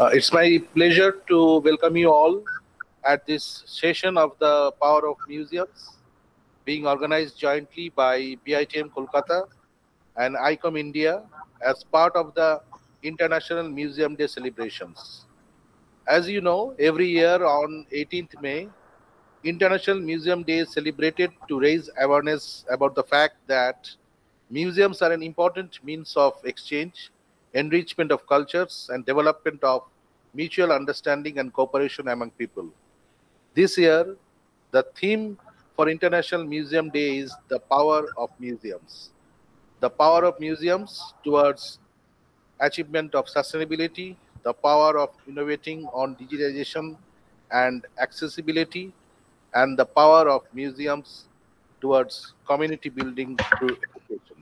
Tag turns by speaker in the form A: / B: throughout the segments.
A: Uh, it's my pleasure to welcome you all at this session of the Power of Museums being organized jointly by BITM Kolkata and ICOM India as part of the International Museum Day celebrations. As you know, every year on 18th May, International Museum Day is celebrated to raise awareness about the fact that museums are an important means of exchange, enrichment of cultures, and development of mutual understanding and cooperation among people. This year, the theme for International Museum Day is the power of museums. The power of museums towards achievement of sustainability, the power of innovating on digitization and accessibility, and the power of museums towards community building through education.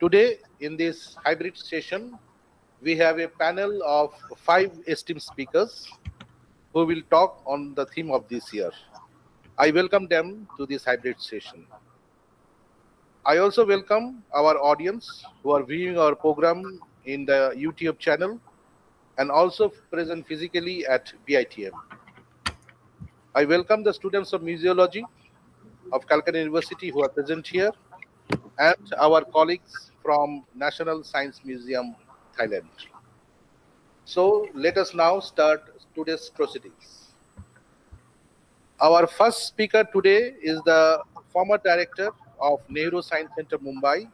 A: Today, in this hybrid session, we have a panel of five esteemed speakers who will talk on the theme of this year. I welcome them to this hybrid session. I also welcome our audience who are viewing our program in the YouTube channel and also present physically at BITM. I welcome the students of museology of Calcutta University who are present here and our colleagues from National Science Museum, Thailand. So let us now start today's proceedings. Our first speaker today is the former director of Nehru Science Center, Mumbai.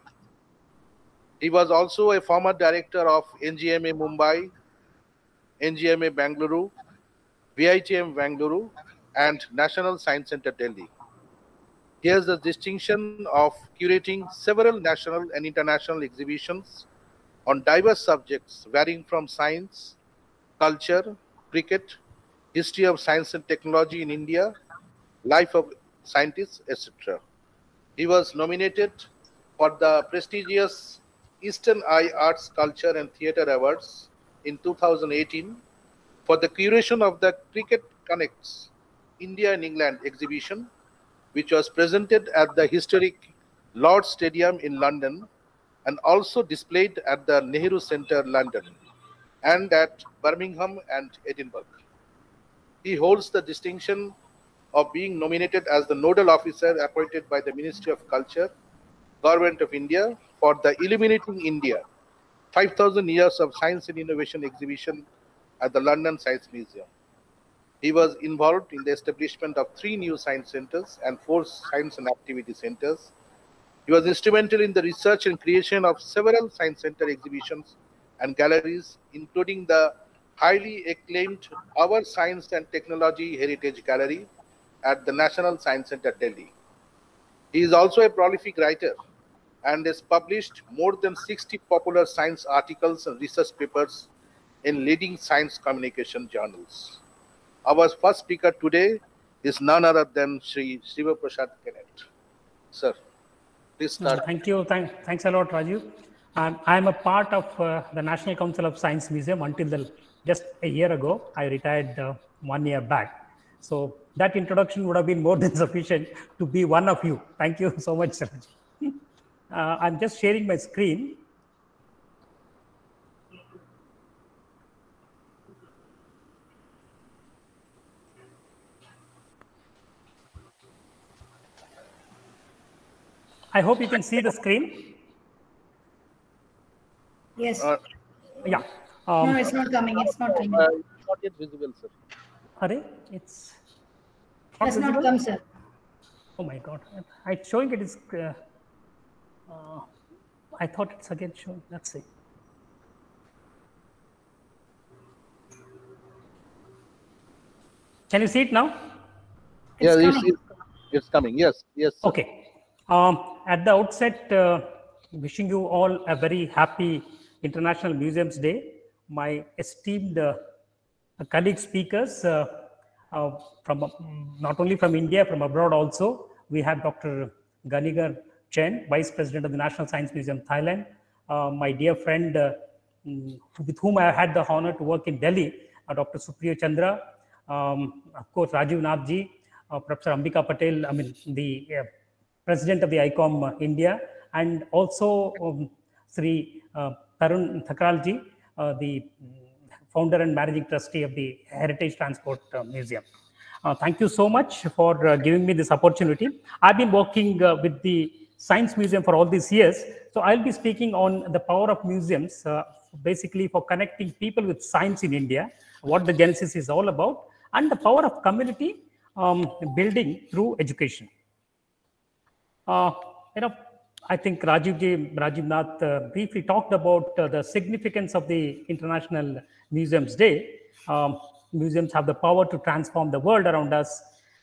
A: He was also a former director of NGMA Mumbai, NGMA Bangalore, VITM Bangalore, and National Science Center, Delhi. He has the distinction of curating several national and international exhibitions on diverse subjects varying from science, culture, cricket, history of science and technology in India, life of scientists, etc. He was nominated for the prestigious Eastern Eye Arts, Culture and Theatre Awards in 2018 for the curation of the Cricket Connects India and England exhibition, which was presented at the historic Lord's Stadium in London and also displayed at the Nehru Centre, London, and at Birmingham and Edinburgh. He holds the distinction of being nominated as the nodal officer appointed by the Ministry of Culture, Government of India, for the Illuminating India 5000 Years of Science and Innovation exhibition at the London Science Museum. He was involved in the establishment of three new science centers and four science and activity centers. He was instrumental in the research and creation of several science center exhibitions and galleries, including the highly acclaimed Our Science and Technology Heritage Gallery at the National Science Center, Delhi. He is also a prolific writer and has published more than 60 popular science articles and research papers in leading science communication journals. Our first speaker today is none other than Sri Shiva Prasad Khened. Sir, please start.
B: Thank you. Thank, thanks a lot, Raju. Um, I'm a part of uh, the National Council of Science Museum until the, just a year ago. I retired uh, one year back. So that introduction would have been more than sufficient to be one of you. Thank you so much, Raju. Uh, I'm just sharing my screen. I hope you can see the screen.
C: Yes.
A: Uh,
B: Yeah.
C: no,
B: Um,
C: it's not coming. It's not coming.
A: uh, not yet visible, sir.
B: Array, it's
C: Does not
B: visible?
C: come, sir.
B: Oh my God. I'm showing it is. Uh, uh, I thought it's again showing. Let's see. Can you see it now?
C: It's
A: yeah, it's,
C: coming.
A: it's, it's coming. Yes, yes. sir.
B: Okay. Um, at the outset, uh, wishing you all a very happy International Museums Day. My esteemed uh, colleague speakers uh, uh, from not only from India, from abroad also. We have Dr. Ganigar Chen, Vice President of the National Science Museum, Thailand. Uh, my dear friend, uh, mm, with whom I had the honor to work in Delhi, Dr. Supriya Chandra, um, of course, Rajiv Nathji, uh, Professor Ambika Patel, I mean, the president of the ICOM uh, India, and also um, Sri uh, Tarun Thakralji, uh, the mm, founder and managing trustee of the Heritage Transport uh, Museum. Uh, thank you so much for uh, giving me this opportunity. I've been working with the Science Museum for all these years. So I'll be speaking on the power of museums, basically for connecting people with science in India, what the Genesis is all about, and the power of community um, building through education. Uh, you know, I think Rajiv Ji, Rajiv Nath uh, briefly talked about uh, the significance of the International Museums Day. Um, museums have the power to transform the world around us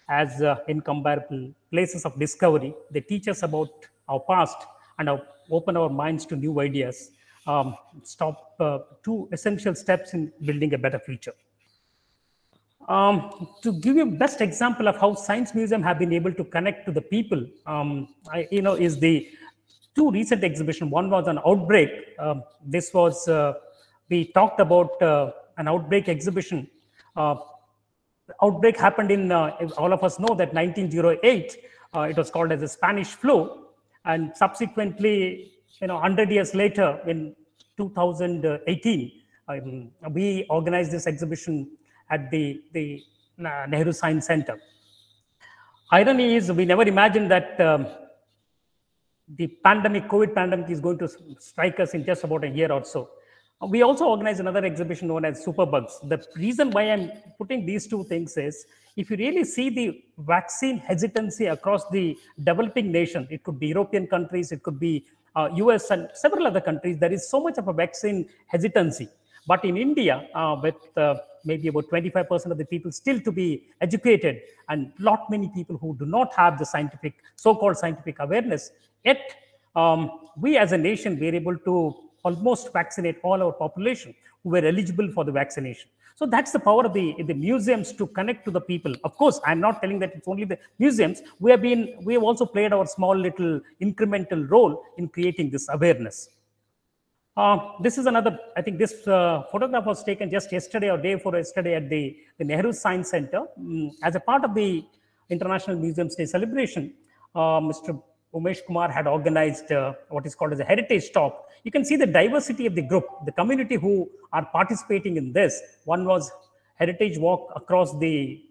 B: as uh, incomparable places of discovery. They teach us about our past and our, open our minds to new ideas. Um, stop uh, two essential steps in building a better future. Um, to give you best example of how science museum have been able to connect to the people, um, I, you know, is the two recent exhibition. One was an outbreak. Um, this was uh, we talked about uh, an outbreak exhibition. Uh, outbreak happened in uh, all of us know that 1908. Uh, it was called as the Spanish flu, and subsequently, you know, 100 years later, in 2018, um, we organized this exhibition at the, the Nehru Science Center. Irony is, we never imagined that um, the pandemic, COVID pandemic, is going to strike us in just about a year or so. We also organized another exhibition known as Superbugs. The reason why I'm putting these two things is if you really see the vaccine hesitancy across the developing nation, it could be European countries, it could be uh, US and several other countries, there is so much of a vaccine hesitancy. But in India, uh, with uh, maybe about 25% of the people still to be educated and lot many people who do not have the scientific, so-called scientific awareness, yet um, we as a nation were able to almost vaccinate all our population who were eligible for the vaccination. So that's the power of the, the museums to connect to the people. Of course, I'm not telling that it's only the museums. We have been, we have also played our small little incremental role in creating this awareness. Uh, this is another, I think this uh, photograph was taken just yesterday or day before yesterday at the, the Nehru Science Center. Mm, as a part of the International Museums Day celebration, uh, Mr. Umesh Kumar had organized uh, what is called as a heritage talk. You can see the diversity of the group, the community who are participating in this. One was heritage walk across the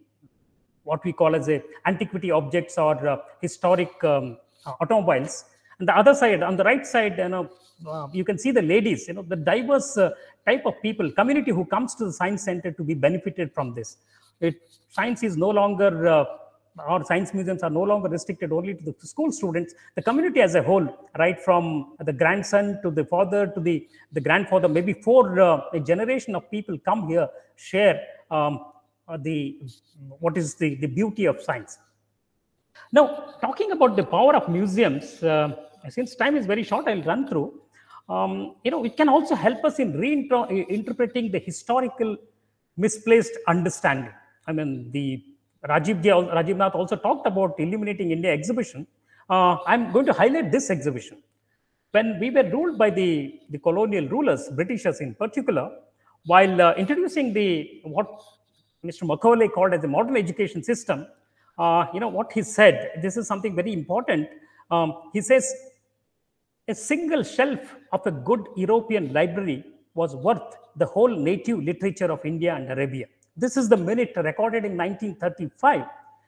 B: what we call as a antiquity objects or uh, historic um, automobiles. And the other side, on the right side, you know, uh, you can see the ladies, you know, the diverse uh, type of people, community who comes to the science center to be benefited from this. It, science is no longer, uh, our science museums are no longer restricted only to the school students. The community as a whole, right from the grandson to the father to the, the grandfather, maybe four uh, a generation of people come here, share um, uh, the what is the, the beauty of science. Now, talking about the power of museums, uh, since time is very short, I'll run through um, you know, it can also help us in reinterpreting the historical misplaced understanding. I mean, the Rajiv, Rajiv Nath also talked about Illuminating India exhibition. Uh, I'm going to highlight this exhibition. When we were ruled by the, the colonial rulers, Britishers in particular, while uh, introducing the what Mr. Macaulay called as the modern education system, uh, you know what he said. This is something very important. Um, he says a single shelf of a good European library was worth the whole native literature of India and Arabia. This is the minute recorded in 1935.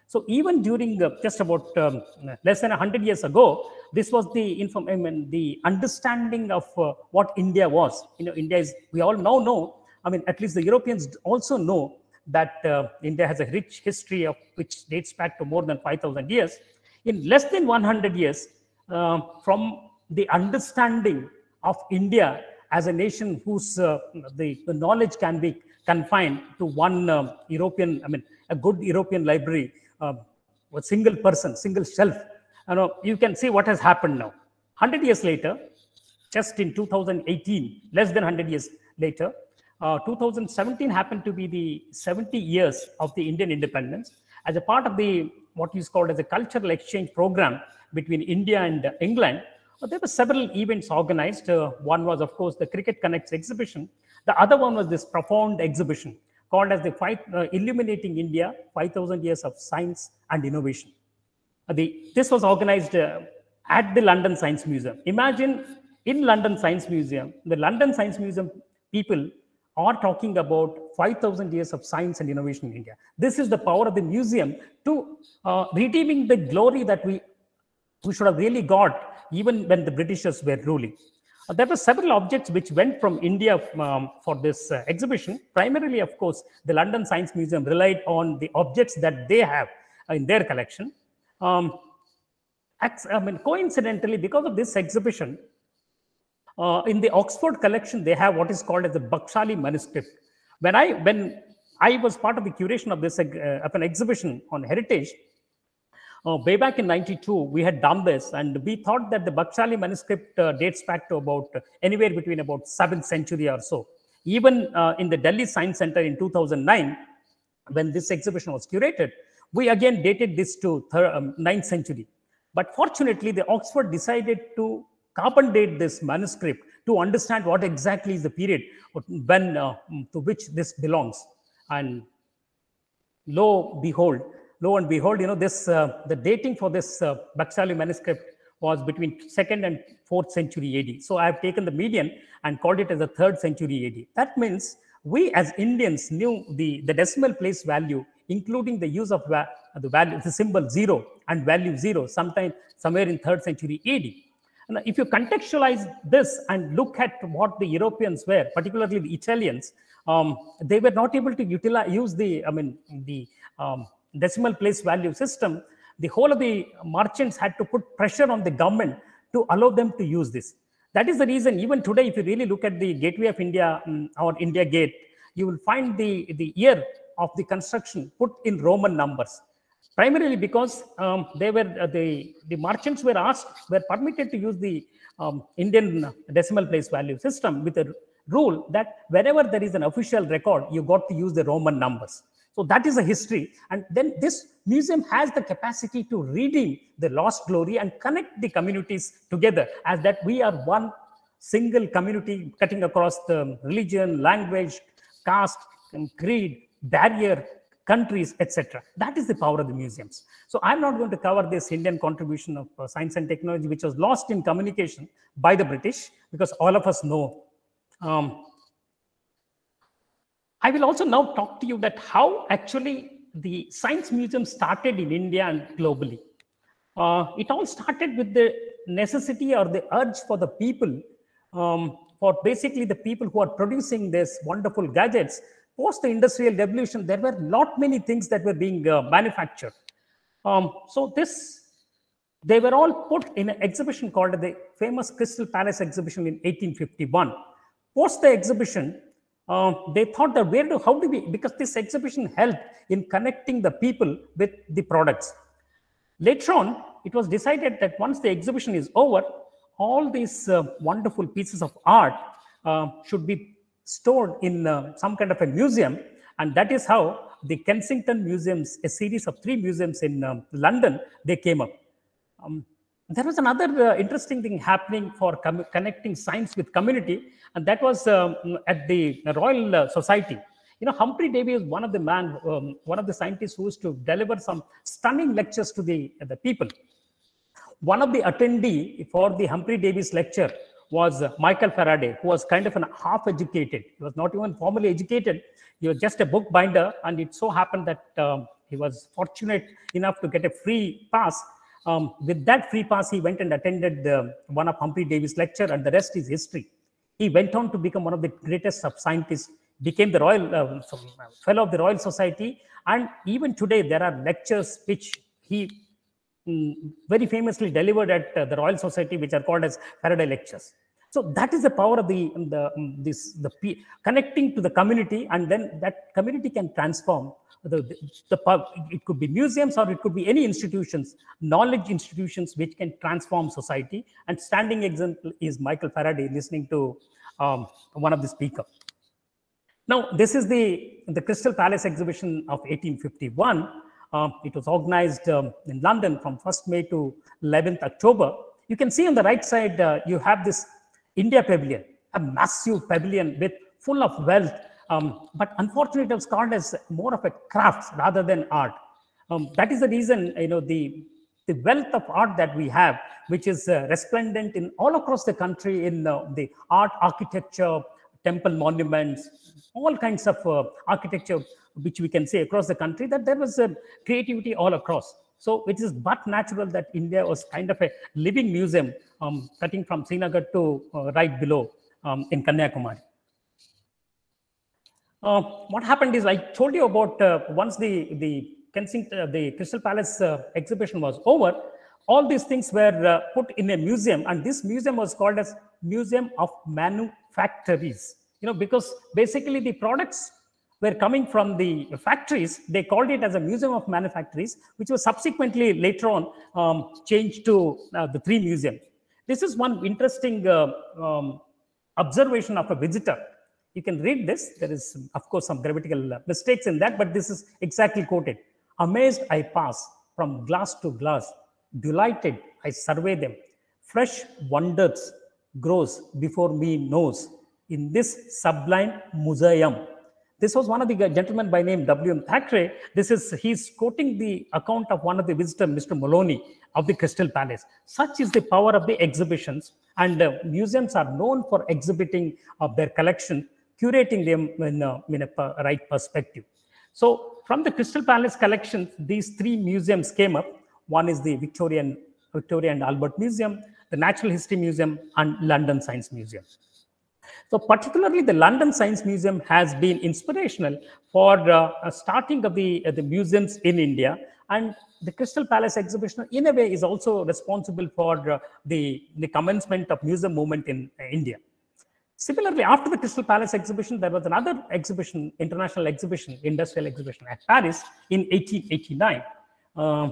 B: So even during uh, just about um, less than 100 years ago, this was the inform I mean, the understanding of uh, what India was. You know, India is, we all now know, I mean, at least the Europeans also know that uh, India has a rich history of which dates back to more than 5,000 years. In less than 100 years, uh, from the understanding of India as a nation whose uh, the, the, knowledge can be confined to one uh, European, I mean, a good European library, uh, a single person, single shelf. You, know, you can see what has happened now. 100 years later, just in 2018, less than 100 years later, uh, 2017 happened to be the 70 years of the Indian independence. As a part of the what is called as a cultural exchange program between India and England, there were several events organized. Uh, one was, of course, the Cricket Connects exhibition. The other one was this profound exhibition called as the five, uh, Illuminating India, 5,000 Years of Science and Innovation. Uh, the, this was organized uh, at the London Science Museum. Imagine in London Science Museum, the London Science Museum people are talking about 5,000 years of science and innovation in India. This is the power of the museum to uh, redeeming the glory that we, we should have really got even when the Britishers were ruling. Uh, there were several objects which went from India um, for this uh, exhibition. Primarily, of course, the London Science Museum relied on the objects that they have in their collection. Um, I mean, coincidentally, because of this exhibition, uh, in the Oxford collection, they have what is called as the Bakhshali manuscript. When I when I was part of the curation of this uh, of an exhibition on heritage, uh, way back in 92, we had done this and we thought that the Bakhshali manuscript uh, dates back to about uh, anywhere between about 7th century or so. Even uh, in the Delhi Science Center in 2009, when this exhibition was curated, we again dated this to um, 9th century. But fortunately, the Oxford decided to carbon date this manuscript to understand what exactly is the period when uh, to which this belongs. And lo behold, lo and behold, you know, this uh, the dating for this uh, manuscript was between second and fourth century AD. So I have taken the median and called it as the third century AD. That means we as Indians knew the, the decimal place value, including the use of va the value, the symbol zero and value zero, sometime somewhere in third century AD. And if you contextualize this and look at what the Europeans were, particularly the Italians, um, they were not able to utilize use the I mean the um, decimal place value system. The whole of the merchants had to put pressure on the government to allow them to use this. That is the reason even today, if you really look at the Gateway of India um, or India Gate, you will find the, the year of the construction put in Roman numbers primarily because um, they were uh, the the merchants were asked were permitted to use the um, Indian decimal place value system with a rule that whenever there is an official record, you got to use the Roman numbers. So that is a history, and then this museum has the capacity to redeem the lost glory and connect the communities together, as that we are one single community cutting across the religion, language, caste, creed, barrier, countries, etc. That is the power of the museums. So I'm not going to cover this Indian contribution of uh, science and technology, which was lost in communication by the British, because all of us know. Um, I will also now talk to you that how actually the science museum started in India and globally. Uh, it all started with the necessity or the urge for the people, um, for basically the people who are producing these wonderful gadgets post the industrial revolution, there were not many things that were being uh, manufactured. Um, so this, they were all put in an exhibition called the famous Crystal Palace exhibition in 1851. Post the exhibition, uh, they thought that where do, how do we, because this exhibition helped in connecting the people with the products. Later on, it was decided that once the exhibition is over, all these uh, wonderful pieces of art uh, should be stored in uh, some kind of a museum. And that is how the Kensington Museums, a series of three museums in um, London, they came up. Um, there was another uh, interesting thing happening for connecting science with community, and that was um, at the Royal uh, Society. You know, Humphrey Davy is one of the man, um, one of the scientists who used to deliver some stunning lectures to the, the people. One of the attendee for the Humphrey Davy's lecture was Michael Faraday, who was kind of an half educated. He was not even formally educated. He was just a bookbinder. And it so happened that um, he was fortunate enough to get a free pass. Um, with that free pass, he went and attended the, one of Humphrey Davy's lecture, and the rest is history. He went on to become one of the greatest of scientists, became the Royal uh, Fellow of the Royal Society. And even today, there are lectures which he Mm, very famously delivered at uh, the Royal Society, which are called as Faraday lectures. So that is the power of the the um, this the connecting to the community, and then that community can transform. The, the, the it could be museums or it could be any institutions, knowledge institutions which can transform society. And standing example is Michael Faraday listening to um, one of the speakers. Now, this is the, the Crystal Palace exhibition of 1851. Uh, it was organized um, in London from 1st May to 11th October. You can see on the right side, uh, you have this India Pavilion, a massive pavilion with full of wealth. Um, but unfortunately, it was called as more of a craft rather than art. Um, that is the reason, you know, the, the wealth of art that we have, which is uh, resplendent in all across the country in uh, the art, architecture, temple monuments, all kinds of uh, architecture, which we can say across the country, that there was a creativity all across. So it is but natural that India was kind of a living museum, um, cutting from Srinagar to uh, right below um, in Kanyakumari. Uh, what happened is I told you about uh, once the the Kensington, the Crystal Palace uh, exhibition was over, all these things were uh, put in a museum, and this museum was called as Museum of Manufactories. You know, because basically the products were coming from the factories. They called it as a Museum of Manufactories, which was subsequently later on um, changed to uh, the three museums. This is one interesting uh, um, observation of a visitor you can read this. There is, of course, some grammatical mistakes in that, but this is exactly quoted. Amazed I pass from glass to glass, delighted I survey them. Fresh wonders grows before me nose in this sublime museum. This was one of the gentlemen by name W.M. Thackeray. This is, he's quoting the account of one of the visitors, Mr. Molony of the Crystal Palace. Such is the power of the exhibitions and uh, museums are known for exhibiting of their collection curating them in a, in a right perspective. So from the Crystal Palace collection, these three museums came up. One is the Victorian, Victoria and Albert Museum, the Natural History Museum, and London Science Museum. So particularly the London Science Museum has been inspirational for uh, starting of the, uh, the museums in India. And the Crystal Palace exhibition in a way is also responsible for uh, the, the commencement of museum movement in uh, India. Similarly, after the Crystal Palace exhibition, there was another exhibition, international exhibition, industrial exhibition at Paris in 1889. Uh,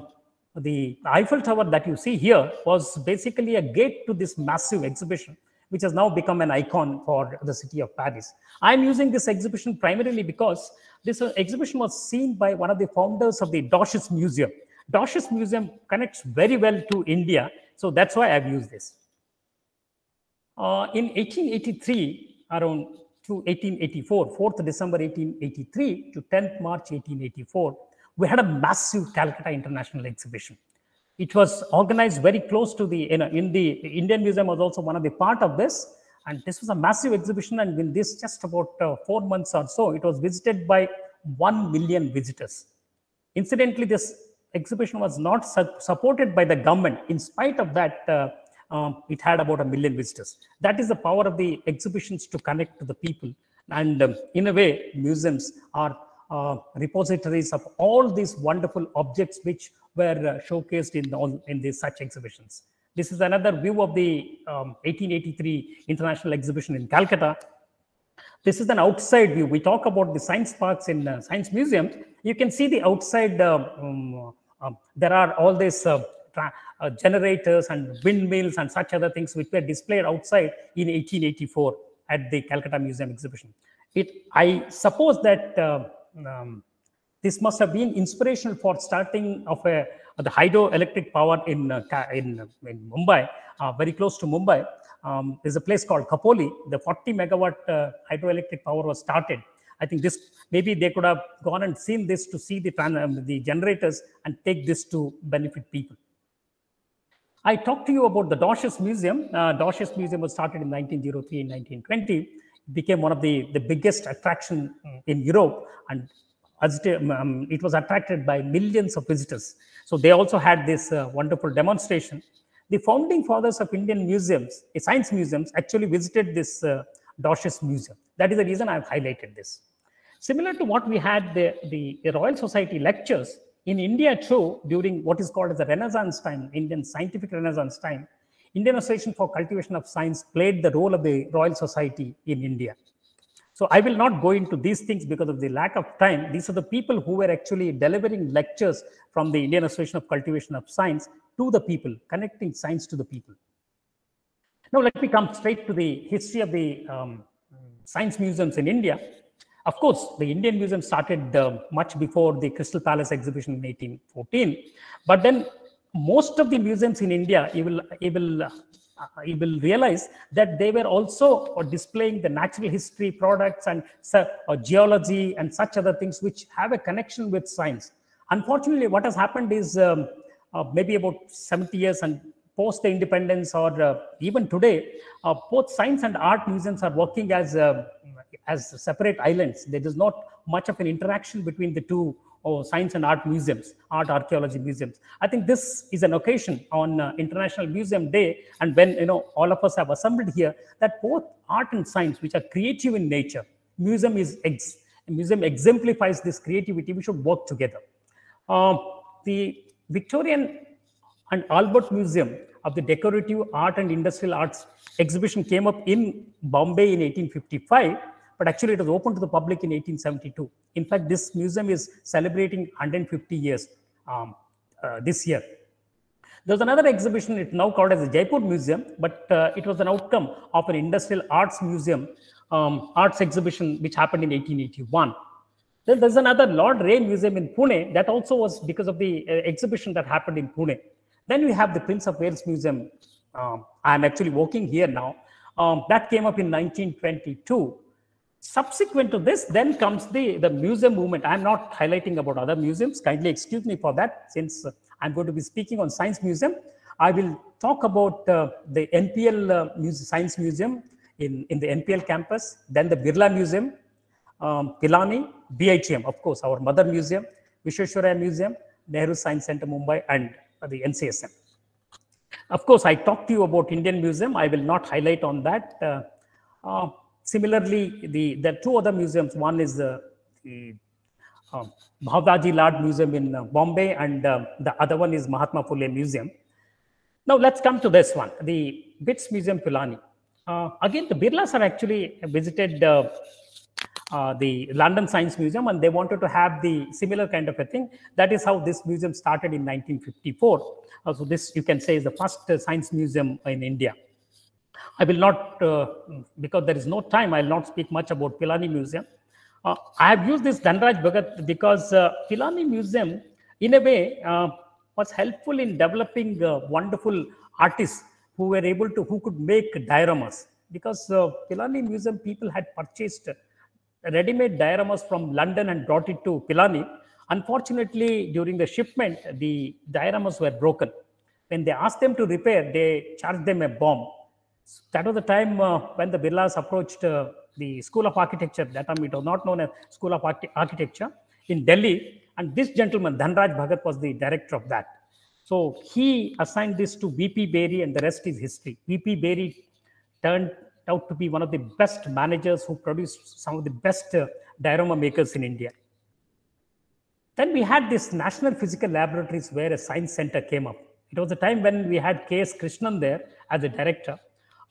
B: the Eiffel Tower that you see here was basically a gate to this massive exhibition, which has now become an icon for the city of Paris. I'm using this exhibition primarily because this uh, exhibition was seen by one of the founders of the Deutsches Museum. Deutsches Museum connects very well to India, so that's why I've used this. Uh, in 1883, around to 1884, 4th December 1883 to 10th March 1884, we had a massive Calcutta International Exhibition. It was organized very close to the, you know, in the Indian Museum was also one of the part of this. And this was a massive exhibition. And in this just about uh, four months or so, it was visited by 1 million visitors. Incidentally, this exhibition was not su supported by the government. In spite of that, uh, um, it had about a million visitors. That is the power of the exhibitions to connect to the people. And um, in a way, museums are uh, repositories of all these wonderful objects which were uh, showcased in, all, in these such exhibitions. This is another view of the um, 1883 International Exhibition in Calcutta. This is an outside view. We talk about the science parks in uh, science museums. You can see the outside. Uh, um, um, there are all these uh, uh, generators and windmills and such other things which were displayed outside in 1884 at the Calcutta Museum exhibition. It, I suppose that uh, um, this must have been inspirational for starting of a, the hydroelectric power in, uh, in, in Mumbai, uh, very close to Mumbai. Um, there's a place called Khopoli. The 40 megawatt uh, hydroelectric power was started. I think this maybe they could have gone and seen this to see the, um, the generators and take this to benefit people. I talked to you about the Deutsches Museum. Uh, Deutsches Museum was started in 1903 and 1920. Became one of the, the biggest attraction in Europe and it, um, it was attracted by millions of visitors. So they also had this uh, wonderful demonstration. The founding fathers of Indian museums, science museums, actually visited this uh, Museum. That is the reason I've highlighted this. Similar to what we had the, the, the Royal Society lectures, in India, too, during what is called as the Renaissance time, Indian scientific Renaissance time, Indian Association for Cultivation of Science played the role of the Royal Society in India. So I will not go into these things because of the lack of time. These are the people who were actually delivering lectures from the Indian Association of Cultivation of Science to the people, connecting science to the people. Now let me come straight to the history of the um, science museums in India. Of course, the Indian Museum started uh, much before the Crystal Palace exhibition in 1814. But then most of the museums in India, you will, you will, uh, you will realize that they were also displaying the natural history products and uh, geology and such other things which have a connection with science. Unfortunately, what has happened is um, uh, maybe about 70 years and post the independence or uh, even today, uh, both science and art museums are working as uh, as separate islands. There is not much of an interaction between the two oh, science and art museums, art archaeology museums. I think this is an occasion on uh, International Museum Day, and when you know all of us have assembled here, that both art and science, which are creative in nature, museum is ex- museum exemplifies this creativity. We should work together. Um, the Victorian and Albert Museum of the Decorative Art and Industrial Arts exhibition came up in Bombay in 1855, but actually it was open to the public in 1872. In fact, this museum is celebrating 150 years um, uh, this year. There's another exhibition, it's now called as the Jaipur Museum, but uh, it was an outcome of an industrial arts museum, um, arts exhibition, which happened in 1881. Then there's another Lord Reay Museum in Pune that also was because of the uh, exhibition that happened in Pune. Then we have the Prince of Wales Museum. Um, I'm actually working here now. Um, that came up in 1922. Subsequent to this, then comes the, the museum movement. I'm not highlighting about other museums. Kindly excuse me for that since uh, I'm going to be speaking on Science Museum. I will talk about uh, the NPL uh, Science Museum in, in the NPL campus, then the Birla Museum, um, Pilani, BITM, of course, our mother museum, Vishweshwaraya Museum, Nehru Science Center, Mumbai, and the NCSM. Of course, I talked to you about Indian Museum. I will not highlight on that. Uh, uh, similarly, the there are two other museums. One is the, the uh, Bhau Daji Lad Museum in uh, Bombay, and uh, the other one is Mahatma Phule Museum. Now let's come to this one, the BITS Museum Pilani. Uh, again, the Birlas are actually visited uh, uh, the London Science Museum and they wanted to have the similar kind of a thing. That is how this museum started in 1954. Uh, so this you can say is the first uh, science museum in India. I will not, uh, because there is no time, I will not speak much about Pilani Museum. Uh, I have used this Dhanraj Bhagat because Pilani Museum, in a way, was helpful in developing wonderful artists who were able to, who could make dioramas. Because Pilani Museum people had purchased ready-made dioramas from London and brought it to Pilani. Unfortunately, during the shipment, the dioramas were broken. When they asked them to repair, they charged them a bomb. That was the time uh, when the Birlas approached uh, the School of Architecture. That time it was not known as School of Arch Architecture in Delhi. And this gentleman, Dhanraj Bhagat, was the director of that. So he assigned this to V.P. Berry, and the rest is history. V.P. Berry turned out to be one of the best managers who produced some of the best uh, diorama makers in India. Then we had this National Physical Laboratories where a science center came up. It was a time when we had K.S. Krishnan there as a director.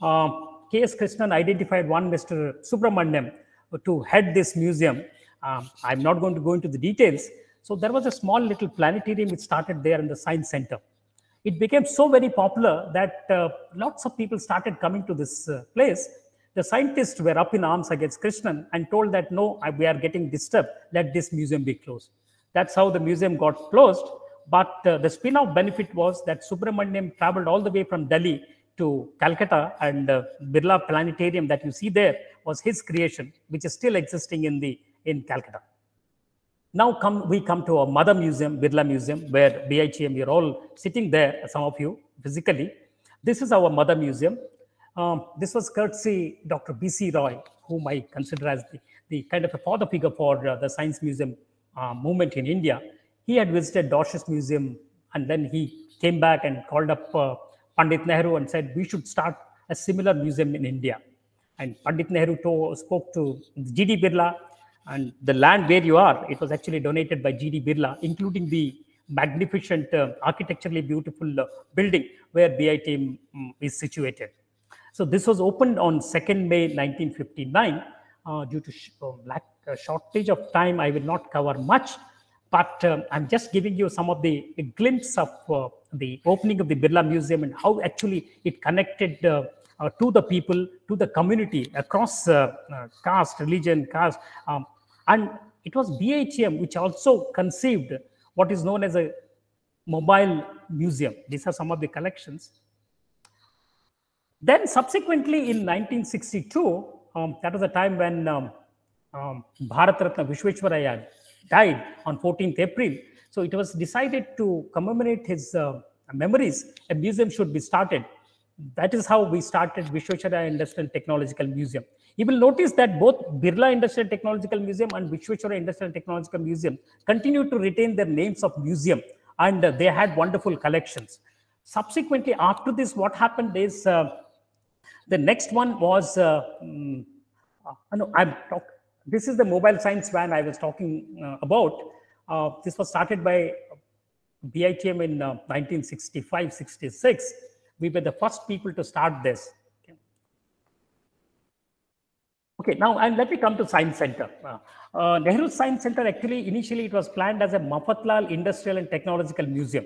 B: Uh, K.S. Krishnan identified one Mr. Subramaniam to head this museum. Um, I'm not going to go into the details. So there was a small little planetarium which started there in the science center it became so very popular that uh, lots of people started coming to this uh, place. The scientists were up in arms against Krishnan and told that no, we are getting disturbed, let this museum be closed. That's how the museum got closed. But uh, the spin off benefit was that Subramaniam traveled all the way from Delhi to Calcutta, and uh, Birla Planetarium that you see there was his creation, which is still existing in, the, in Calcutta. Now come, we come to our mother museum, Birla Museum, where BITM, you're all sitting there, some of you physically. This is our mother museum. Um, this was courtesy Dr. B.C. Roy, whom I consider as the, the kind of a father figure for uh, the science museum uh, movement in India. He had visited Deutsches Museum and then he came back and called up uh, Pandit Nehru and said, we should start a similar museum in India. And Pandit Nehru to, spoke to G.D. Birla and the land where you are, it was actually donated by G.D. Birla, including the magnificent, uh, architecturally beautiful uh, building where BITM um, is situated. So this was opened on 2nd May 1959. Uh, due to sh uh, lack, uh, shortage of time, I will not cover much, but um, I'm just giving you some of the glimpse of uh, the opening of the Birla Museum and how actually it connected uh, to the people, to the community across uh, uh, caste, religion, caste. Um, and it was BHM which also conceived what is known as a mobile museum. These are some of the collections. Then subsequently in 1962, um, that was the time when um, um, Bharat Ratna Vishweshwaraya died on 14th April. So it was decided to commemorate his uh, memories, a museum should be started. That is how we started Vishweshwaraya Industrial Technological Museum. You will notice that both Birla Industrial Technological Museum and Vishweshwaraya Industrial Technological Museum continue to retain their names of museum and uh, they had wonderful collections. Subsequently, after this, what happened is uh, the next one was, uh, um, no, I'm talk, this is the mobile science van I was talking about. this was started by BITM in 1965 66. We were the first people to start this. Okay, now and let me come to Science Center. Uh, uh, Nehru Science Center actually initially it was planned as a Mafatlal Industrial and Technological Museum.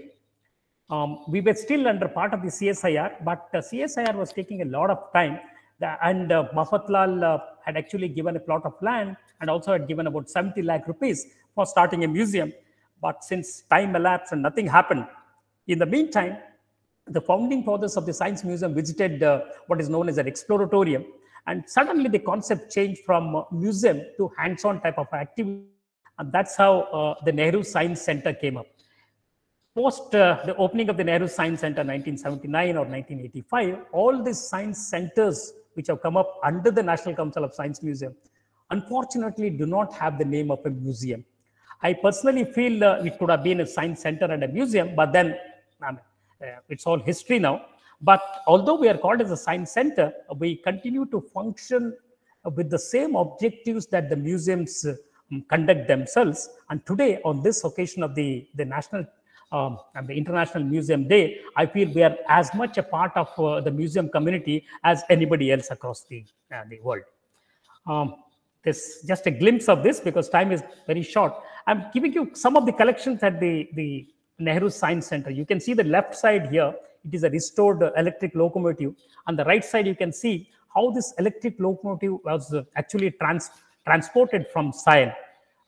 B: Um, we were still under part of the CSIR, but uh, CSIR was taking a lot of time. And uh, Mafatlal uh, had actually given a plot of land and also had given about 70 lakh rupees for starting a museum. But since time elapsed and nothing happened, in the meantime, the founding fathers of the Science Museum visited uh, what is known as an exploratorium and suddenly the concept changed from museum to hands-on type of activity. And that's how uh, the Nehru Science Center came up. Post uh, the opening of the Nehru Science Center 1979 or 1985, all these science centers which have come up under the National Council of Science Museum, unfortunately do not have the name of a museum. I personally feel uh, it could have been a science center and a museum, but then uh, it's all history now. But although we are called as a science center, we continue to function with the same objectives that the museums um, conduct themselves. And today, on this occasion of the, the National um, and the International Museum Day, I feel we are as much a part of uh, the museum community as anybody else across the, uh, the world. Um, this just a glimpse of this because time is very short. I'm giving you some of the collections at the, the Nehru Science Center. You can see the left side here it is a restored electric locomotive. On the right side, you can see how this electric locomotive was actually trans transported from Sion.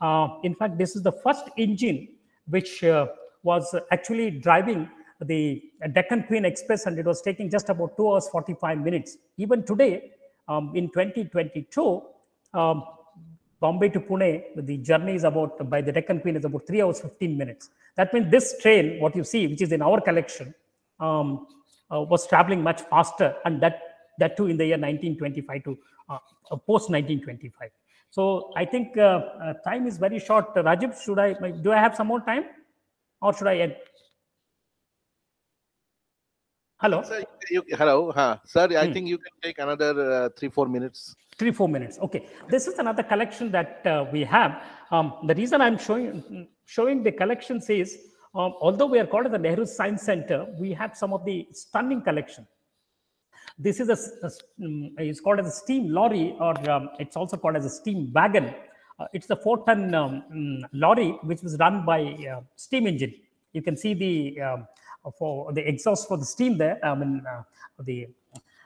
B: Uh, in fact, this is the first engine which uh, was actually driving the Deccan Queen Express and it was taking just about 2 hours 45 minutes. Even today, um, in 2022, um, Bombay to Pune, the journey is about, by the Deccan Queen is about 3 hours 15 minutes. That means this train, what you see, which is in our collection, um, uh, was traveling much faster, and that that too in the year 1925 to uh, uh post 1925. So I think uh, uh, time is very short. Rajib, should I do I have some more time, or should I end? Hello.
A: Sir, you, hello, huh. sir. I hmm. think you can take another three four minutes
B: three four minutes okay this is another collection that uh, we have um, the reason i'm showing showing the collections is um, although we are called as the Nehru Science Center, we have some of the stunning collection. This is a, a um, it's called as a steam lorry, or um, it's also called as a steam wagon. Uh, it's the four-ton um, mm, lorry which was run by uh, steam engine. You can see the um, for the exhaust for the steam there. I mean uh, the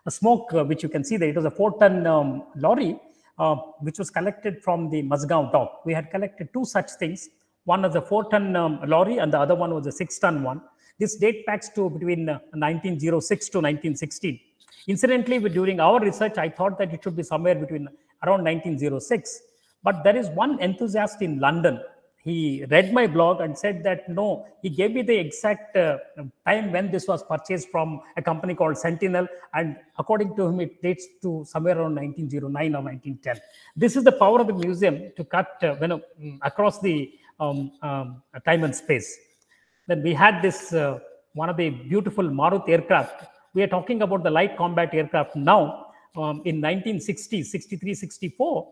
B: smoke which you can see there. It was a four-ton um, lorry uh, which was collected from the Mazgaon dock. We had collected two such things one was a four ton um, lorry and the other one was a six ton one. This date backs to between uh, 1906 to 1916. Incidentally, during our research, I thought that it should be somewhere between around 1906. But there is one enthusiast in London. He read my blog and said that no, he gave me the exact uh, time when this was purchased from a company called Sentinel. And according to him, it dates to somewhere around 1909 or 1910. This is the power of the museum to cut uh, when, uh, across the um, um, time and space. Then we had this uh, one of the beautiful Marut aircraft. We are talking about the light combat aircraft now. Um, in 1960, 63, 64,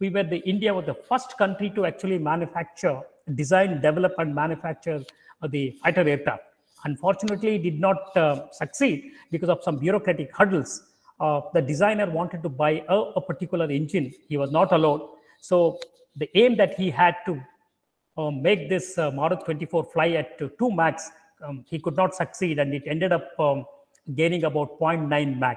B: we were the India was the first country to actually manufacture, design, develop, and manufacture uh, the fighter aircraft. Unfortunately, it did not uh, succeed because of some bureaucratic hurdles. Uh, the designer wanted to buy a, a, particular engine. He was not allowed. So the aim that he had to um, make this uh, Marut 24 fly at 2 max, um, he could not succeed and it ended up um, gaining about 0.9 Mach.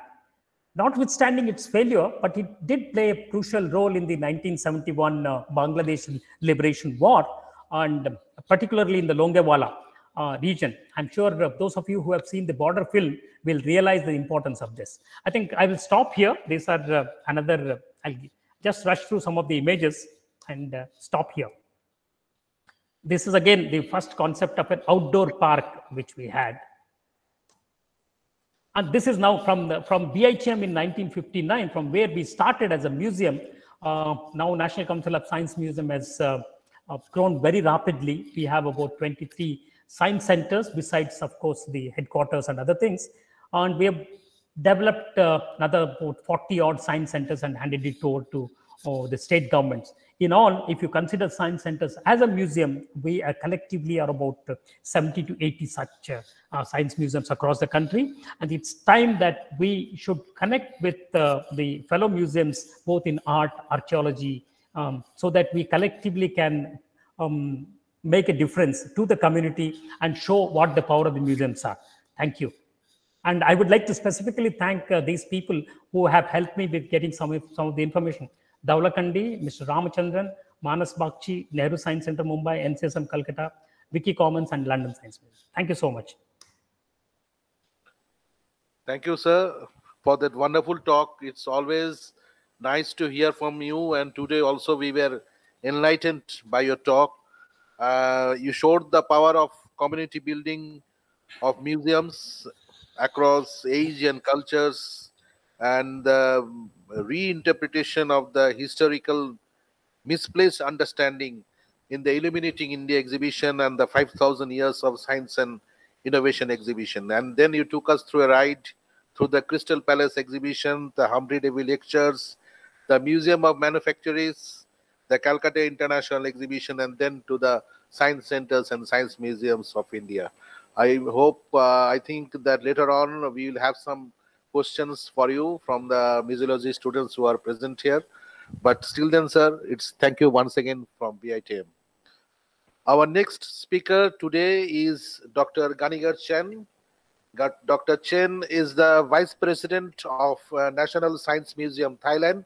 B: Notwithstanding its failure, but it did play a crucial role in the 1971 uh, Bangladesh Liberation War and particularly in the Longewala uh, region. I'm sure those of you who have seen the border film will realize the importance of this. I think I will stop here. These are uh, another, uh, I'll just rush through some of the images and uh, stop here this is again the first concept of an outdoor park which we had. And this is now from the, from BITM in 1959, from where we started as a museum. Uh, now National Council of Science Museum has uh, uh, grown very rapidly. We have about 23 science centers, besides, of course, the headquarters and other things. And we have developed uh, another about 40 odd science centers and handed it over to uh, the state governments. In all, if you consider science centers as a museum, we collectively are about uh, 70 to 80 such uh, uh, science museums across the country. And it's time that we should connect with uh, the fellow museums, both in art, archaeology, um, so that we collectively can um, make a difference to the community and show what the power of the museums are. Thank you. And I would like to specifically thank uh, these people who have helped me with getting some of, some of the information. Dawlakandi, Mr. Ramachandran, Manas Bagchi, Nehru Science Center, Mumbai, NCSM, Calcutta, Wiki Commons, and London Science Museum. Thank you so much.
A: Thank you, sir, for that wonderful talk. It's always nice to hear from you. And today also we were enlightened by your talk. Uh, you showed the power of community building of museums across age and cultures and the reinterpretation of the historical misplaced understanding in the Illuminating India exhibition and the 5,000 years of science and innovation exhibition. And then you took us through a ride through the Crystal Palace exhibition, the Humphrey Davy lectures, the Museum of Manufactures, the Calcutta International Exhibition, and then to the science centers and science museums of India. I hope, uh, I think that later on we will have some questions for you from the museology students who are present here. But still then, sir, it's thank you once again from BITM. Our next speaker today is Dr. Ganigar Chen. Dr. Chen is the Vice President of uh, National Science Museum, Thailand.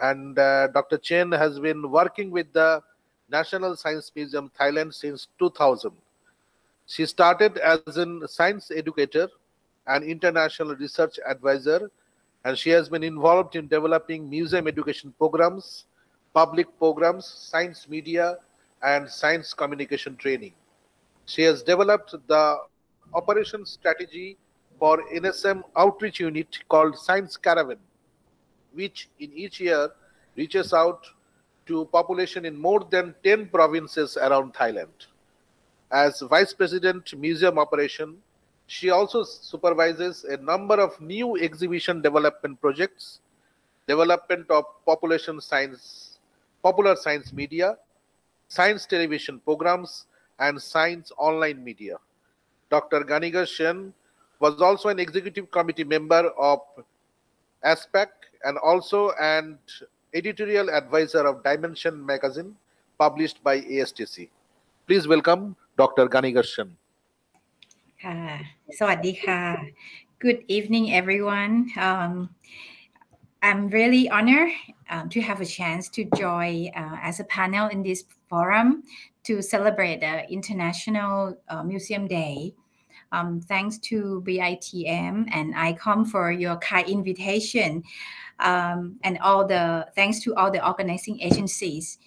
A: And uh, Dr. Chen has been working with the National Science Museum, Thailand since 2000. She started as a science educator and international research advisor, and she has been involved in developing museum education programs, public programs, science media, and science communication training. She has developed the operation strategy for NSM outreach unit called Science Caravan, which in each year reaches out to population in more than 10 provinces around Thailand. As Vice President Museum Operation, she also supervises a number of new exhibition development projects, development of population science, popular science media, science television programs, and science online media. Dr. Ganigar Chen was also an executive committee member of ASPAC and also an editorial advisor of Dimension magazine published by ASTC. Please welcome Dr. Ganigar Chen.
C: ค่ะ สวัสดีค่ะ Good evening everyone um, I'm really honored um, to have a chance to join uh, as a panel in this forum to celebrate the International uh, Museum Day. Um, thanks to BITM and ICOM for your kind invitation um, and all the thanks to all the organizing agencies.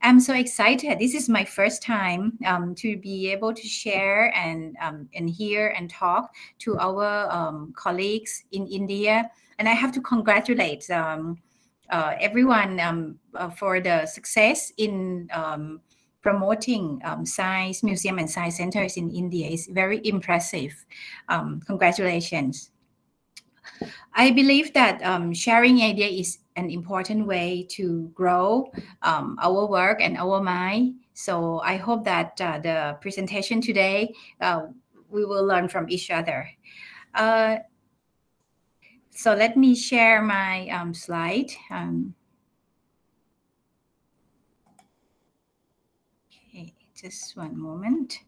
C: I'm so excited. This is my first time um, to be able to share and um, and hear and talk to our um, colleagues in India. And I have to congratulate um, uh, everyone um, uh, for the success in um, promoting science museum and science centers in India. is very impressive. congratulations. I believe that sharing idea is an important way to grow um, our work and our mind. So I hope that uh, the presentation today, uh, we will learn from each other. Uh, so let me share my um, slide. Um, okay, just one moment.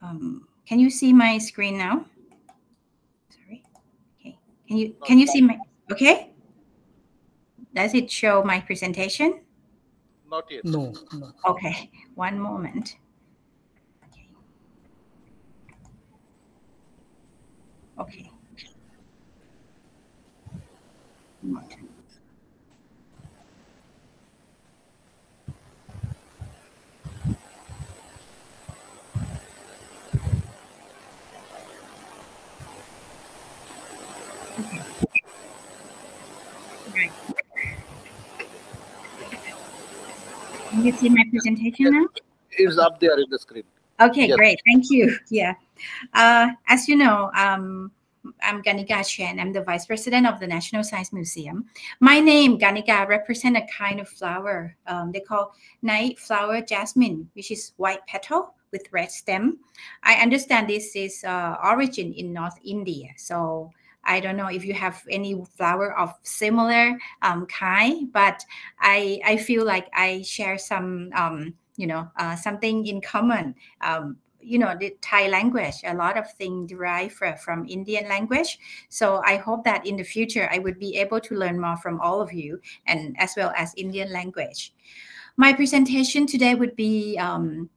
C: Um, can you see my screen now? Sorry. Okay. Can you can you see my? Okay. Does it show my presentation?
A: Not yet.
B: No, no.
C: Okay, one moment. Okay. Okay. Can you see my presentation now?
A: It's up there in the screen.
C: Okay, yes. great. Thank you. Yeah. Uh, as you know, um, I'm Ganika Chen. I'm the Vice President of the National Science Museum. My name, Ganika, represent a kind of flower. Um, they call night flower jasmine, which is white petal with red stem. I understand this is uh, origin in North India. So I don't know if you have any flower of similar um, kind, but I I feel like I share some um, you know uh, something in common. Um, you know the Thai language, a lot of things derive from Indian language. So I hope that in the future I would be able to learn more from all of you, and as well as Indian language. My presentation today would be um,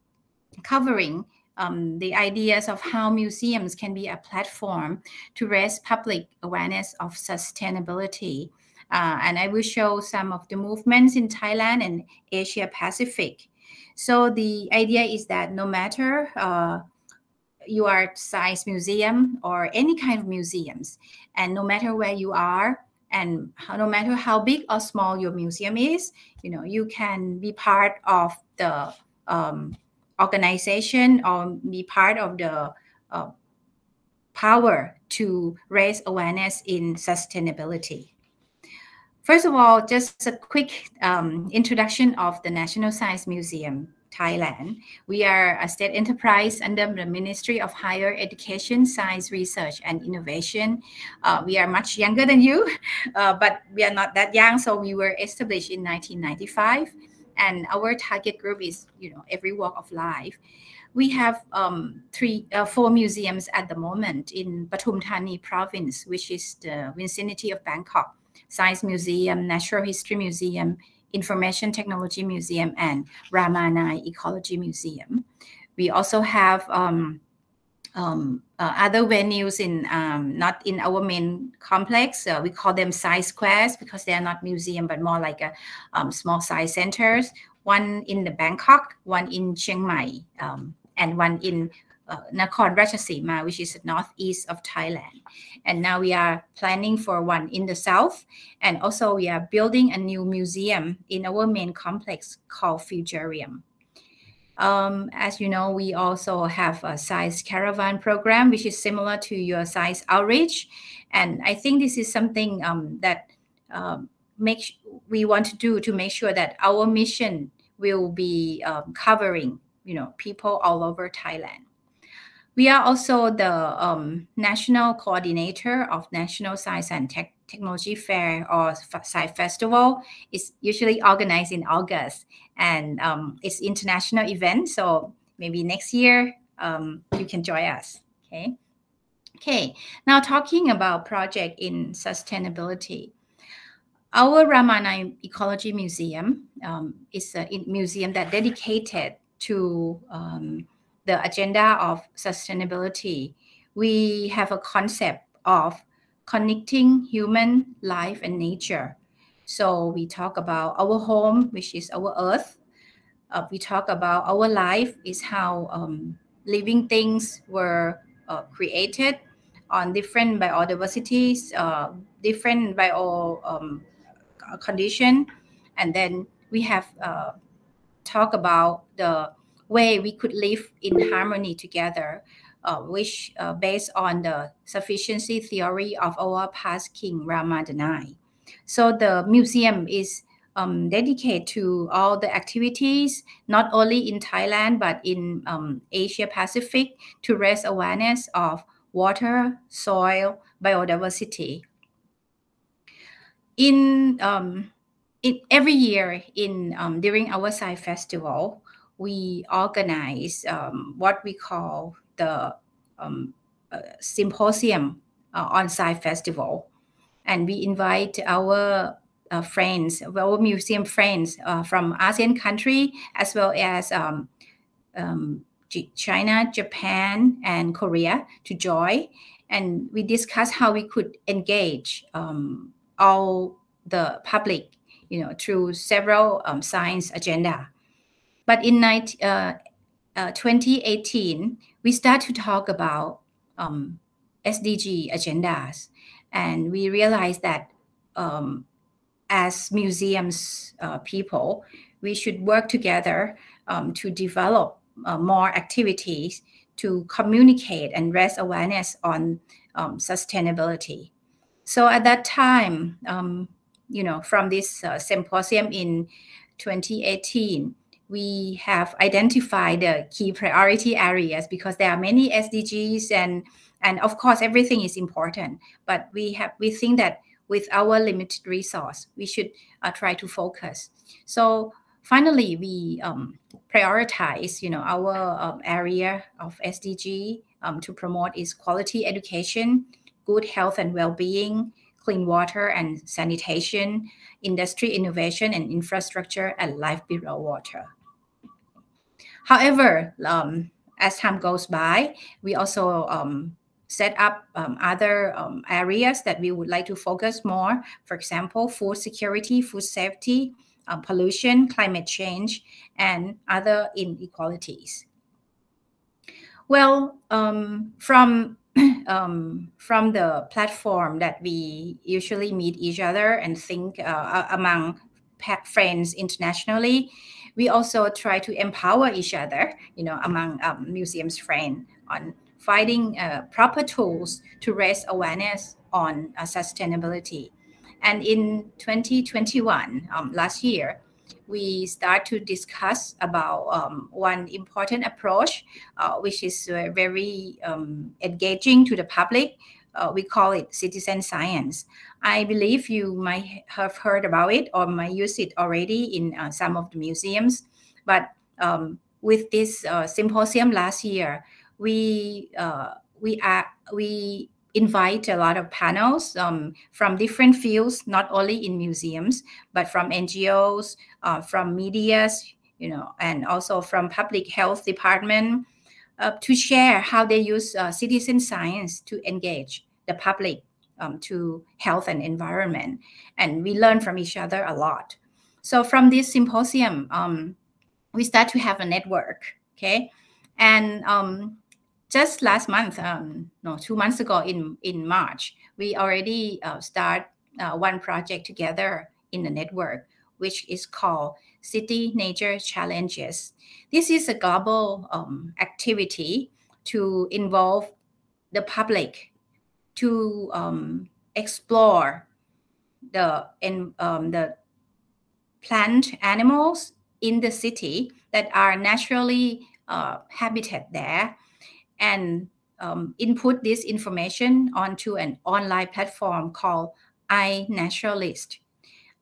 C: covering um, the ideas of how museums can be a platform to raise public awareness of sustainability. Uh, and I will show some of the movements in Thailand and Asia Pacific. So the idea is that no matter uh, you are science museum or any kind of museums, and no matter where you are, and no matter how big or small your museum is, you know you can be part of the um, organization or be part of the uh, power to raise awareness in sustainability. First of all, just a quick um, introduction of the National Science Museum, Thailand. We are a state enterprise under the Ministry of Higher Education, Science Research and Innovation. Uh, we are much younger than you, uh, but we are not that young, so we were established in 1995 and our target group is you know every walk of life. We have um, three uh, four museums at the moment in Pathum Thani province which is the vicinity of Bangkok. Science Museum Natural History Museum Information Technology Museum and Ramanai Ecology Museum. We also have um, um, uh, other venues in um, not in our main complex. Uh, we call them size squares because they are not museum but more like a um, small size centers. One in the Bangkok, one in Chiang Mai, um, and one in uh, Nakhon Ratchasima, which is northeast of Thailand. And now we are planning for one in the south, and also we are building a new museum in our main complex called Futurium. Um, as you know, we also have a size caravan program, which is similar to your size outreach. And I think this is something um, that um, make, we want to do to make sure that our mission will be um, covering, you know, people all over Thailand. We are also the um, national coordinator of National Science and Tech Technology Fair or Science Festival. is usually organized in August, and um, it's international event. So maybe next year um, you can join us. Okay. Okay. Now talking about project in sustainability. Our Ramanai Ecology Museum um, is a museum that dedicated to um, the agenda of sustainability, we have a concept of connecting human life and nature. So we talk about our home, which is our earth. Uh, we talk about our life is how um, living things were uh, created on different biodiversities, uh, different bio um, condition, and then we have uh, talk about the way we could live in harmony together, which uh, based on the sufficiency theory of our past king Ramadanai. So the museum is um, dedicated to all the activities, not only in Thailand, but in um, Asia Pacific to raise awareness of water, soil, biodiversity. In, um, in every year in um, during our Sci Festival, we organize um, what we call the um, uh, symposium uh, on Sci Festival. And we invite our uh, friends, our museum friends uh, from ASEAN country, as well as um, um China, Japan, and Korea to join. And we discuss how we could engage um, all the public, you know, through several um, science agenda. But in 19, uh, uh, 2018, we start to talk about um, SDG agendas, and we realize that um, as museums uh, people, we should work together um, to develop uh, more activities to communicate and raise awareness on um, sustainability. So at that time, um, you know, from this uh, symposium in 2018, we have identified the key priority areas because there are many SDGs and and of course everything is important. But we have we think that with our limited resource, we should uh, try to focus. So finally, we um, prioritize, you know, our um, area of SDG um, to promote is quality education, good health and well-being, clean water and sanitation, industry innovation and infrastructure, and life below water. However, um, as time goes by, we also um, set up um, other um, areas that we would like to focus more. For example, food security, food safety, um, pollution, climate change, and other inequalities. Well, um, from um, from the platform that we usually meet each other and think uh, among friends internationally, we also try to empower each other, you know, among um, museums friends on finding uh, proper tools to raise awareness on uh, sustainability. And in 2021, um, last year, we start to discuss about um, one important approach, uh, which is uh, very um, engaging to the public. Uh, we call it citizen science. I believe you might have heard about it or might use it already in uh, some of the museums. But um, with this uh, symposium last year, we uh, we are we invite a lot of panels um, from different fields, not only in museums, but from NGOs, uh, from medias, you know, and also from public health department uh, to share how they use uh, citizen science to engage the public um, to health and environment. And we learn from each other a lot. So from this symposium, um, we start to have a network, okay? And um, just last month, um, no, two months ago in, in March, we already uh, start uh, one project together in the network, which is called City Nature Challenges. This is a global um, activity to involve the public to um, explore the in, um, the plant animals in the city that are naturally uh, habitat there and um, input this information onto an online platform called iNaturalist.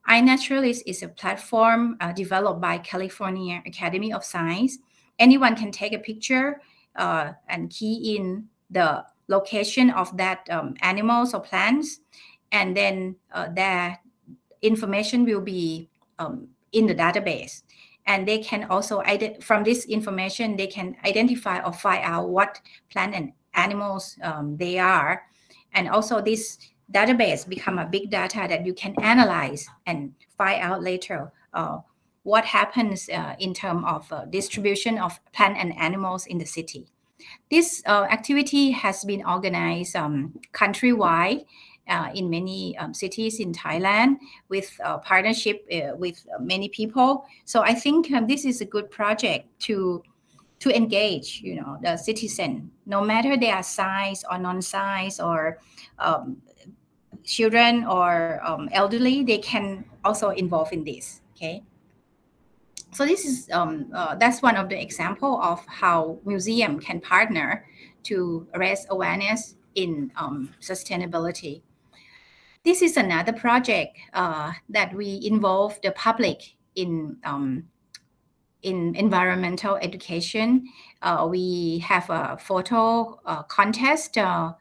C: iNaturalist is a platform uh, developed by California Academy of Science. Anyone can take a picture uh, and key in the location of that um, animals or plants, and then uh, their information will be um, in the database. And they can also from this information they can identify or find out what plant and animals um, they are. And also this database become a big data that you can analyze and find out later uh, what happens uh, in terms of uh, distribution of plant and animals in the city this uh, activity has been organized um, countrywide uh, in many um, cities in Thailand with partnership uh, with many people. So I think um, this is a good project to to engage, you know, the citizen, no matter their size or non-size or um, children or um, elderly, they can also involve in this. Okay. So this is um, uh, that's one of the example of how museum can partner to raise awareness in um, sustainability. This is another project uh, that we involve the public in um, in environmental education. Uh, we have a photo uh, contest uh,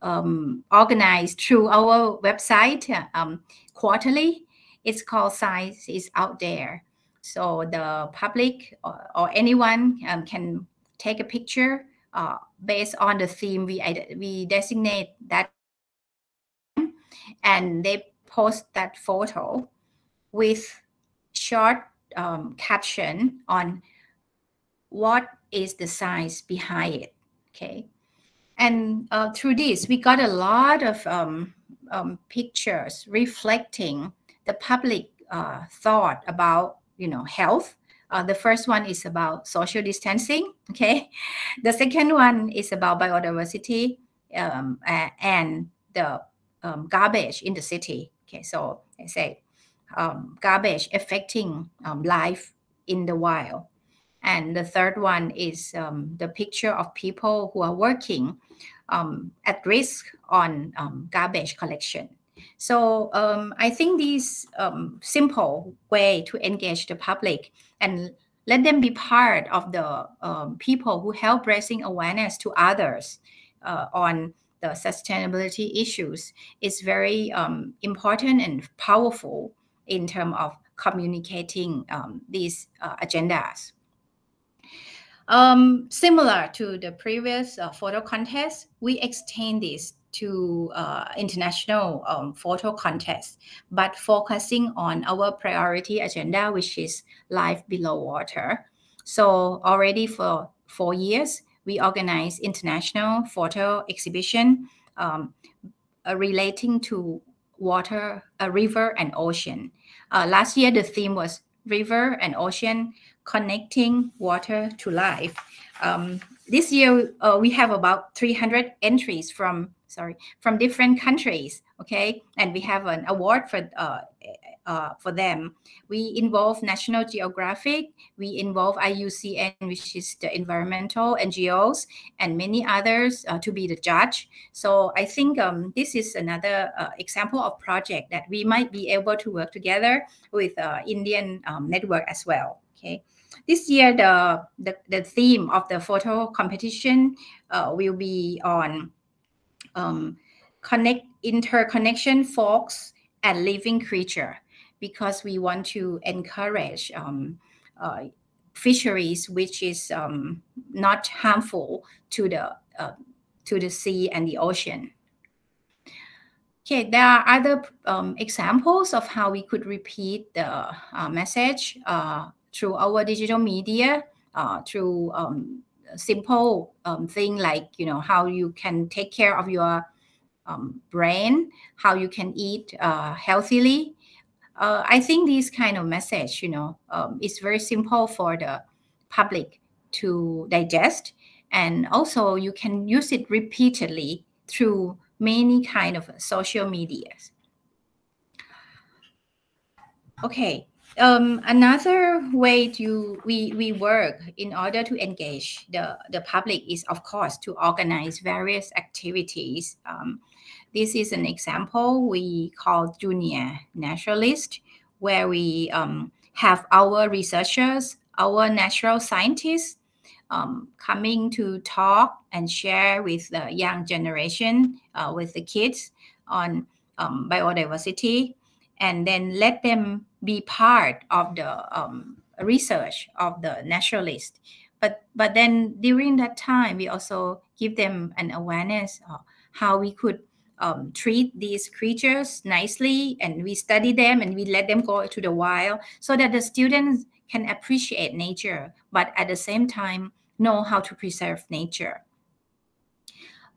C: um, organized through our website um, quarterly. It's called Science is Out There. So the public or, or anyone um, can take a picture uh, based on the theme we, we designate that and they post that photo with short um, caption on what is the science behind it okay? And uh, through this we got a lot of um, um, pictures reflecting the public uh, thought about you know, health. Uh, the first one is about social distancing. Okay, the second one is about biodiversity um, and the um, garbage in the city. Okay, so I say um, garbage affecting um, life in the wild. And the third one is um, the picture of people who are working um, at risk on garbage collection. So um, I think this um, simple way to engage the public and let them be part of the um, people who help raising awareness to others uh, on the sustainability issues is very um, important and powerful in terms of communicating um, these uh, agendas. Um, similar to the previous uh, photo contest, we extend this to uh, international um, photo contests, but focusing on our priority agenda, which is life below water. So already for four years, we organize international photo exhibition um, uh, relating to water, uh, river and ocean. Uh, last year, the theme was river and ocean connecting water to life. Um, this year, uh, we have about 300 entries from sorry from different countries. Okay, and we have an award for uh, uh, for them. We involve National Geographic, we involve IUCN, which is the environmental NGOs, and many others uh, to be the judge. So I think um, this is another uh, example of project that we might be able to work together with uh, Indian um, network as well. Okay. This year, the, the, the theme of the photo competition uh, will be on um, connect interconnection folks and living creature because we want to encourage um, uh, fisheries which is um, not harmful to the uh, to the sea and the ocean. Okay, there are other um, examples of how we could repeat the uh, message uh, through our digital media, uh, through um, simple um, thing like you know how you can take care of your um, brain, how you can eat uh, healthily, uh, I think this kind of message, you know, um, is very simple for the public to digest, and also you can use it repeatedly through many kind of social medias. Okay, um, another way to we, we work in order to engage the, the public is of course to organize various activities. Um, this is an example we call Junior Naturalist, where we um, have our researchers, our natural scientists um, coming to talk and share with the young generation, uh, with the kids on um, biodiversity, and then let them be part of the um, research of the naturalist. But but then during that time, we also give them an awareness of how we could um, treat these creatures nicely and we study them and we let them go to the wild so that the students can appreciate nature but at the same time know how to preserve nature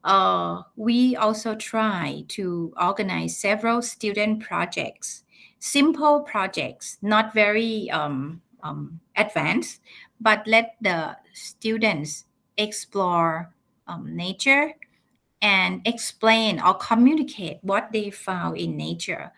C: uh, we also try to organize several student projects simple projects not very um, um, advanced but let the students explore um, nature and explain or communicate what they found in nature.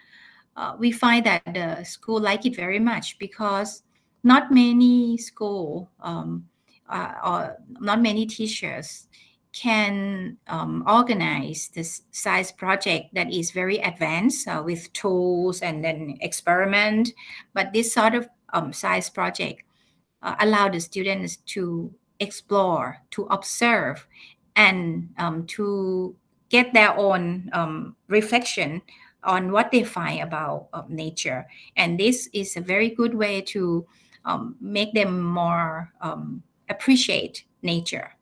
C: Uh, we find that the school like it very much because not many school um, uh, or not many teachers can um, organize this science project that is very advanced uh, with tools and then experiment. But this sort of um, project uh, allow the students to explore, to observe, and um, to get their own um, reflection on what they find about uh, nature. And this is a very good way to um, make them more um, appreciate nature.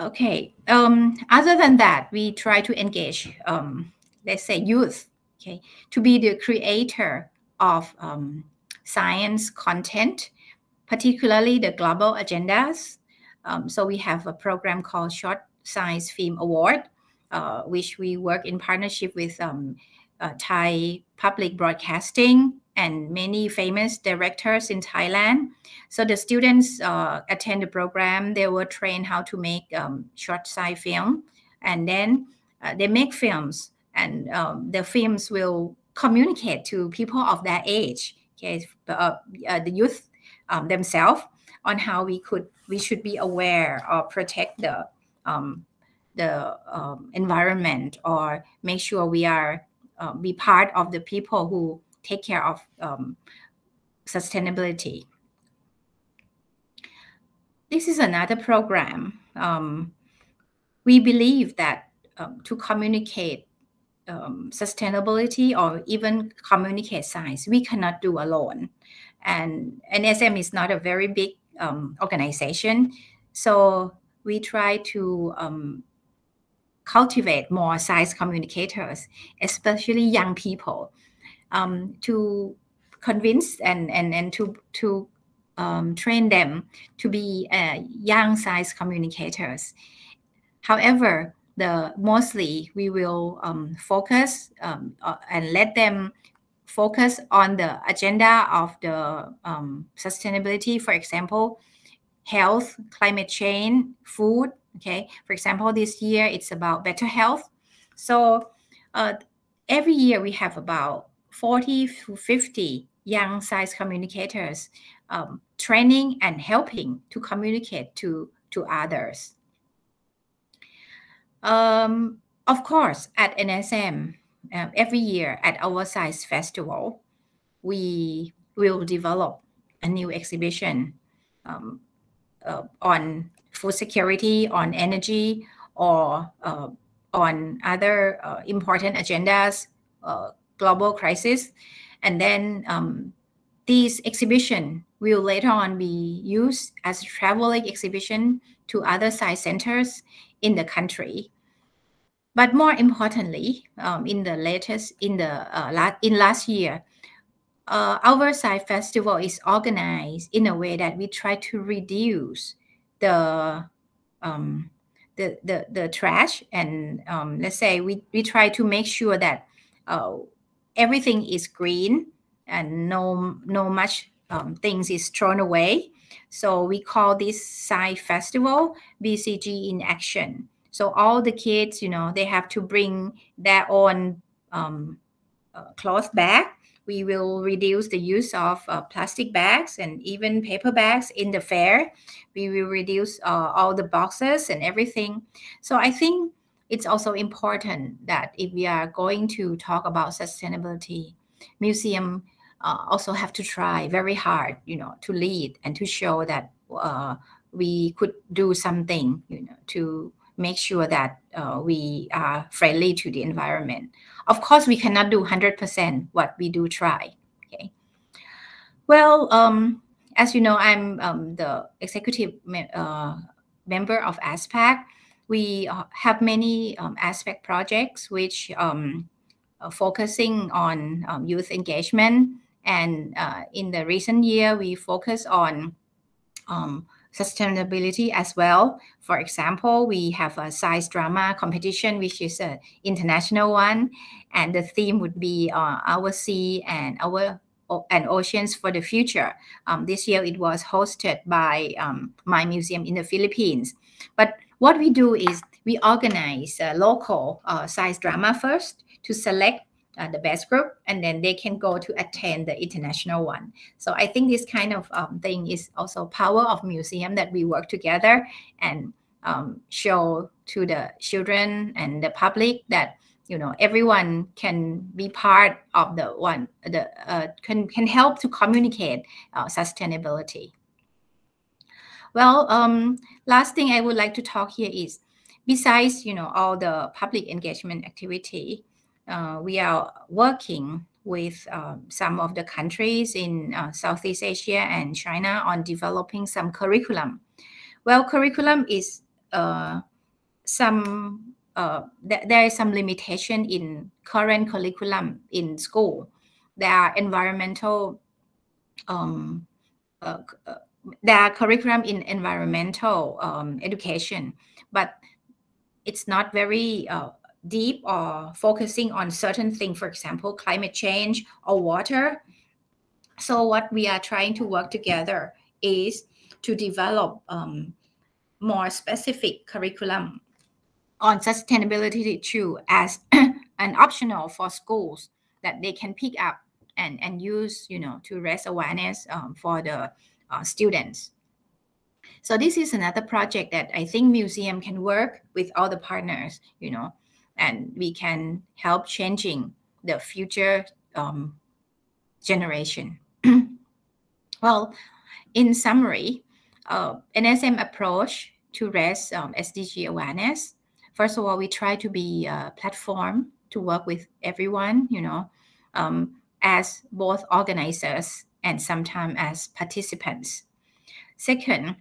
C: Okay. Um, other than that, we try to engage, um, let's say, youth, okay, to be the creator of science content, particularly the global agendas um, so we have a program called Short Science Film Award, uh, which we work in partnership with um, uh, Thai Public Broadcasting and many famous directors in Thailand. So the students uh, attend the program. They were trained how to make um, short size film, and then uh, they make films, and um, the films will communicate to people of that age, okay, uh, uh, the youth um, themselves, on how we could we should be aware or protect the um, the um, environment or make sure we are uh, be part of the people who take care of um, sustainability. This is another program. Um, we believe that um, to communicate um, sustainability or even communicate science, we cannot do alone. And NSM is not a very big um, organization. So we try to um, cultivate more science communicators, especially young people, um, to convince and, and, and to, to um, train them to be uh, young science communicators. However, the mostly we will um, focus um, uh, and let them focus on the agenda of the um, sustainability, for example, health, climate change, food, Okay, for example, this year it's about better health. So uh, every year we have about 40 to 50 young science communicators um, training and helping to communicate to, to others. Um, of course, at NSM, uh, every year at our science festival, we will develop a new exhibition um, uh, on food security, on energy, or uh, on other uh, important agendas, uh, global crisis. And then um, these exhibition will later on be used as a traveling exhibition to other science centers in the country. But more importantly, um, in the latest, in the uh, in last year, uh, our science festival is organized in a way that we try to reduce the um, the, the the trash and um, let's say we, we try to make sure that uh, everything is green and no no much um, things is thrown away so we call this science festival bcg in action so all the kids you know they have to bring their own um, uh, cloth bag we will reduce the use of uh, plastic bags and even paper bags in the fair. We will reduce uh, all the boxes and everything. So I think it's also important that if we are going to talk about sustainability, museum uh, also have to try very hard, you know, to lead and to show that uh, we could do something, you know, to make sure that uh, we are friendly to the environment. Of course, we cannot do 100% what we do try. Okay. Well, um, as you know, I'm um, the executive me- uh, member of ASPAC. We uh, have many um, ASPAC projects which um, focusing on um, youth engagement. And uh, in the recent year, we focus on um, sustainability as well. For example, we have a science drama competition, which is an international one, and the theme would be uh, our sea and our and oceans for the future. Um, this year it was hosted by um, my museum in the Philippines. But what we do is we organize a local uh, science drama first to select uh, the best group, and then they can go to attend the international one. So I think this kind of um, thing is also power of museum that we work together and um, show to the children and the public that you know everyone can be part of the one the uh, can can help to communicate uh, sustainability. Well, um, last thing I would like to talk here is besides you know all the public engagement activity uh, we are working with uh, some of the countries in uh, Southeast Asia and China on developing some curriculum. Well, curriculum is uh, some uh, th- there is some limitation in current curriculum in school. There are environmental um, uh, there are curriculum in environmental um, education, but it's not very deep or focusing on certain things, for example, climate change or water. So what we are trying to work together is to develop um, more specific curriculum on sustainability too as an optional for schools that they can pick up and, and use, you know, to raise awareness um, for the uh, students. So this is another project that I think museum can work with all the partners, you know, and we can help changing the future um, generation. well, in summary, uh, NSM approach to raise um, SDG awareness. First of all, we try to be a platform to work with everyone, you know, um, as both organizers and sometimes as participants. Second,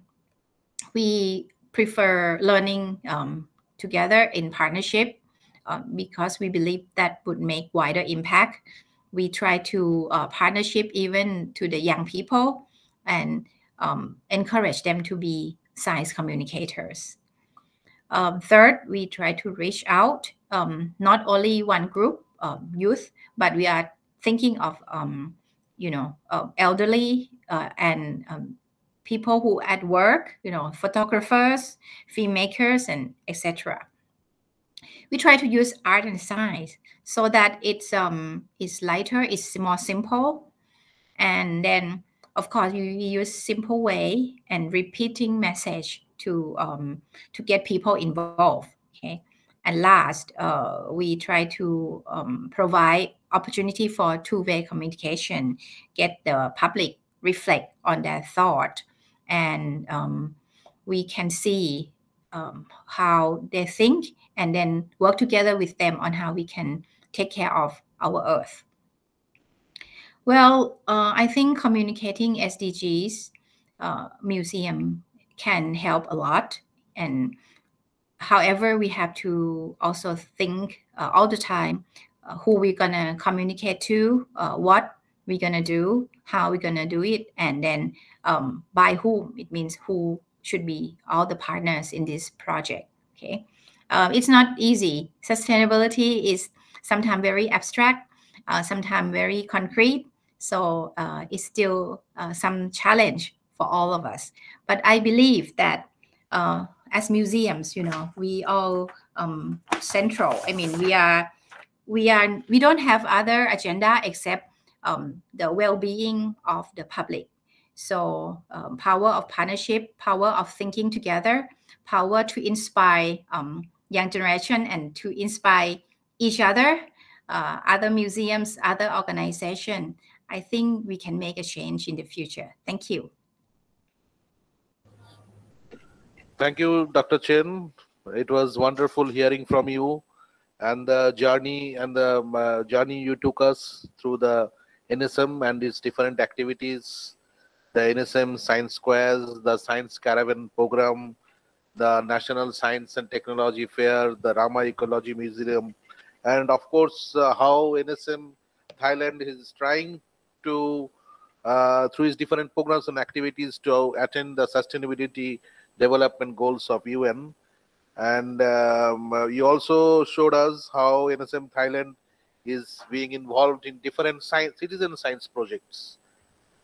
C: we prefer learning um, together in partnership uh, because we believe that would make wider impact. We try to uh, partnership even to the young people and um, encourage them to be science communicators. Um, third, we try to reach out um, not only one group, um, youth, but we are thinking of um, you know uh, elderly uh, and um, people who at work, you know, photographers, filmmakers, and etc. We try to use art and science so that it's um it's lighter, it's more simple, and then of course you use simple way and repeating message to um to get people involved. Okay, and last, uh, we try to um, provide opportunity for two-way communication, get the public reflect on their thought, and um, we can see um, how they think, and then work together with them on how we can take care of our Earth. Well, uh, I think communicating SDGs uh, museum can help a lot, and however, we have to also think uh, all the time uh, who we're gonna communicate to, uh, what we're gonna do, how we're gonna do it, and then um, by whom. It means who should be all the partners in this project. Okay, um, it's not easy. Sustainability is sometimes very abstract, uh, sometimes very concrete. So uh, it's still uh, some challenge for all of us. But I believe that as museums, you know, we all um, central. I mean, we are we are we don't have other agenda except um, the well-being of the public. So um, power of partnership, power of thinking together, power to inspire um, young generation and to inspire each other, uh, other museums, other organization. I think we can make a change in the future. Thank you.
A: Thank you, Dr. Chen. It was wonderful hearing from you and the journey and the uh, journey you took us through the NSM and its different activities, the NSM Science Squares, the Science Caravan Program, the National Science and Technology Fair, the Rama Ecology Museum, and of course, uh, how NSM Thailand is trying to, uh, through its different programs and activities, to attend the sustainability development goals of UN. And um, you also showed us how NSM Thailand is being involved in different science, citizen science projects.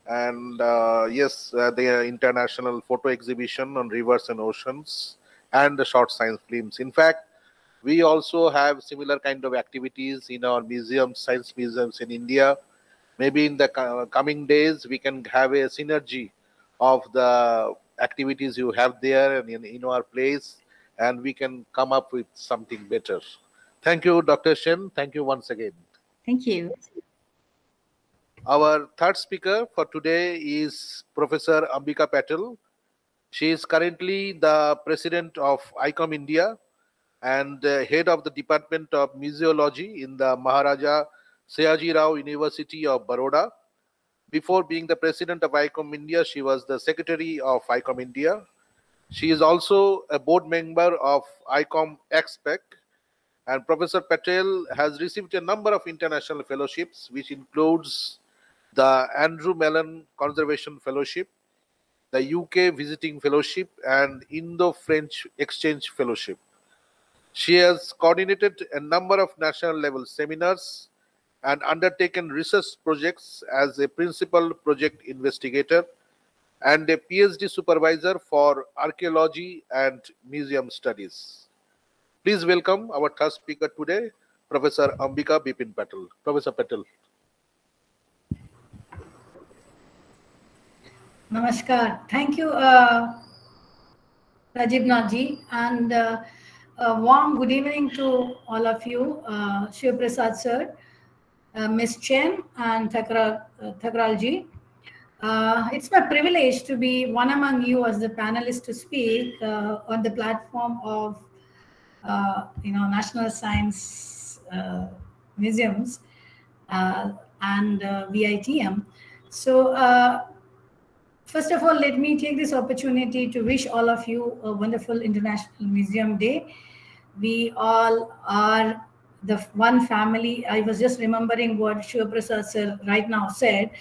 A: And uh, yes, uh, the international photo exhibition on rivers and oceans and the short science films. In fact, we also have similar kind of activities in our museums, science museums in India. Maybe in the coming days, we can have a synergy of the activities you have there and in, in our place, and we can come up with something better. Thank you, Dr. Chen. Thank you once again.
C: Thank you.
A: Our third speaker for today is Professor Ambika Patel. She is currently the president of ICOM India and head of the Department of Museology in the Maharaja Sayaji Rao University of Baroda. Before being the president of ICOM India, she was the secretary of ICOM India. She is also a board member of ICOM ASPAC. And Professor Patel has received a number of international fellowships, which includes the Andrew Mellon Conservation Fellowship, the UK Visiting Fellowship, and Indo-French Exchange Fellowship. She has coordinated a number of national level seminars and undertaken research projects as a principal project investigator and a PhD supervisor for archaeology and museum studies. Please welcome our third speaker today, Professor Ambika Bipin Patel. Professor Patel.
D: Namaskar. Thank you, uh, Rajiv Nathji, and uh, a warm good evening to all of you, uh, Shiv Prasad sir, uh, Ms. Chen, and Thakral, uh, Thakralji. Uh, it's my privilege to be one among you as the panelist to speak uh, on the platform of, uh, you know, National Science Museums and BITM. So, first of all, let me take this opportunity to wish all of you a wonderful International Museum Day. We all are the one family. I was just remembering what Shiva Prasad sir right now said.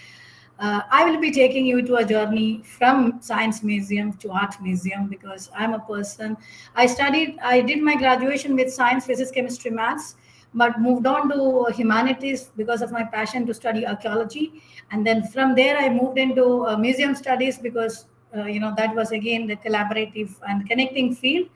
D: Uh, I will be taking you to a journey from Science Museum to Art Museum because I'm a person. I studied, I did my graduation with science, physics, chemistry, maths, but moved on to humanities because of my passion to study archaeology. And then from there, I moved into uh, museum studies because, uh, you know, that was again the collaborative and connecting field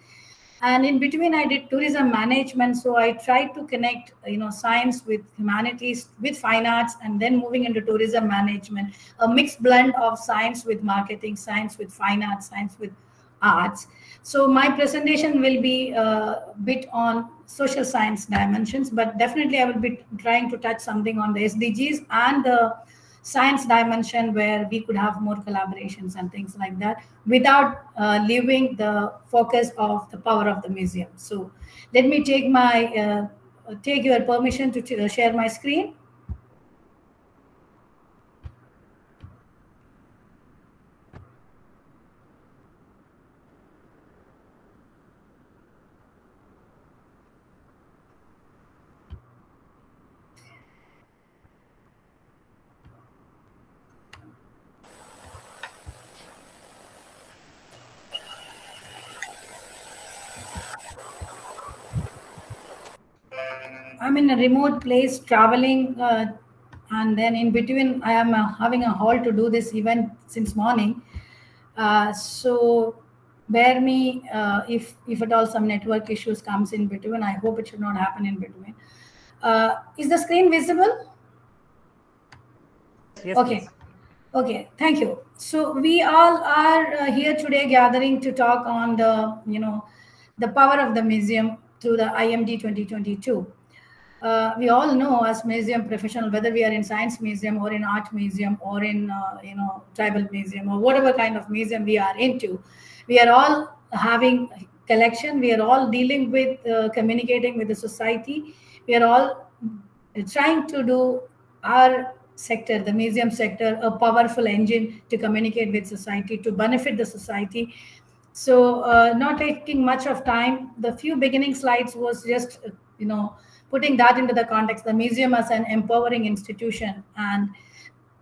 D: and in between i did tourism management. So i tried to connect you know science with humanities with fine arts and then moving into tourism management. A mixed blend of science with marketing science with fine arts science with arts. So my presentation will be a bit on social science dimensions but definitely i will be trying to touch something on the sdgs and the science dimension where we could have more collaborations and things like that without uh, leaving the focus of the power of the museum. So let me take my uh, take your permission to uh, share my screen. In a remote place traveling, uh, and then in between, I am uh, having a hall to do this event since morning. Uh, so bear me uh, if if at all some network issues comes in between. I hope it should not happen in between. Uh, is the screen visible?
B: Yes,
D: okay.
B: please.
D: Okay, thank you. So we all are uh, here today gathering to talk on the, you know, the power of the museum through the IMD 2022. Uh, we all know as museum professional, whether we are in science museum or in art museum or in, uh, you know, tribal museum or whatever kind of museum we are into, we are all having collection. We are all dealing with uh, communicating with the society. We are all trying to do our sector, the museum sector, a powerful engine to communicate with society, to benefit the society. So, uh, not taking much of time, the few beginning slides was just, you know, putting that into the context. The museum as an empowering institution, and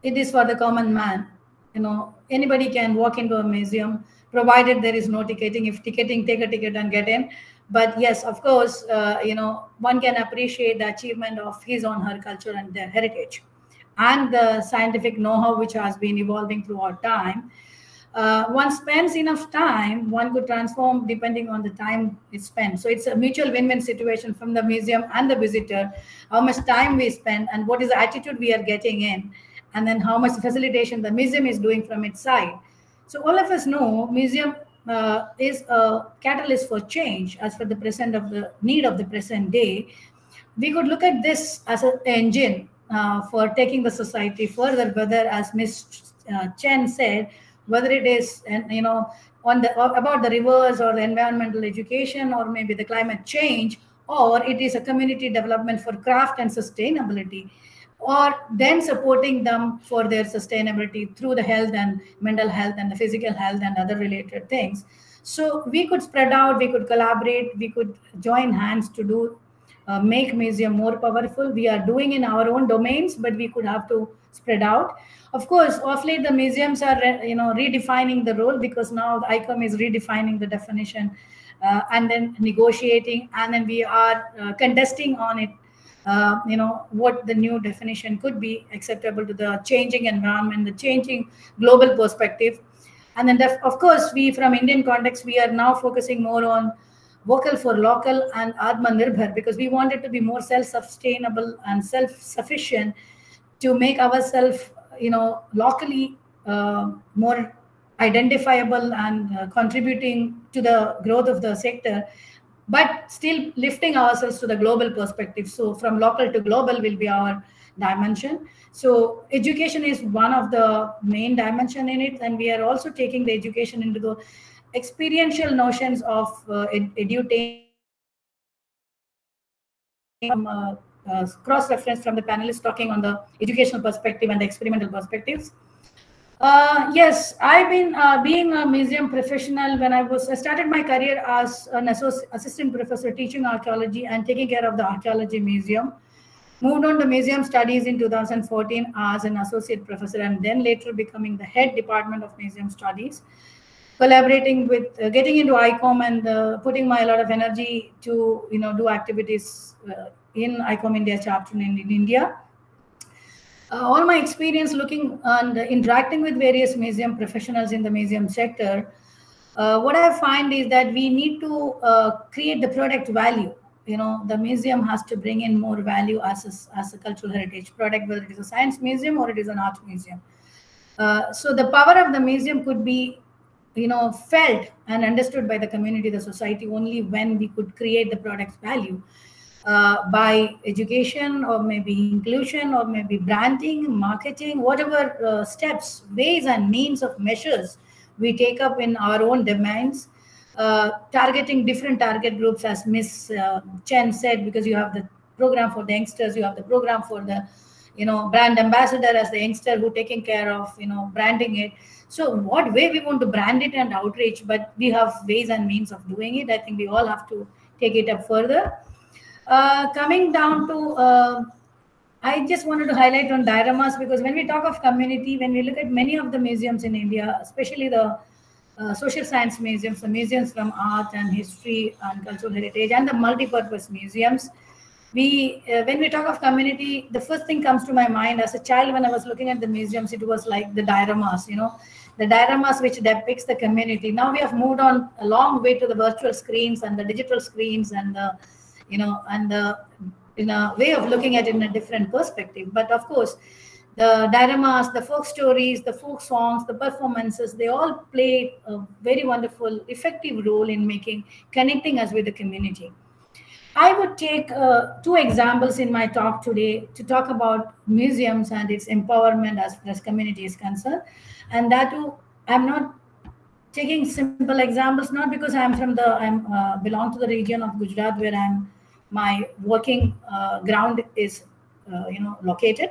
D: it is for the common man. You know, anybody can walk into a museum, provided there is no ticketing. If ticketing, take a ticket and get in. But yes, of course, uh, you know, one can appreciate the achievement of his or her culture and their heritage and the scientific know-how which has been evolving throughout time uh, one spends enough time one could transform depending on the time it's spent so it's a mutual win-win situation from the museum and the visitor how much time we spend and what is the attitude we are getting in and then how much facilitation the museum is doing from its side so all of us know museum uh, is a catalyst for change as for the present of the need of the present day we could look at this as an engine uh, for taking the society further, whether, as Ms. Uh, Chen said, whether it is, and you know, on the about the rivers or the environmental education or maybe the climate change, or it is a community development for craft and sustainability, or then supporting them for their sustainability through the health and mental health and the physical health and other related things. So we could spread out, we could collaborate, we could join hands to do uh, make museum more powerful. We are doing in our own domains, but we could have to spread out. Of course, of late the museums are you know redefining the role because now the ICOM is redefining the definition uh, and then negotiating, and then we are uh, contesting on it uh, you know what the new definition could be acceptable to the changing environment the changing global perspective and then of course we from indian context we are now focusing more on vocal for local and Atmanirbhar because we wanted to be more self-sustainable and self-sufficient to make ourselves, you know, locally uh, more identifiable and uh, contributing to the growth of the sector, but still lifting ourselves to the global perspective. So from local to global will be our dimension. So education is one of the main dimension in it, and we are also taking the education into the experiential notions of uh, ed edutainment uh, uh, cross-reference from the panelists talking on the educational perspective and the experimental perspectives. Uh, yes, I've been uh, being a museum professional when I was I started my career as an assistant professor teaching archaeology and taking care of the archaeology museum. Moved on to museum studies in 2014 as an associate professor and then later becoming the head department of museum studies collaborating with uh, getting into ICOM and uh, putting my a lot of energy to you know do activities uh, in ICOM India chapter in, in India. Uh, all my experience looking and interacting with various museum professionals in the museum sector, uh, what I find is that we need to uh, create the product value. You know, the museum has to bring in more value as a, as a cultural heritage product, whether it is a science museum or it is an art museum. so the power of the museum could be you know felt and understood by the community the society only when we could create the product's value uh, by education or maybe inclusion or maybe branding marketing whatever uh, steps ways and means of measures we take up in our own domains uh, targeting different target groups as miss uh, chen said because you have the program for the youngsters you have the program for the you know brand ambassador as the youngster who taking care of you know branding it so what way we want to brand it and outreach, but we have ways and means of doing it. I think we all have to take it up further. Uh, coming down to, uh, I just wanted to highlight on dioramas because when we talk of community, when we look at many of the museums in India, especially the uh, social science museums, the museums from art and history and cultural heritage, and the multi-purpose museums, we uh, when we talk of community the first thing comes to my mind as a child when i was looking at the museums it was like the dioramas you know the dioramas which depicts the community. Now we have moved on a long way to the virtual screens and the digital screens and the you know and the in a way of looking at it in a different perspective. But of course the dioramas the folk stories the folk songs the performances they all play a very wonderful effective role in making connecting us with the community I would take uh, two examples in my talk today to talk about museums and its empowerment as as community is concerned. And that too, I'm not taking simple examples, not because I'm from the, I'm uh, belong to the region of Gujarat where I'm, my working uh, ground is, uh, you know, located.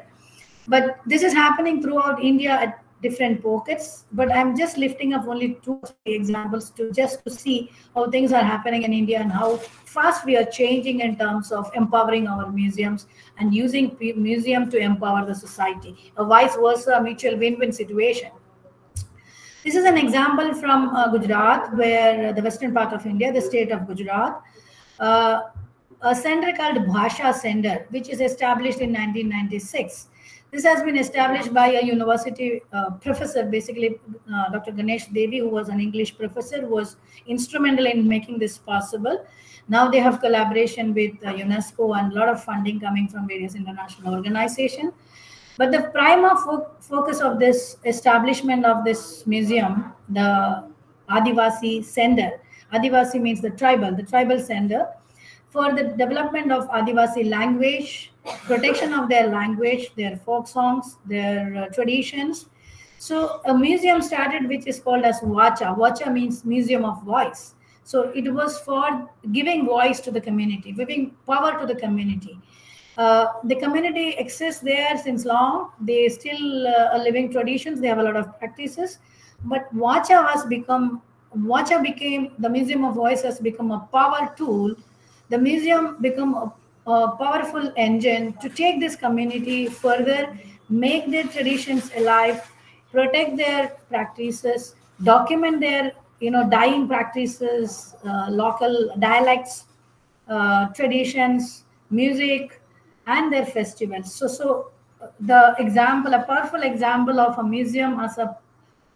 D: But this is happening throughout India at different pockets but i'm just lifting up only two three examples to just to see how things are happening in india and how fast we are changing in terms of empowering our museums and using museum to empower the society a vice versa a mutual win-win situation. This is an example from uh, gujarat where uh, the western part of india the state of gujarat. Uh, a center called bhasha center which is established in 1996 this has been established by a university uh, professor, basically uh, Dr. Ganesh Devy, who was an English professor, was instrumental in making this possible. Now they have collaboration with uh, UNESCO and a lot of funding coming from various international organizations. But the prime fo focus of this establishment of this museum, the Adivasi Center, Adivasi means the tribal, the tribal center, for the development of Adivasi language, protection of their language, their folk songs, their uh, traditions. So a museum started which is called as Vacha. Vacha means museum of voice. So it was for giving voice to the community, giving power to the community. Uh, the community exists there since long. They still uh, living traditions. They have a lot of practices. But Vacha has become, Vacha became, the Museum of Voice has become a power tool. The museum become a a powerful engine to take this community further, make their traditions alive, protect their practices, document their you know dying practices, uh, local dialects, uh, traditions, music, and their festivals. So, so the example, a powerful example of a museum as a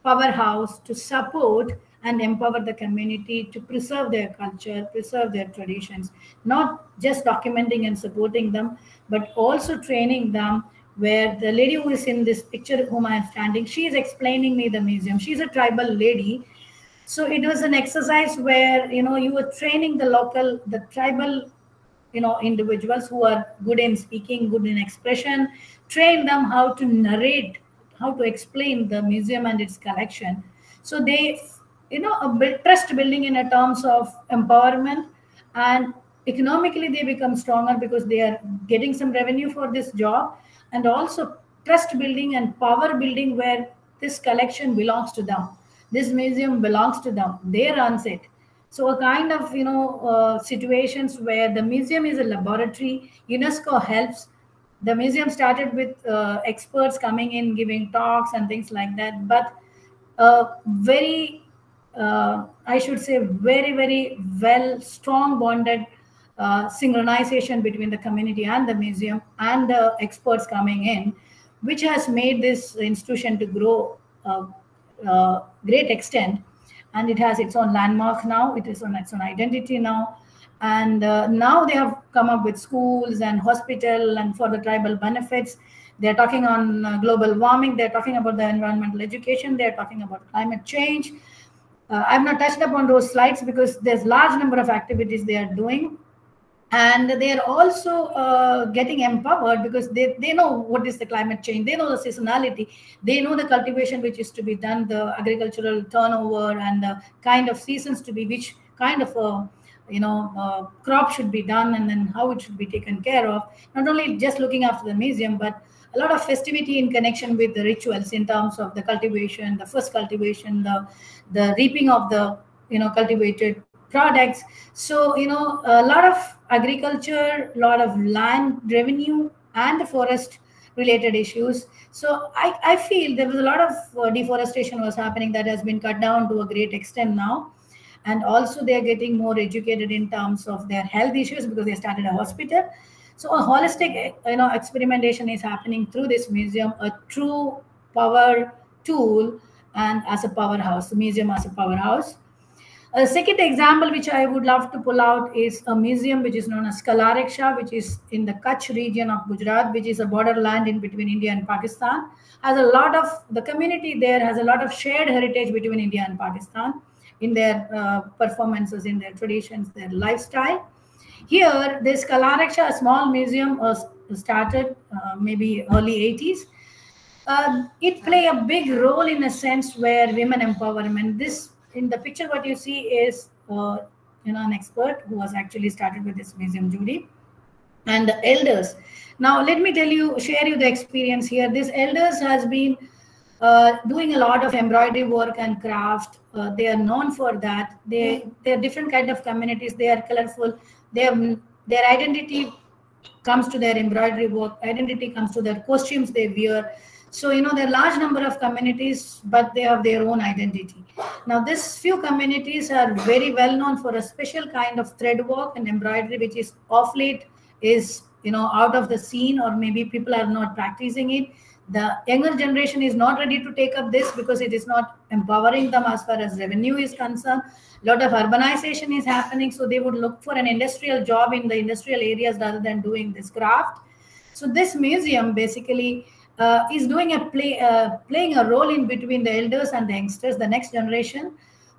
D: powerhouse to support and empower the community to preserve their culture, preserve their traditions, not just documenting and supporting them, but also training them. Where the lady who is in this picture, whom I am standing, she is explaining me the museum. She's a tribal lady. So it was an exercise where you know you were training the local, the tribal, you know, individuals who are good in speaking, good in expression, train them how to narrate, how to explain the museum and its collection. So they you know a bit trust building in a terms of empowerment. And economically they become stronger because they are getting some revenue for this job. And also trust building and power building where this collection belongs to them. This museum belongs to them. They runs it. So a kind of you know uh, situations where the museum is a laboratory. Unesco helps. The museum started with uh, experts coming in giving talks and things like that. But a very uh, I should say, very, very well, strong bonded uh, synchronization between the community and the museum and the experts coming in, which has made this institution to grow uh, uh, great extent. And it has its own landmark now. It is on its own identity now. And uh, now they have come up with schools and hospital and for the tribal benefits. They're talking on uh, global warming. They're talking about the environmental education. They're talking about climate change uh, I've not touched upon those slides because there's large number of activities they are doing. And they are also uh, getting empowered because they, they know what is the climate change. They know the seasonality. They know the cultivation which is to be done, the agricultural turnover and the kind of seasons to be, which kind of a you know uh, crop should be done and then how it should be taken care of. Not only just looking after the museum, but a lot of festivity in connection with the rituals in terms of the cultivation, the first cultivation, the the reaping of the you know cultivated products. So you know a lot of agriculture, a lot of land revenue, and the forest related issues. So I, I feel there was a lot of uh, deforestation was happening that has been cut down to a great extent now. And also they're getting more educated in terms of their health issues because they started a hospital. So a holistic, you know, experimentation is happening through this museum, a true power tool, and as a powerhouse, the museum as a powerhouse. A second example, which I would love to pull out, is a museum which is known as Kala Raksha, which is in the Kutch region of Gujarat, which is a borderland in between India and Pakistan. Has a lot of the community there has a lot of shared heritage between India and Pakistan in their uh, performances, in their traditions, their lifestyle. Here, this Kala Raksha, a small museum, was started uh, maybe early 80s. Uh, it play a big role in a sense where women empowerment. This in the picture, what you see is uh, you know an expert who was actually started with this museum, Judy, and the elders. Now, let me tell you, share you the experience here. This elders has been uh, doing a lot of embroidery work and craft. Uh, they are known for that. They they are different kind of communities. They are colorful their their identity comes to their embroidery work identity comes to their costumes they wear. So you know there are large number of communities but they have their own identity. Now this few communities are very well known for a special kind of thread work and embroidery which is off late is you know out of the scene or maybe people are not practicing it the younger generation is not ready to take up this because it is not empowering them as far as revenue is concerned. A lot of urbanization is happening so they would look for an industrial job in the industrial areas rather than doing this craft. So this museum basically uh, is doing a play uh, playing a role in between the elders and the youngsters the next generation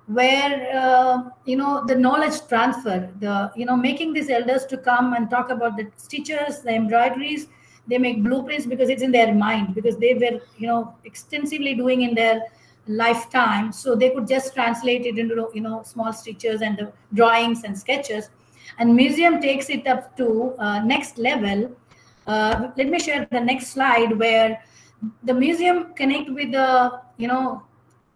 D: where uh, you know the knowledge transfer the you know making these elders to come and talk about the stitches the embroideries they make blueprints because it's in their mind because they were you know extensively doing in their lifetime. So they could just translate it into you know small stitches and the drawings and sketches. And museum takes it up to uh, next level. Uh, let me share the next slide where the museum connect with the you know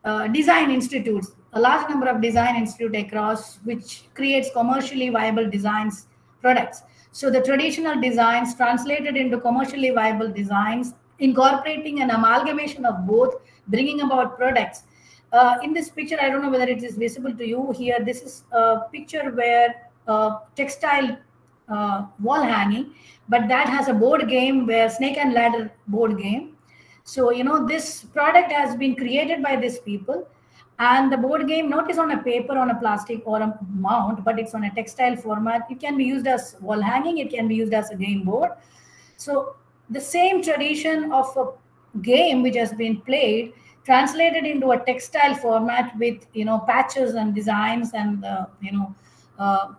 D: uh, design institutes. A large number of design institute across which creates commercially viable designs products so the traditional designs translated into commercially viable designs, incorporating an amalgamation of both, bringing about products. Uh, in this picture, I don't know whether it is visible to you here. This is a picture where uh, textile uh, wall hanging, but that has a board game where snake and ladder board game. So, you know, this product has been created by these people and the board game not is on a paper on a plastic or a mount but it's on a textile format. It can be used as wall hanging. It can be used as a game board. So the same tradition of a game which has been played translated into a textile format with you know patches and designs and uh, you know uh,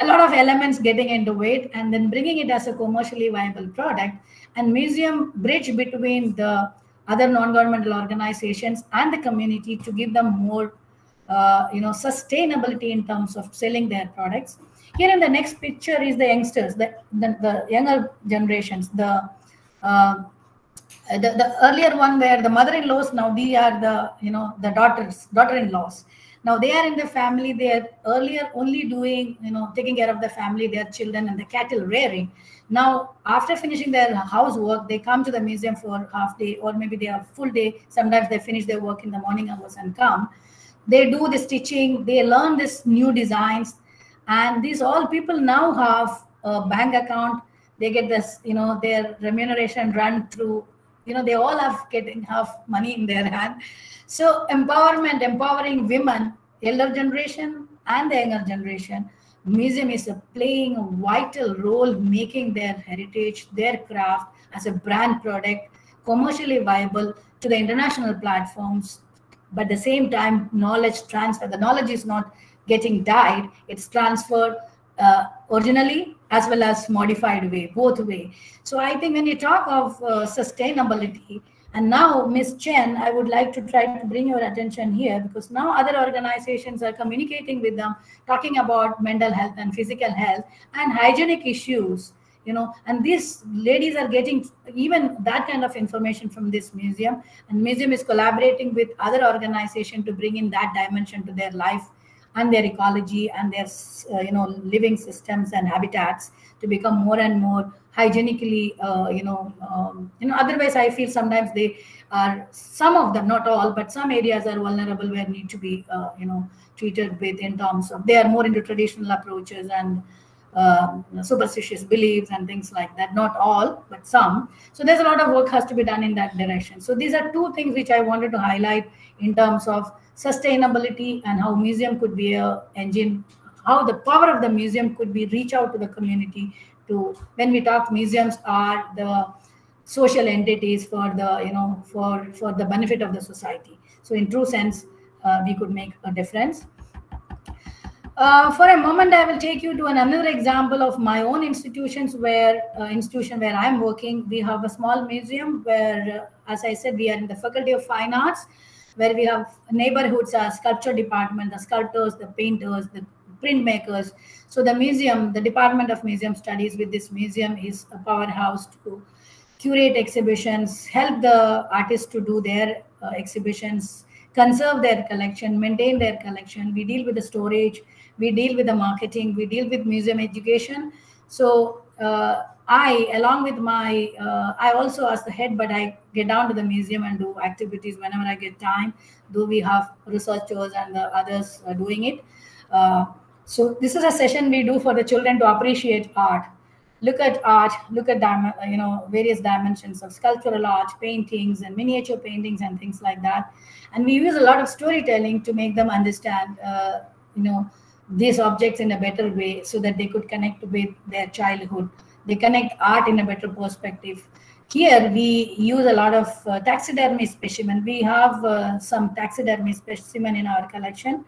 D: a lot of elements getting into it and then bringing it as a commercially viable product. And museum bridge between the other non-governmental organizations and the community to give them more uh, you know sustainability in terms of selling their products. Here in the next picture is the youngsters the, the, the younger generations the, uh, the the earlier one where the mother-in-laws now they are the you know the daughters daughter-in-laws. Now they are in the family they are earlier only doing you know taking care of the family their children and the cattle rearing now, after finishing their housework, they come to the museum for half day or maybe they have full day. Sometimes they finish their work in the morning hours and come. They do the stitching, they learn this new designs. And these all people now have a bank account. They get this, you know, their remuneration run through, you know, they all have getting have money in their hand. So empowerment, empowering women, elder generation and the younger generation museum is playing a vital role making their heritage their craft as a brand product commercially viable to the international platforms. But at the same time knowledge transfer the knowledge is not getting died it's transferred uh, originally as well as modified way both way. So i think when you talk of uh, sustainability and now, Ms. Chen, I would like to try to bring your attention here because now other organizations are communicating with them, talking about mental health and physical health and hygienic issues. You know, and these ladies are getting even that kind of information from this museum. And museum is collaborating with other organizations to bring in that dimension to their life and their ecology and their uh, you know living systems and habitats to become more and more hygienically uh, you know um, you know otherwise i feel sometimes they are some of them not all but some areas are vulnerable where need to be uh, you know treated with in terms of they are more into traditional approaches and um, superstitious beliefs and things like that. Not all but some. So there's a lot of work has to be done in that direction. So these are two things which i wanted to highlight in terms of sustainability and how museum could be a engine how the power of the museum could be reach out to the community to when we talk museums are the social entities for the you know for for the benefit of the society. So in true sense uh, we could make a difference. Uh, for a moment i will take you to another example of my own institutions where uh, institution where i'm working. We have a small museum where uh, as i said we are in the faculty of fine arts where we have neighborhoods our sculpture department the sculptors the painters the printmakers. So the museum, the Department of Museum Studies with this museum is a powerhouse to curate exhibitions, help the artists to do their uh, exhibitions, conserve their collection, maintain their collection. We deal with the storage, we deal with the marketing, we deal with museum education. So uh, I, along with my, uh, I also as the head, but I get down to the museum and do activities whenever I get time. Do we have researchers and the others doing it? So this is a session we do for the children to appreciate art. Look at art, look at you know various dimensions of sculptural art, paintings and miniature paintings and things like that. And we use a lot of storytelling to make them understand uh, you know these objects in a better way so that they could connect with their childhood. They connect art in a better perspective. Here we use a lot of uh, taxidermy specimen. We have uh, some taxidermy specimen in our collection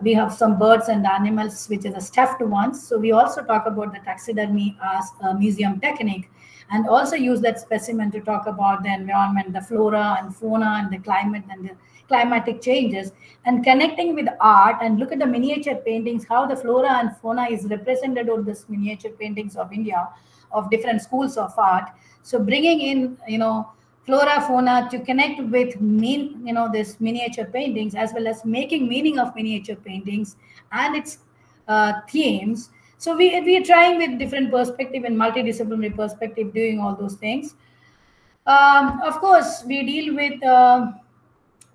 D: we have some birds and animals, which is a stuffed ones. So we also talk about the taxidermy as a museum technique and also use that specimen to talk about the environment, the flora and fauna and the climate and the climatic changes and connecting with art and look at the miniature paintings, how the flora and fauna is represented on this miniature paintings of India of different schools of art. So bringing in, you know, flora fauna to connect with mean you know this miniature paintings as well as making meaning of miniature paintings and its uh, themes so we we are trying with different perspective and multidisciplinary perspective doing all those things um, of course we deal with uh,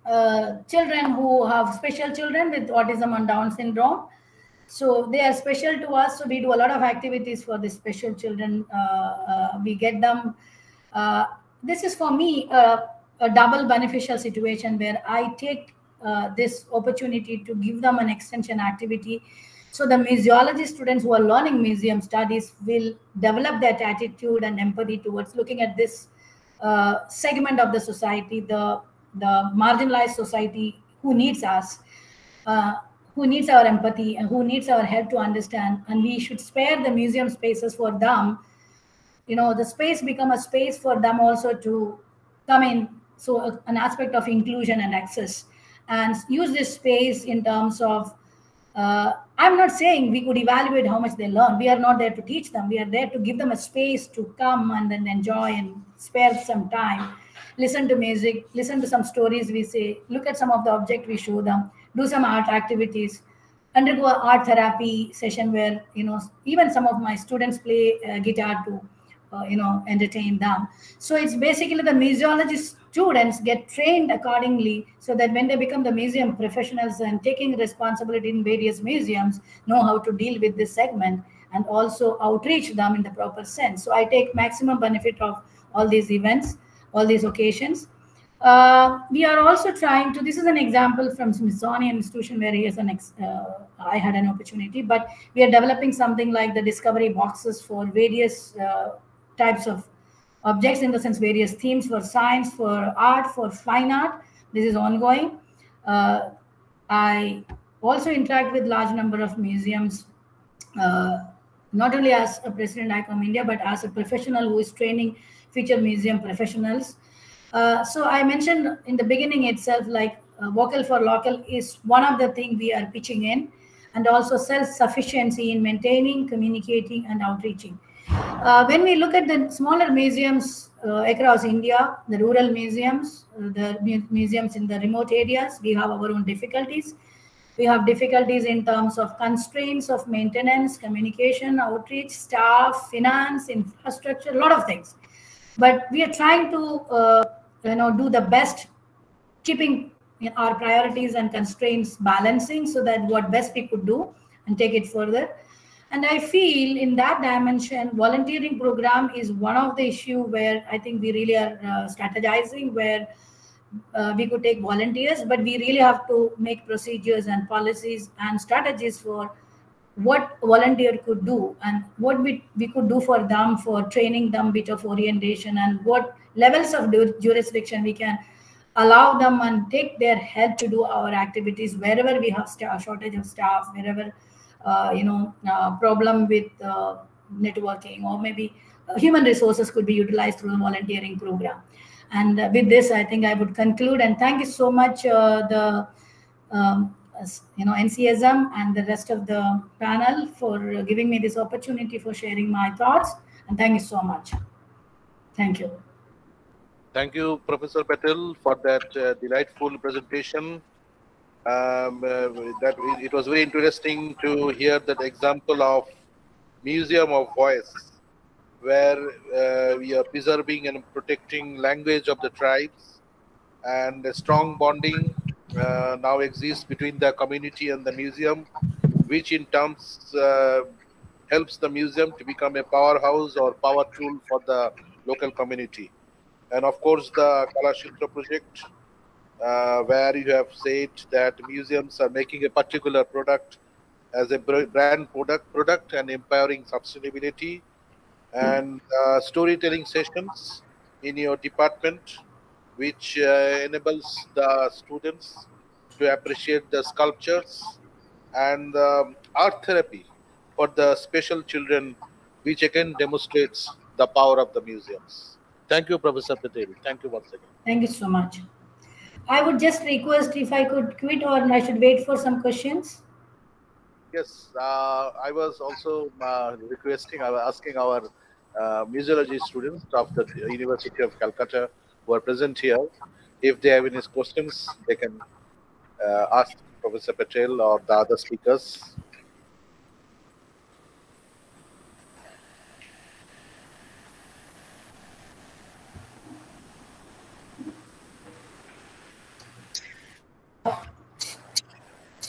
D: uh, children who have special children with autism and down syndrome So they are special to us. So we do a lot of activities for the special children. Uh, uh, we get them. Uh, this is for me a double beneficial situation where I take this opportunity to give them an extension activity so the museology students who are learning museum studies will develop that attitude and empathy towards looking at this uh, segment of the society, the the marginalized society who needs us, uh, who needs our empathy and who needs our help to understand. And we should spare the museum spaces for them. You know, the space become a space for them also to come in. So uh, an aspect of inclusion and access, and use this space in terms of uh, I'm not saying we could evaluate how much they learn. We are not there to teach them. We are there to give them a space to come and then enjoy and spare some time, listen to music, listen to some stories we say, look at some of the object we show them, do some art activities, undergo an art therapy session where you know even some of my students play uh, guitar to uh, you know entertain them. So it's basically the museologist students get trained accordingly so that when they become the museum professionals and taking responsibility in various museums know how to deal with this segment and also outreach them in the proper sense so i take maximum benefit of all these events all these occasions uh, we are also trying to this is an example from smithsonian institution where here's an ex, uh, i had an opportunity but we are developing something like the discovery boxes for various uh, types of objects in the sense various themes for science, for art, for fine art. This is ongoing. Uh, I also interact with large number of museums, uh, not only as a president ICOM India, but as a professional who is training future museum professionals. Uh, so I mentioned in the beginning itself, like uh, vocal for local is one of the things we are pitching in, and also self-sufficiency in maintaining, communicating, and outreaching. Uh, when we look at the smaller museums uh, across India, the rural museums, uh, the mu museums in the remote areas, we have our own difficulties. We have difficulties in terms of constraints of maintenance, communication, outreach, staff, finance, infrastructure, a lot of things. But we are trying to, uh, you know, do the best, keeping our priorities and constraints balancing so that what best we could do and take it further and i feel in that dimension volunteering program is one of the issue where i think we really are uh, strategizing where uh, we could take volunteers but we really have to make procedures and policies and strategies for what volunteer could do and what we, we could do for them for training them bit of orientation and what levels of jurisdiction we can allow them and take their help to do our activities wherever we have a shortage of staff wherever you know, uh, problem with uh, networking or maybe human resources could be utilized through the volunteering program. And with this, I think I would conclude and thank you so much, the um, you know NCSM and the rest of the panel for giving me this opportunity for sharing my thoughts. And thank you so much. Thank you.
A: Thank you, Professor Patel, for that uh, delightful presentation um, uh, that it was very interesting to hear that example of museum of voice where uh, we are preserving and protecting language of the tribes and a strong bonding uh, now exists between the community and the museum which in terms uh, helps the museum to become a powerhouse or power tool for the local community. And of course the Kalashilpa project uh, where you have said that museums are making a particular product as a brand product product and empowering sustainability and uh, storytelling sessions in your department which uh, enables the students to appreciate the sculptures and um, art therapy for the special children which again demonstrates the power of the museums. Thank you professor patel. Thank you once again.
D: Thank you so much I would just request if I could quit or I should wait for some questions.
A: Yes, uh, I was also uh, requesting, I was asking our uh, museology students of the University of Calcutta who are present here, if they have any questions, they can uh, ask Professor Patel or the other speakers.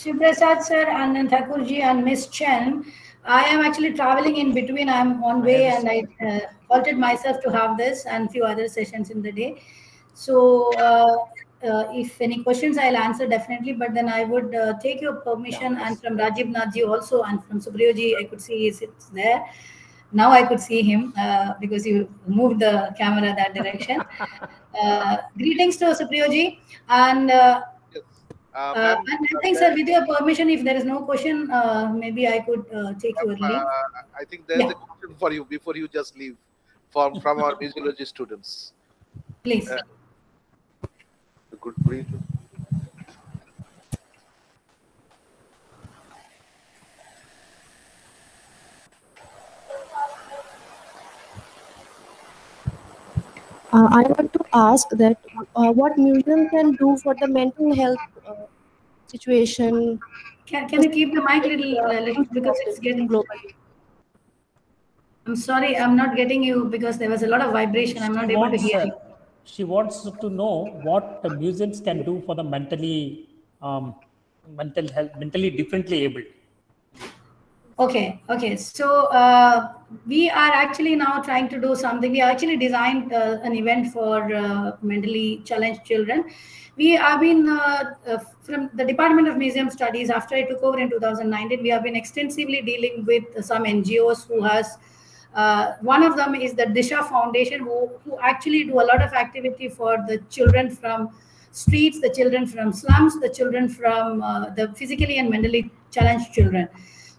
D: Shiv Prasad sir, Anand Thakurji, and Miss Chen. I am actually traveling in between. I'm on way and I uh, halted myself to have this and few other sessions in the day. So uh, uh, if any questions, I'll answer definitely. But then I would uh, take your permission and from Rajiv Nathji also and from Subriyoji, I could see it's there. Now I could see him uh, because you moved the camera that direction. Uh, greetings to Subriyoji and uh,
A: Uh,
D: uh, I think, sir, with your permission, if there is no question, uh, maybe I could uh, take your leave.
A: uh, I think there's
D: Yeah.
A: a question for you before you just leave from, from our museology students.
D: Please.
A: uh, Good brief.
E: Uh, I want to ask that uh, what museum can do for the mental health uh, situation
D: Can, can you keep the mic little, uh, little because it's getting
E: globally.
D: I'm sorry, I'm not getting you because there was a lot of vibration. I'm not
B: She
D: able to hear
B: uh,
D: you.
B: she wants to know what the museums can do for the mentally um, mental health mentally differently abled
D: Okay, okay. So uh, we are actually now trying to do something. We actually designed uh, an event for uh, mentally challenged children. We have been uh, uh, from the Department of Museum Studies. After I took over in 2019, we have been extensively dealing with some NGOs who has. Uh, one of them is the Disha Foundation, who, who actually do a lot of activity for the children from streets, the children from slums, the children from the physically and mentally challenged children.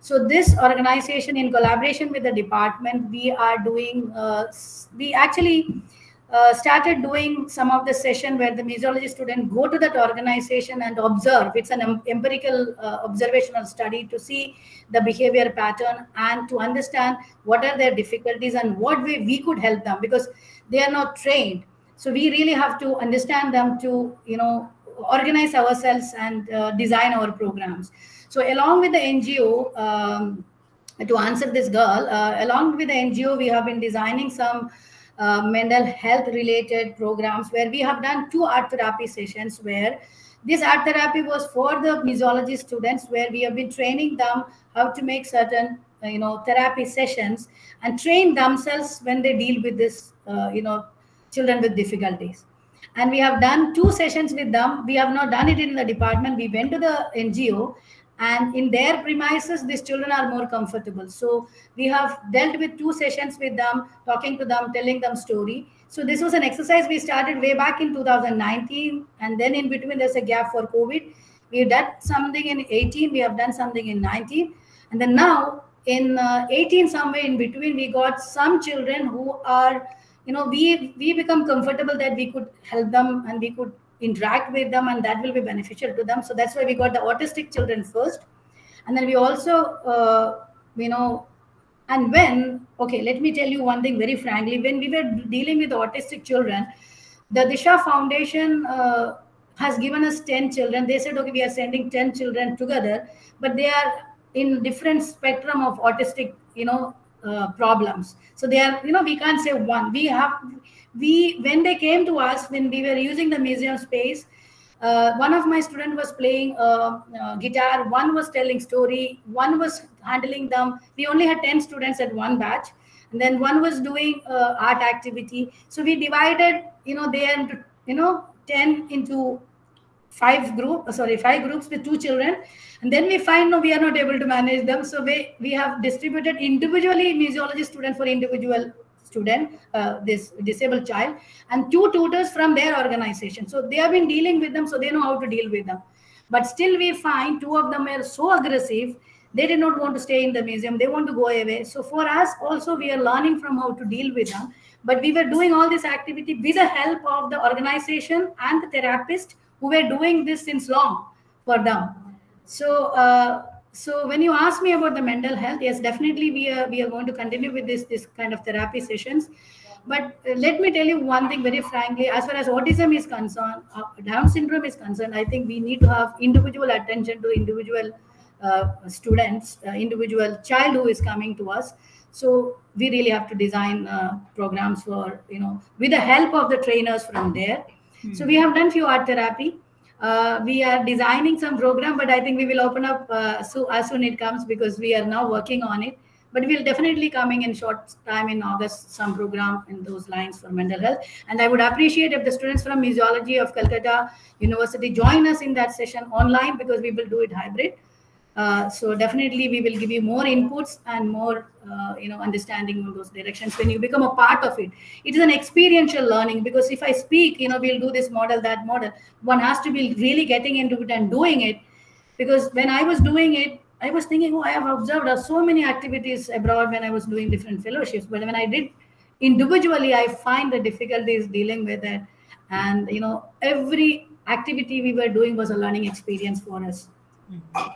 D: So this organization, in collaboration with the department, we are doing. Uh, we actually uh, started doing some of the session where the museology student go to that organization and observe. It's an em- empirical uh, observational study to see the behavior pattern and to understand what are their difficulties and what way we could help them because they are not trained. So we really have to understand them to you know organize ourselves and uh, design our programs. So along with the NGO, um, to answer this girl, uh, along with the NGO, we have been designing some uh, mental health related programs where we have done two art therapy sessions where this art therapy was for the museology students where we have been training them how to make certain uh, you know therapy sessions and train themselves when they deal with this uh, you know children with difficulties. And we have done two sessions with them. We have not done it in the department. We went to the ngo and in their premises these children are more comfortable. So we have dealt with two sessions with them talking to them telling them story. So this was an exercise we started way back in 2019 and then in between there's a gap for covid. We did something in 18 we have done something in 19 and then now in uh, 18 somewhere in between we got some children who are you know we we become comfortable that we could help them and we could interact with them and that will be beneficial to them. So that's why we got the autistic children first. And then we also uh, you know and when okay let me tell you one thing very frankly. When we were dealing with autistic children the disha foundation uh, has given us 10 children. They said okay we are sending 10 children together but they are in different spectrum of autistic you know uh, problems. So they are you know we can't say one. We have we when they came to us when we were using the museum space uh, one of my students was playing uh, uh, guitar. One was telling story. One was handling them. We only had 10 students at one batch. And then one was doing uh, art activity. So we divided you know they into you know 10 into five group sorry five groups with two children. And then we find no we are not able to manage them. So we we have distributed individually museology student for individual student uh, this disabled child and two tutors from their organization. So they have been dealing with them so they know how to deal with them. But still we find two of them are so aggressive they did not want to stay in the museum they want to go away. So for us also we are learning from how to deal with them. But we were doing all this activity with the help of the organization and the therapist who were doing this since long for them. So uh, so when you ask me about the mental health yes definitely we are we are going to continue with this this kind of therapy sessions. But uh, let me tell you one thing very frankly as far as autism is concerned uh, down syndrome is concerned i think we need to have individual attention to individual uh, students uh, individual child who is coming to us. So we really have to design uh, programs for you know with the help of the trainers from there. So we have done few art therapy Uh, we are designing some program, but I think we will open up uh, so as soon it comes because we are now working on it. But we'll definitely coming in short time in August some program in those lines for mental health. And I would appreciate if the students from Museology of Calcutta University join us in that session online because we will do it hybrid. Uh, so definitely we will give you more inputs and more uh, you know understanding on those directions when you become a part of it. It is an experiential learning because if i speak you know we'll do this model that model. One has to be really getting into it and doing it because when i was doing it i was thinking oh i have observed so many activities abroad when i was doing different fellowships. But when i did individually i find the difficulties dealing with it. And you know every activity we were doing was a learning experience for us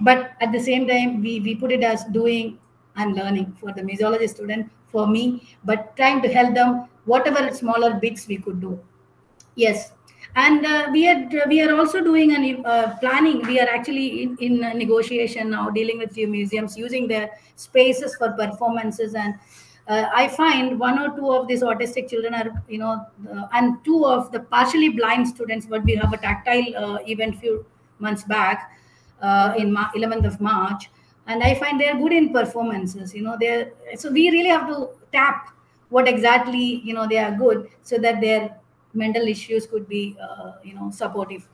D: but at the same time we, we put it as doing and learning for the museology student for me but trying to help them whatever smaller bits we could do. Yes. And uh, we are we are also doing an uh, planning. We are actually in, in negotiation now dealing with few museums using their spaces for performances. And uh, i find one or two of these autistic children are you know and two of the partially blind students but we have a tactile uh, event few months back uh, in Ma- 11th of March, and I find they're good in performances. You know, they're so we really have to tap what exactly you know they are good, so that their mental issues could be uh, you know supportive.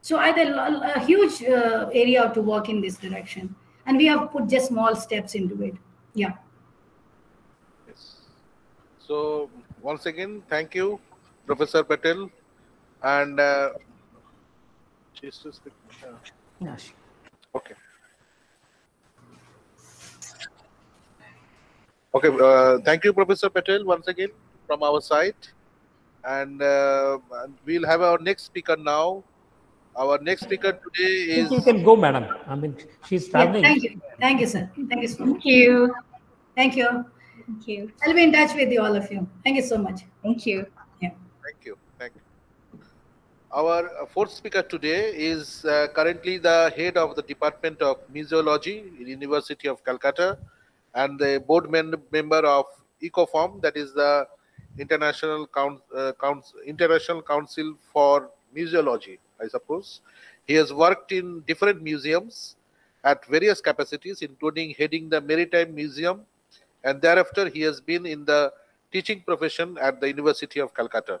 D: So I a, a huge uh, area to work in this direction, and we have put just small steps into it. Yeah.
A: Yes. So once again, thank you, Professor Patel, and uh, just to speak,
B: Yes.
A: Okay. Okay, uh, thank you, Professor Patel, once again from our side. And uh, and we'll have our next speaker now. Our next speaker today is.
B: You can go, madam. I mean, she's
D: yeah. Thank you. Thank you, sir. Thank you so much.
C: Thank you.
D: Thank you.
C: Thank you.
D: I'll be in touch with you, all of you. Thank you so much.
C: Thank you.
A: Thank you. Thank you. Our uh, fourth speaker today is uh, currently the head of the Department of Museology, University of Calcutta, and the board mem- member of ICOFOM, that is the International Coun- uh, Council, International Council for Museology, I suppose. He has worked in different museums at various capacities, including heading the Maritime Museum, and thereafter he has been in the teaching profession at the University of Calcutta.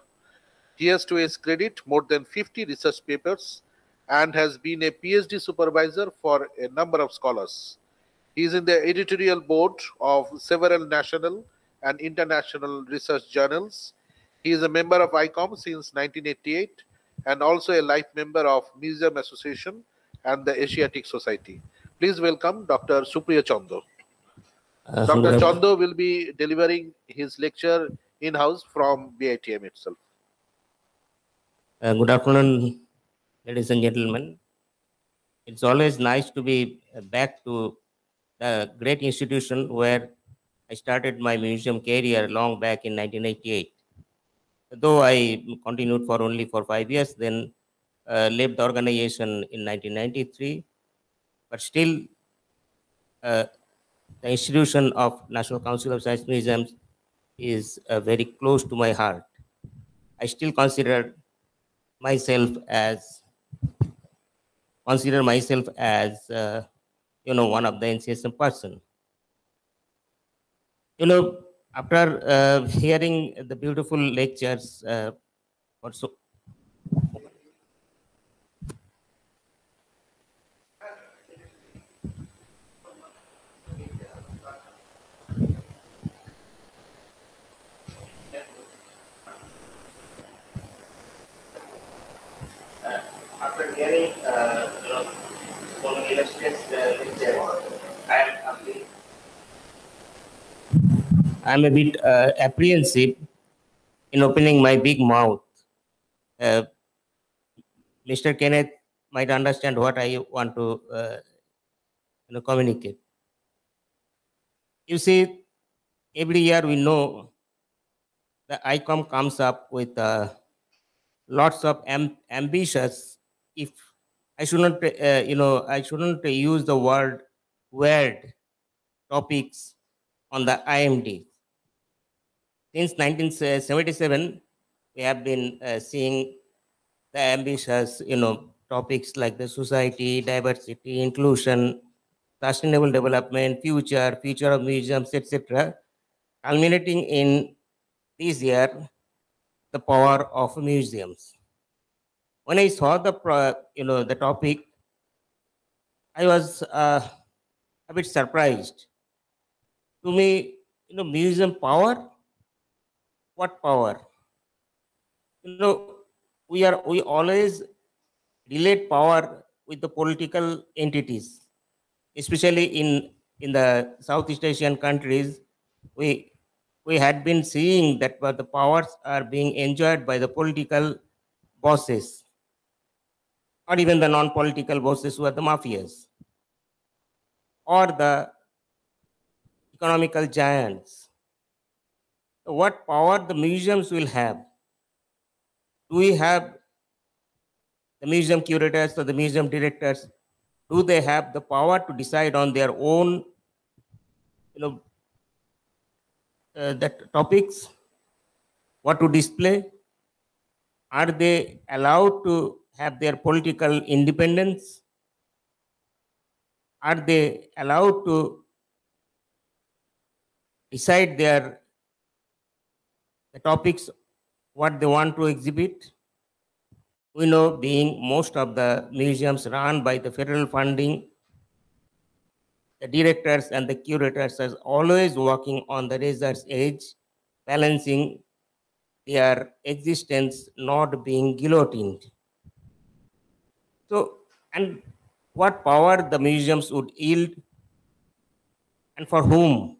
A: He has to his credit more than 50 research papers and has been a PhD supervisor for a number of scholars. He is in the editorial board of several national and international research journals. He is a member of ICOM since 1988 and also a life member of Museum Association and the Asiatic Society. Please welcome Dr. Supreo Chanda.
F: Uh,
A: Dr. Chanda will be delivering his lecture in-house from BITM itself.
F: Uh, good afternoon, ladies and gentlemen. It's always nice to be uh, back to the great institution where I started my museum career long back in 1988. Though I continued for only for five years, then uh, left the organization in 1993, but still uh, the institution of National Council of Science Museums is uh, very close to my heart. I still consider myself as consider myself as uh, you know one of the NCSM person. You know, after uh, hearing the beautiful lectures, uh, also after hearing I am a bit, I'm a bit uh, apprehensive in opening my big mouth. Uh, Mr. Khened might understand what I want to uh, you know, communicate. You see, every year we know the ICOM comes up with uh, lots of am- ambitious if i shouldn't uh, you know i shouldn't use the word weird topics on the imd since 1977 we have been uh, seeing the ambitious you know topics like the society, diversity, inclusion, sustainable development, future, future of museums, etc., culminating in this year, the power of museums. When I saw the, you know, the topic, I was uh, a bit surprised. To me, you know, museum power, what power? You know, we are we always relate power with the political entities, especially in in the Southeast Asian countries. We we had been seeing that the powers are being enjoyed by the political bosses, or even the non-political bosses who are the mafias, or the economical giants. What power the museums will have? Do we have the museum curators or the museum directors? Do they have the power to decide on their own, you know, uh, that topics? What to display? Are they allowed to have their political independence? Are they allowed to decide their the topics what they want to exhibit we know being most of the museums run by the federal funding the directors and the curators are always working on the razor's edge balancing their existence not being guillotined so and what power the museums would yield and for whom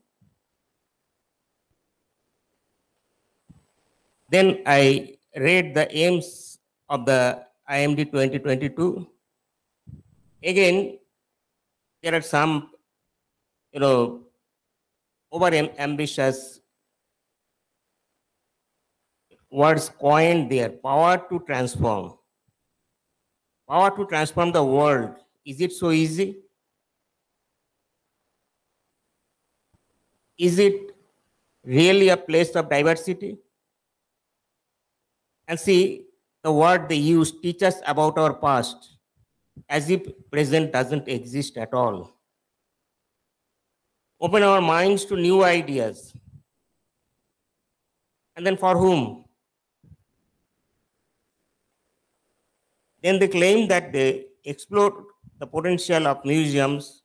F: Then I read the aims of the IMD 2022. Again, there are some, you know, over ambitious words coined there. Power to transform. Power to transform the world. Is it so easy? Is it really a place of diversity? and see the word they use teach us about our past as if present doesn't exist at all. Open our minds to new ideas. And then for whom? Then they claim that they explore the potential of museums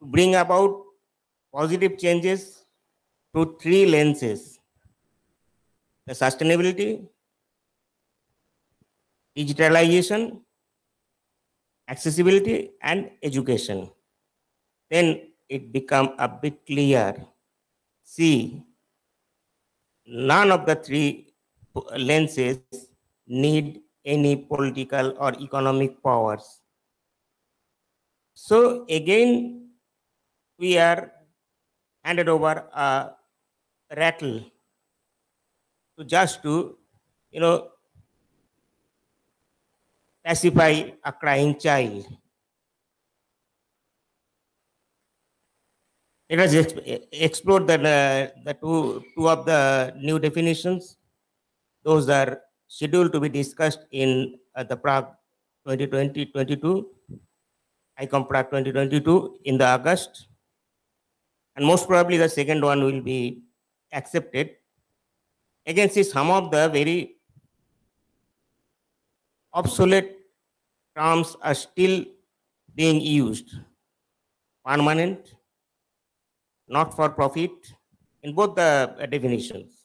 F: to bring about positive changes through three lenses the sustainability, digitalization, accessibility, and education. Then it become a bit clear. See, none of the three lenses need any political or economic powers. So again, we are handed over a rattle to just to, you know, pacify a crying child. Let us explore the, uh, the two, two of the new definitions. Those are scheduled to be discussed in uh, the Prague 2020-22, ICOM Prague 2022 in the August. And most probably the second one will be accepted again see some of the very obsolete terms are still being used. Permanent, not for profit, in both the uh, definitions.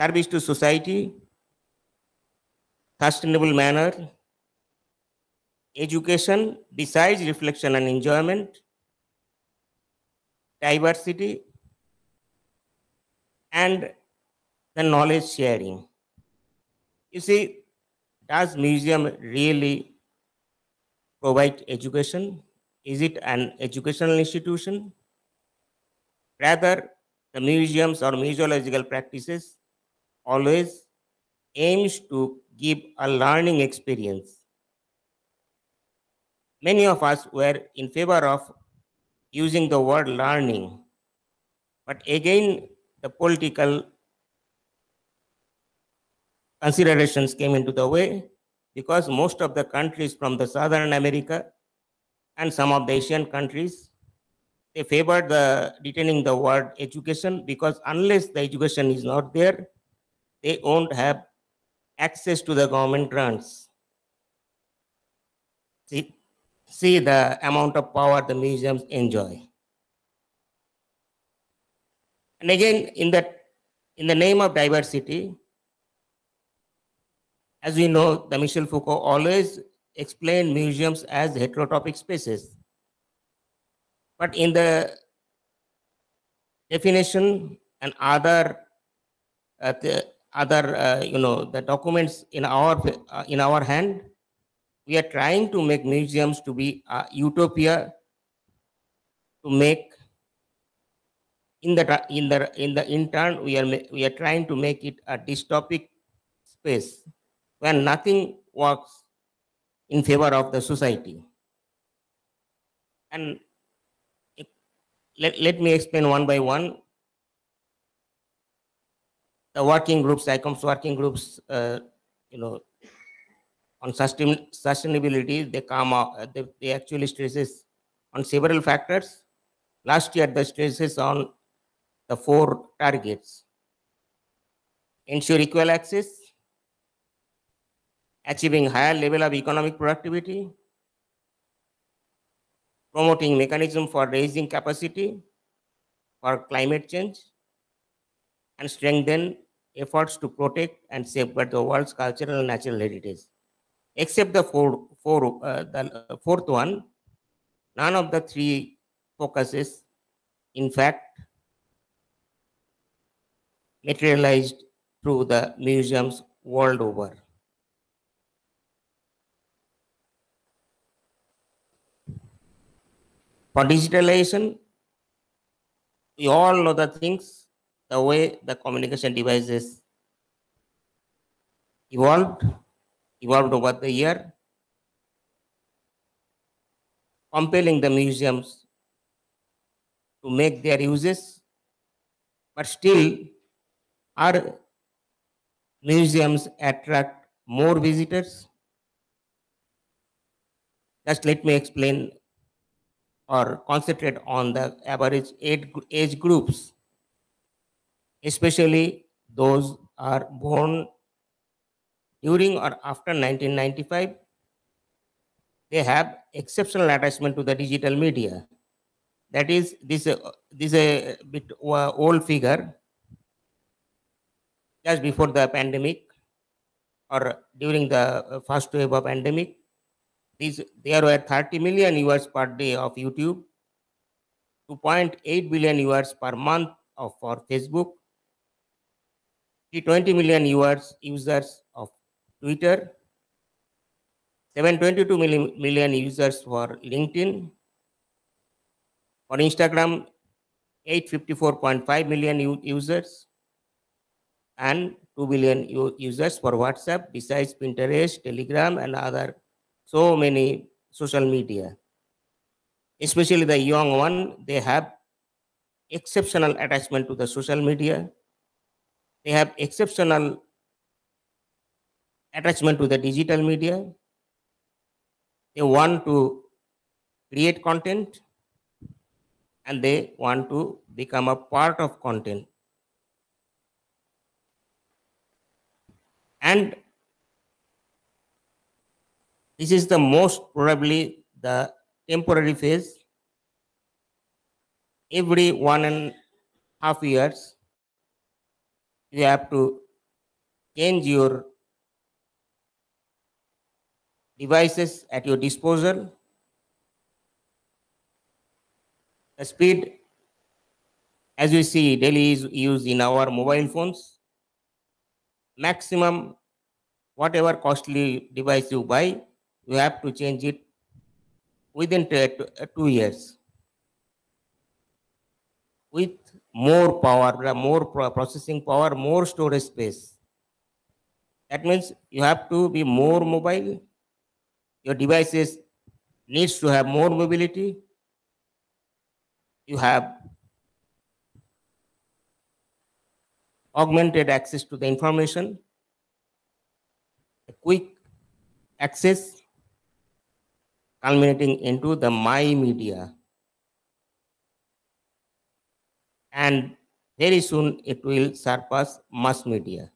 F: Service to society, sustainable manner, education besides reflection and enjoyment, diversity, and the knowledge sharing. You see, does museum really provide education? Is it an educational institution? Rather, the museums or museological practices always aims to give a learning experience. Many of us were in favor of using the word learning, but again, the political considerations came into the way because most of the countries from the Southern America and some of the Asian countries, they favor the retaining the word education because unless the education is not there, they won't have access to the government grants. See, see the amount of power the museums enjoy. And again, in that, in the name of diversity, as we know, the Michel Foucault always explained museums as heterotopic spaces. But in the definition and other uh, the other uh, you know the documents in our uh, in our hand, we are trying to make museums to be a utopia to make. In the in the in the in turn we are we are trying to make it a dystopic space when nothing works in favor of the society. And it, let, let me explain one by one the working groups ICOM's working groups uh, you know on sustain, sustainability they come out they, they actually stresses on several factors last year the stresses on the four targets. Ensure equal access, achieving higher level of economic productivity, promoting mechanism for raising capacity for climate change, and strengthen efforts to protect and safeguard the world's cultural and natural heritage. Except the four, four, uh, the fourth one, none of the three focuses, in fact, materialized through the museums world over. For digitalization, we all know the things, the way the communication devices evolved, evolved over the year, compelling the museums to make their uses, but still our museums attract more visitors? Just let me explain or concentrate on the average age groups, especially those are born during or after 1995. They have exceptional attachment to the digital media. That is, this, uh, this is a bit old figure, just before the pandemic or during the first wave of pandemic, these there were 30 million viewers per day of YouTube, 2.8 billion viewers per month of for Facebook, 20 million viewers users of Twitter, 722 million, million users for LinkedIn, for Instagram, 854.5 million users, and 2 billion users for WhatsApp besides Pinterest, Telegram, and other so many social media. Especially the young one, they have exceptional attachment to the social media. They have exceptional attachment to the digital media. They want to create content and they want to become a part of content. And this is the most probably the temporary phase. Every one and half years, you have to change your devices at your disposal. The speed, as we see, daily is used in our mobile phones maximum whatever costly device you buy, you have to change it within uh, two years with more power, more processing power, more storage space. That means you have to be more mobile. Your devices needs to have more mobility. You have augmented access to the information, a quick access culminating into the my media and very soon it will surpass mass media.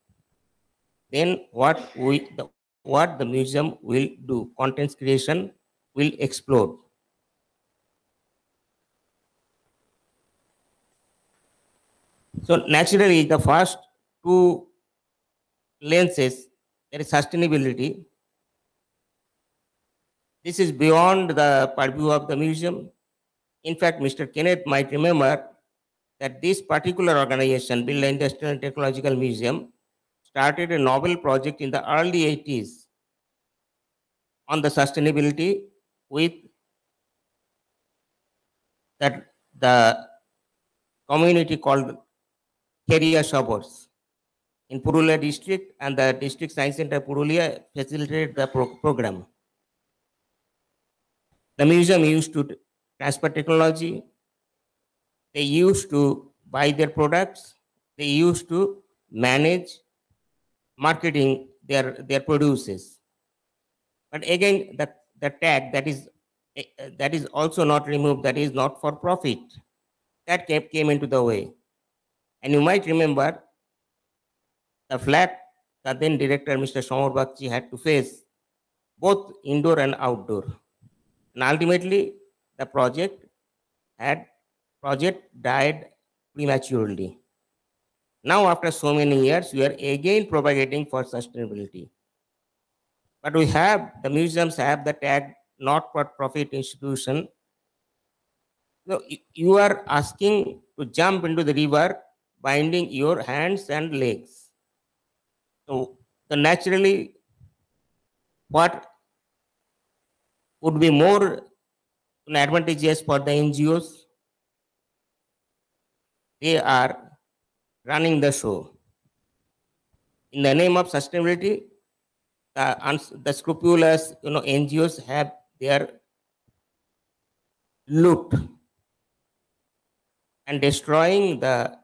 F: Then what we the, what the museum will do content creation will explode. So naturally the first two lenses there is sustainability this is beyond the purview of the museum. In fact mr Khened might remember that this particular organization, Birla Industrial and Technological Museum, started a novel project in the early 80s on the sustainability with that the community called Kheria Sabars in Purulia district and the district science center Purulia facilitated the pro program. The museum used to transfer technology, they used to buy their products. They used to manage marketing their their produces. But again the the tag that is eh, eh, that is also not removed that is not for profit. That came, came into the way. And you might remember the flat that then director mr Samar Bagchi had to face both indoor and outdoor. And ultimately the project had project died prematurely. Now, after so many years, we are again propagating for sustainability. But we have, the museums have the tag not for profit institution. So you are asking to jump into the river, binding your hands and legs. So, so naturally, what would be more advantageous for the NGOs they are running the show. In the name of sustainability, the, the scrupulous you know, NGOs have their loot and destroying the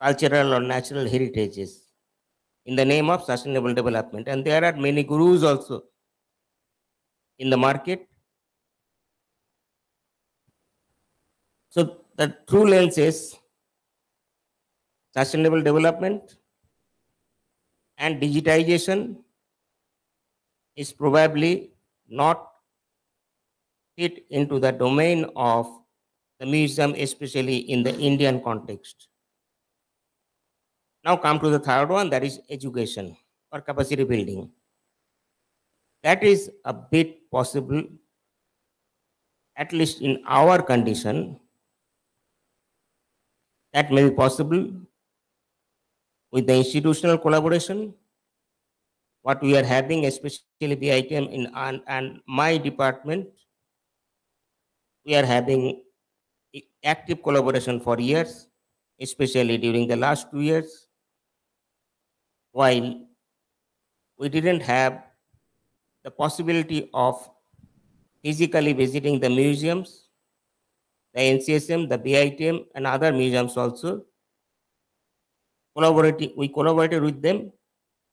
F: cultural or natural heritages in the name of sustainable development. And there are many gurus also in the market So the true lens is sustainable development and digitization is probably not fit into the domain of the museum, especially in the Indian context. Now come to the third one, that is education or capacity building. That is a bit possible, at least in our condition, that may be possible with the institutional collaboration. What we are having, especially the item in and, and my department, we are having active collaboration for years, especially during the last two years, while we didn't have the possibility of physically visiting the museums the NCSM, the BITM, and other museums also. Collaborating, we collaborated with them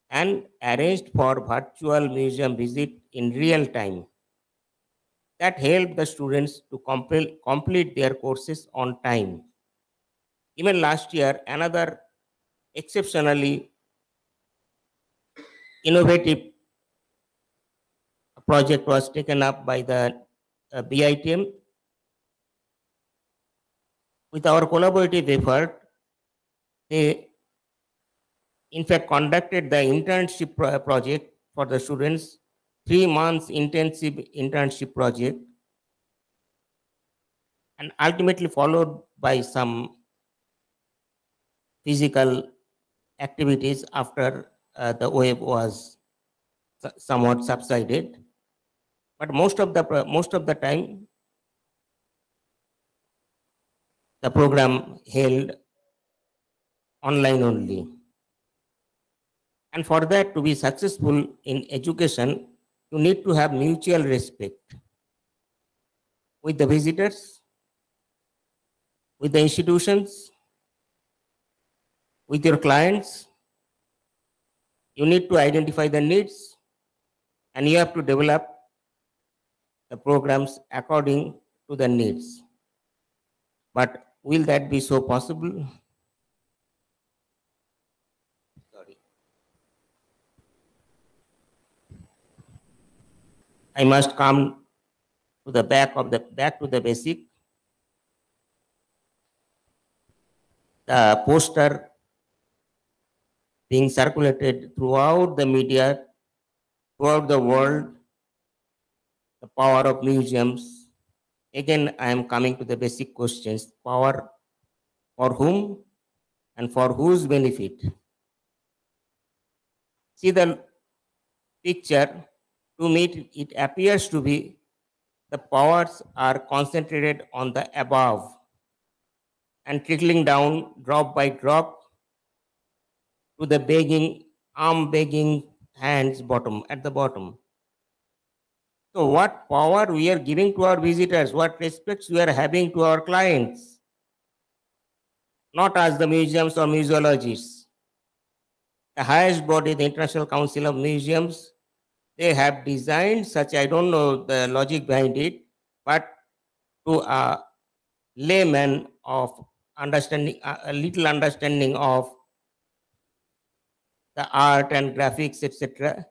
F: and arranged for virtual museum visit in real time. That helped the students to complete, complete their courses on time. Even last year, another exceptionally innovative project was taken up by the uh, BITM with our collaborative effort, they in fact conducted the internship pro project for the students, three months intensive internship project, and ultimately followed by some physical activities after uh, the wave was somewhat subsided. But most of the most of the time, the program held online only. And for that to be successful in education, you need to have mutual respect with the visitors, with the institutions, with your clients, you need to identify the needs and you have to develop the programs according to the needs. But will that be so possible? Sorry. I must come to the back of the back to the basic. The poster being circulated throughout the media, throughout the world, the power of museums. Again, I am coming to the basic questions. Power for whom and for whose benefit? See the picture, to me it, appears to be the powers are concentrated on the above and trickling down drop by drop to the begging, arm begging hands bottom at the bottom. So what power we are giving to our visitors, what respects we are having to our clients, not as the museums or museologists. The highest body, the International Council of Museums, they have designed such, I don't know the logic behind it, but to a layman of understanding, uh, a little understanding of the art and graphics, etc.,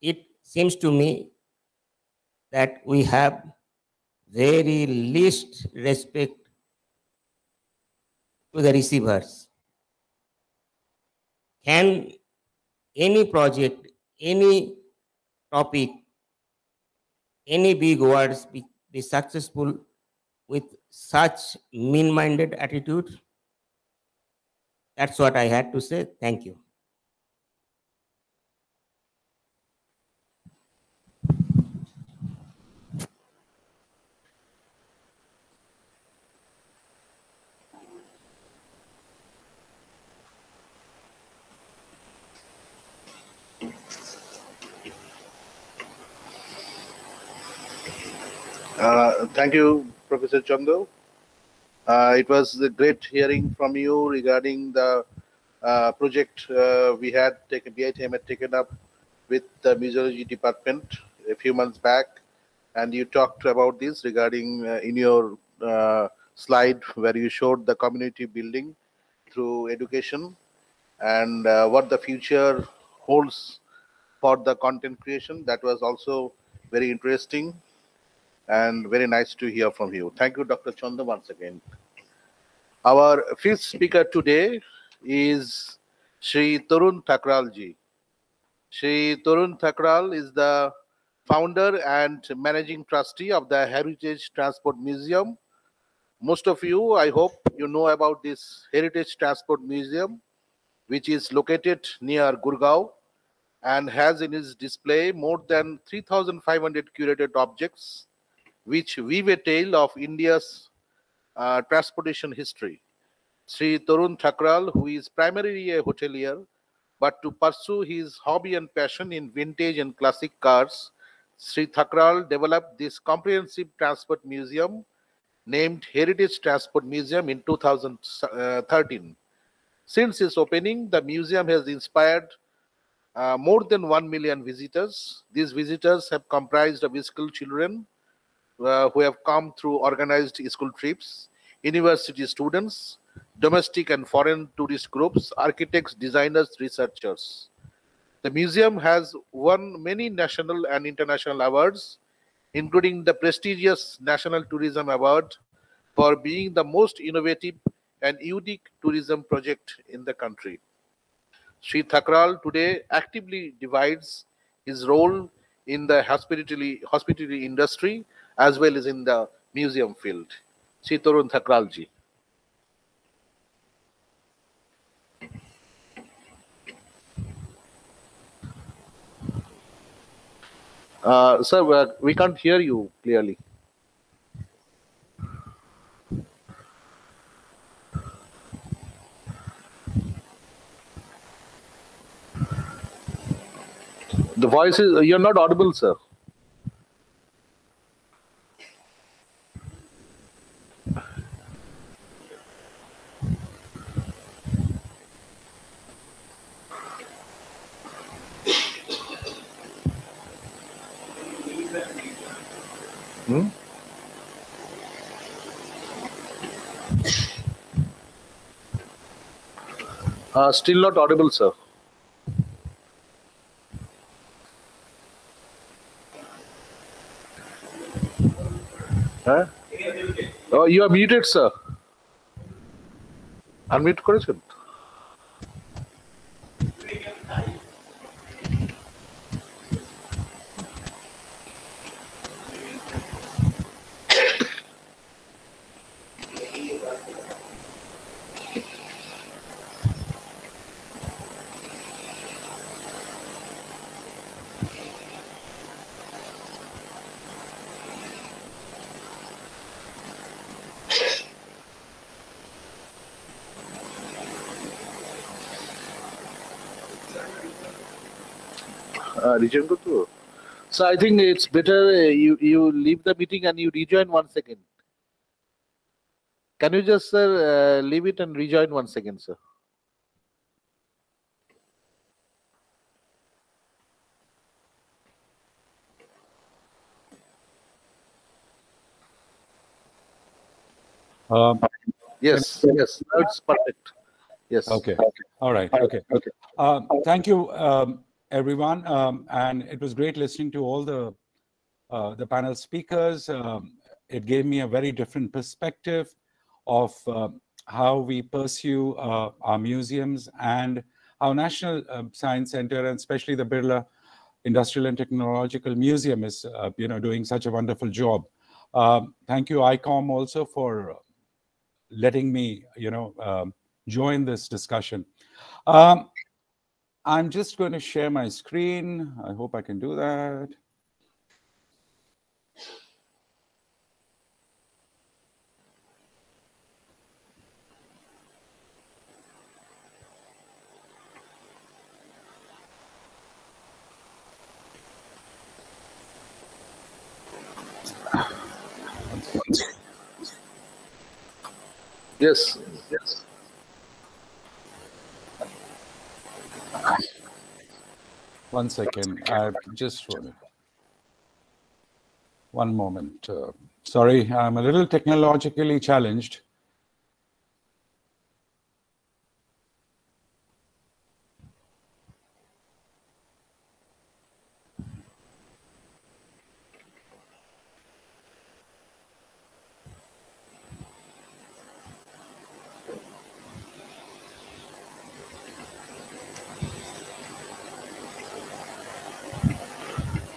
F: it seems to me that we have very least respect to the receivers. Can any project, any topic, any big words be, be successful with such mean-minded attitude? That's what I had to say. Thank you.
A: Uh, thank you, Professor Chanda. Uh, it was a great hearing from you regarding the uh, project uh, we had taken, BITM had taken up with the museology department a few months back. And you talked about this regarding uh, in your slide where you showed the community building through education and what the future holds for the content creation. That was also very interesting and very nice to hear from you. Thank you, Dr. Chanda, once again. Our fifth speaker today is Sri Tarun Thakralji. Sri Tarun Thakral is the founder and managing trustee of the Heritage Transport Museum. Most of you, I hope you know about this Heritage Transport Museum, which is located near Gurgaon and has in its display more than 3,500 curated objects which weave a tale of India's uh, transportation history. Sri Tarun Thakral, who is primarily a hotelier, but to pursue his hobby and passion in vintage and classic cars, Sri Thakral developed this comprehensive transport museum named Heritage Transport Museum in 2013. Since its opening, the museum has inspired uh, more than 1 million visitors. These visitors have comprised of school children, uh, who have come through organized school trips, university students, domestic and foreign tourist groups, architects, designers, researchers. The museum has won many national and international awards, including the prestigious National Tourism Award for being the most innovative and unique tourism project in the country. Sri Thakral today actively divides his role in the hospitality, hospitality industry as well as in the museum field. Tarun Thakralji. Uh, sir, uh, we can't hear you clearly. The voice is, you're not audible, sir. Uh, still not audible, sir. Huh? Oh, you are muted, sir. Unmute করেছেন So I think it's better uh, you, you leave the meeting and you rejoin one second. Can you just, sir, uh, leave it and rejoin one second, sir?
G: Um,
A: yes, yes, that's perfect. Yes.
G: Okay. All right. Okay. Okay. Um, thank you, um, everyone. Um, and it was great listening to all the uh, the panel speakers. Um, it gave me a very different perspective of uh, how we pursue uh, our museums and our National um, Science Center, and especially the Birla Industrial and Technological Museum, is uh, you know doing such a wonderful job. Um, thank you, ICOM, also for letting me, you know, um, join this discussion. Um, I'm just going to share my screen. I hope I can do that.
A: Yes. Yes.
G: One second. I just one moment. Uh, sorry, I'm a little technologically challenged.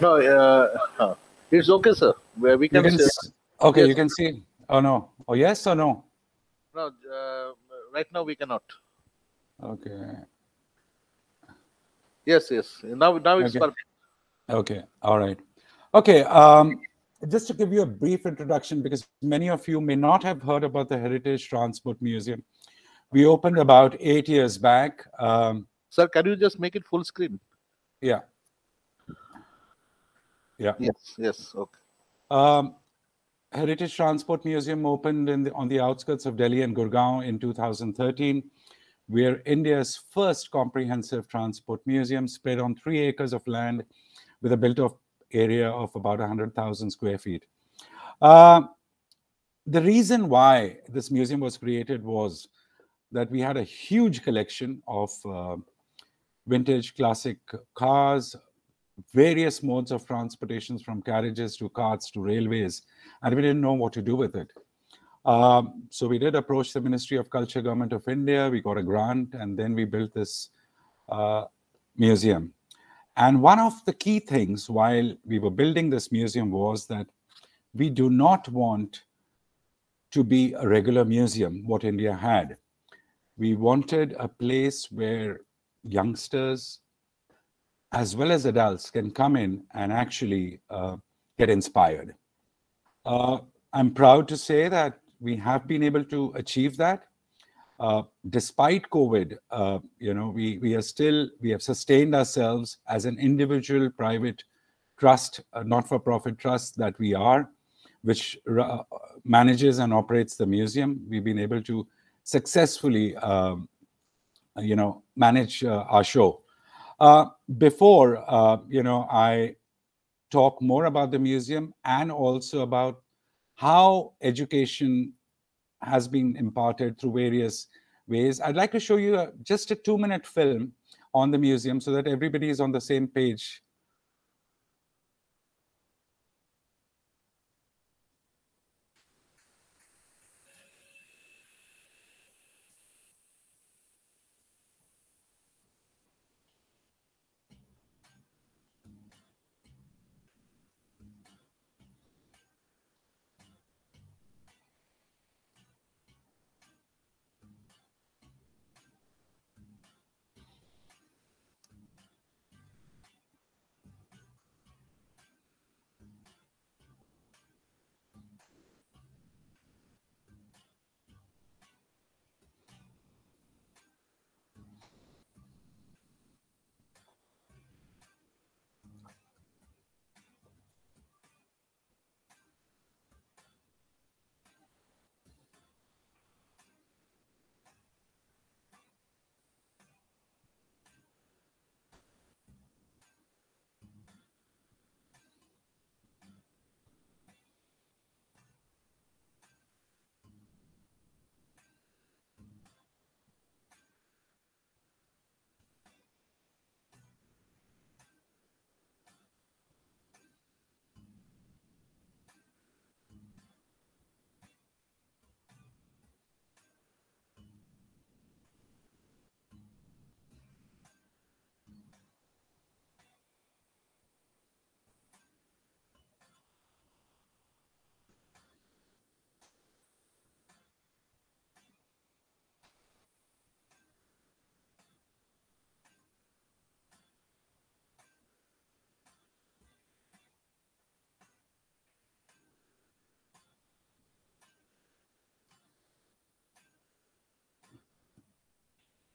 A: No, uh, it's okay, sir. Where we
G: You
A: can,
G: can
A: say,
G: s- okay,
A: yes.
G: you can see. Oh no. Oh yes or no?
A: no, uh, right now we cannot.
G: Okay.
A: Yes, yes. Now, now it's
G: Okay.
A: perfect.
G: Okay, all right. Okay, um, just to give you a brief introduction, because many of you may not have heard about the Heritage Transport Museum. We opened about eight years back. Um,
A: Sir, can you just make it full screen?
G: yeah. Yeah.
A: Yes, yes. Okay.
G: Um, Heritage Transport Museum opened in the, on the outskirts of Delhi and Gurgaon in 2013. We're India's first comprehensive transport museum spread on three acres of land with a built-up area of about 100,000 square feet. Uh, the reason why this museum was created was that we had a huge collection of uh, vintage classic cars, various modes of transportations from carriages to carts to railways, and we didn't know what to do with it. Um, so we did approach the Ministry of Culture, Government of India. We got a grant, and then we built this uh, museum. And one of the key things while we were building this museum was that we do not want to be a regular museum, what India had. We wanted a place where youngsters, as well as adults, can come in and actually uh, get inspired. Uh, I'm proud to say that we have been able to achieve that. Uh, despite COVID, uh, you know, we, we are still, we have sustained ourselves as an individual private trust, not-for-profit trust that we are, which uh, manages and operates the museum. We've been able to successfully, um, you know, manage uh, our show. Uh, before, uh, you know, I talk more about the museum and also about how education has been imparted through various ways. I'd like to show you a, just a two minute film on the museum so that everybody is on the same page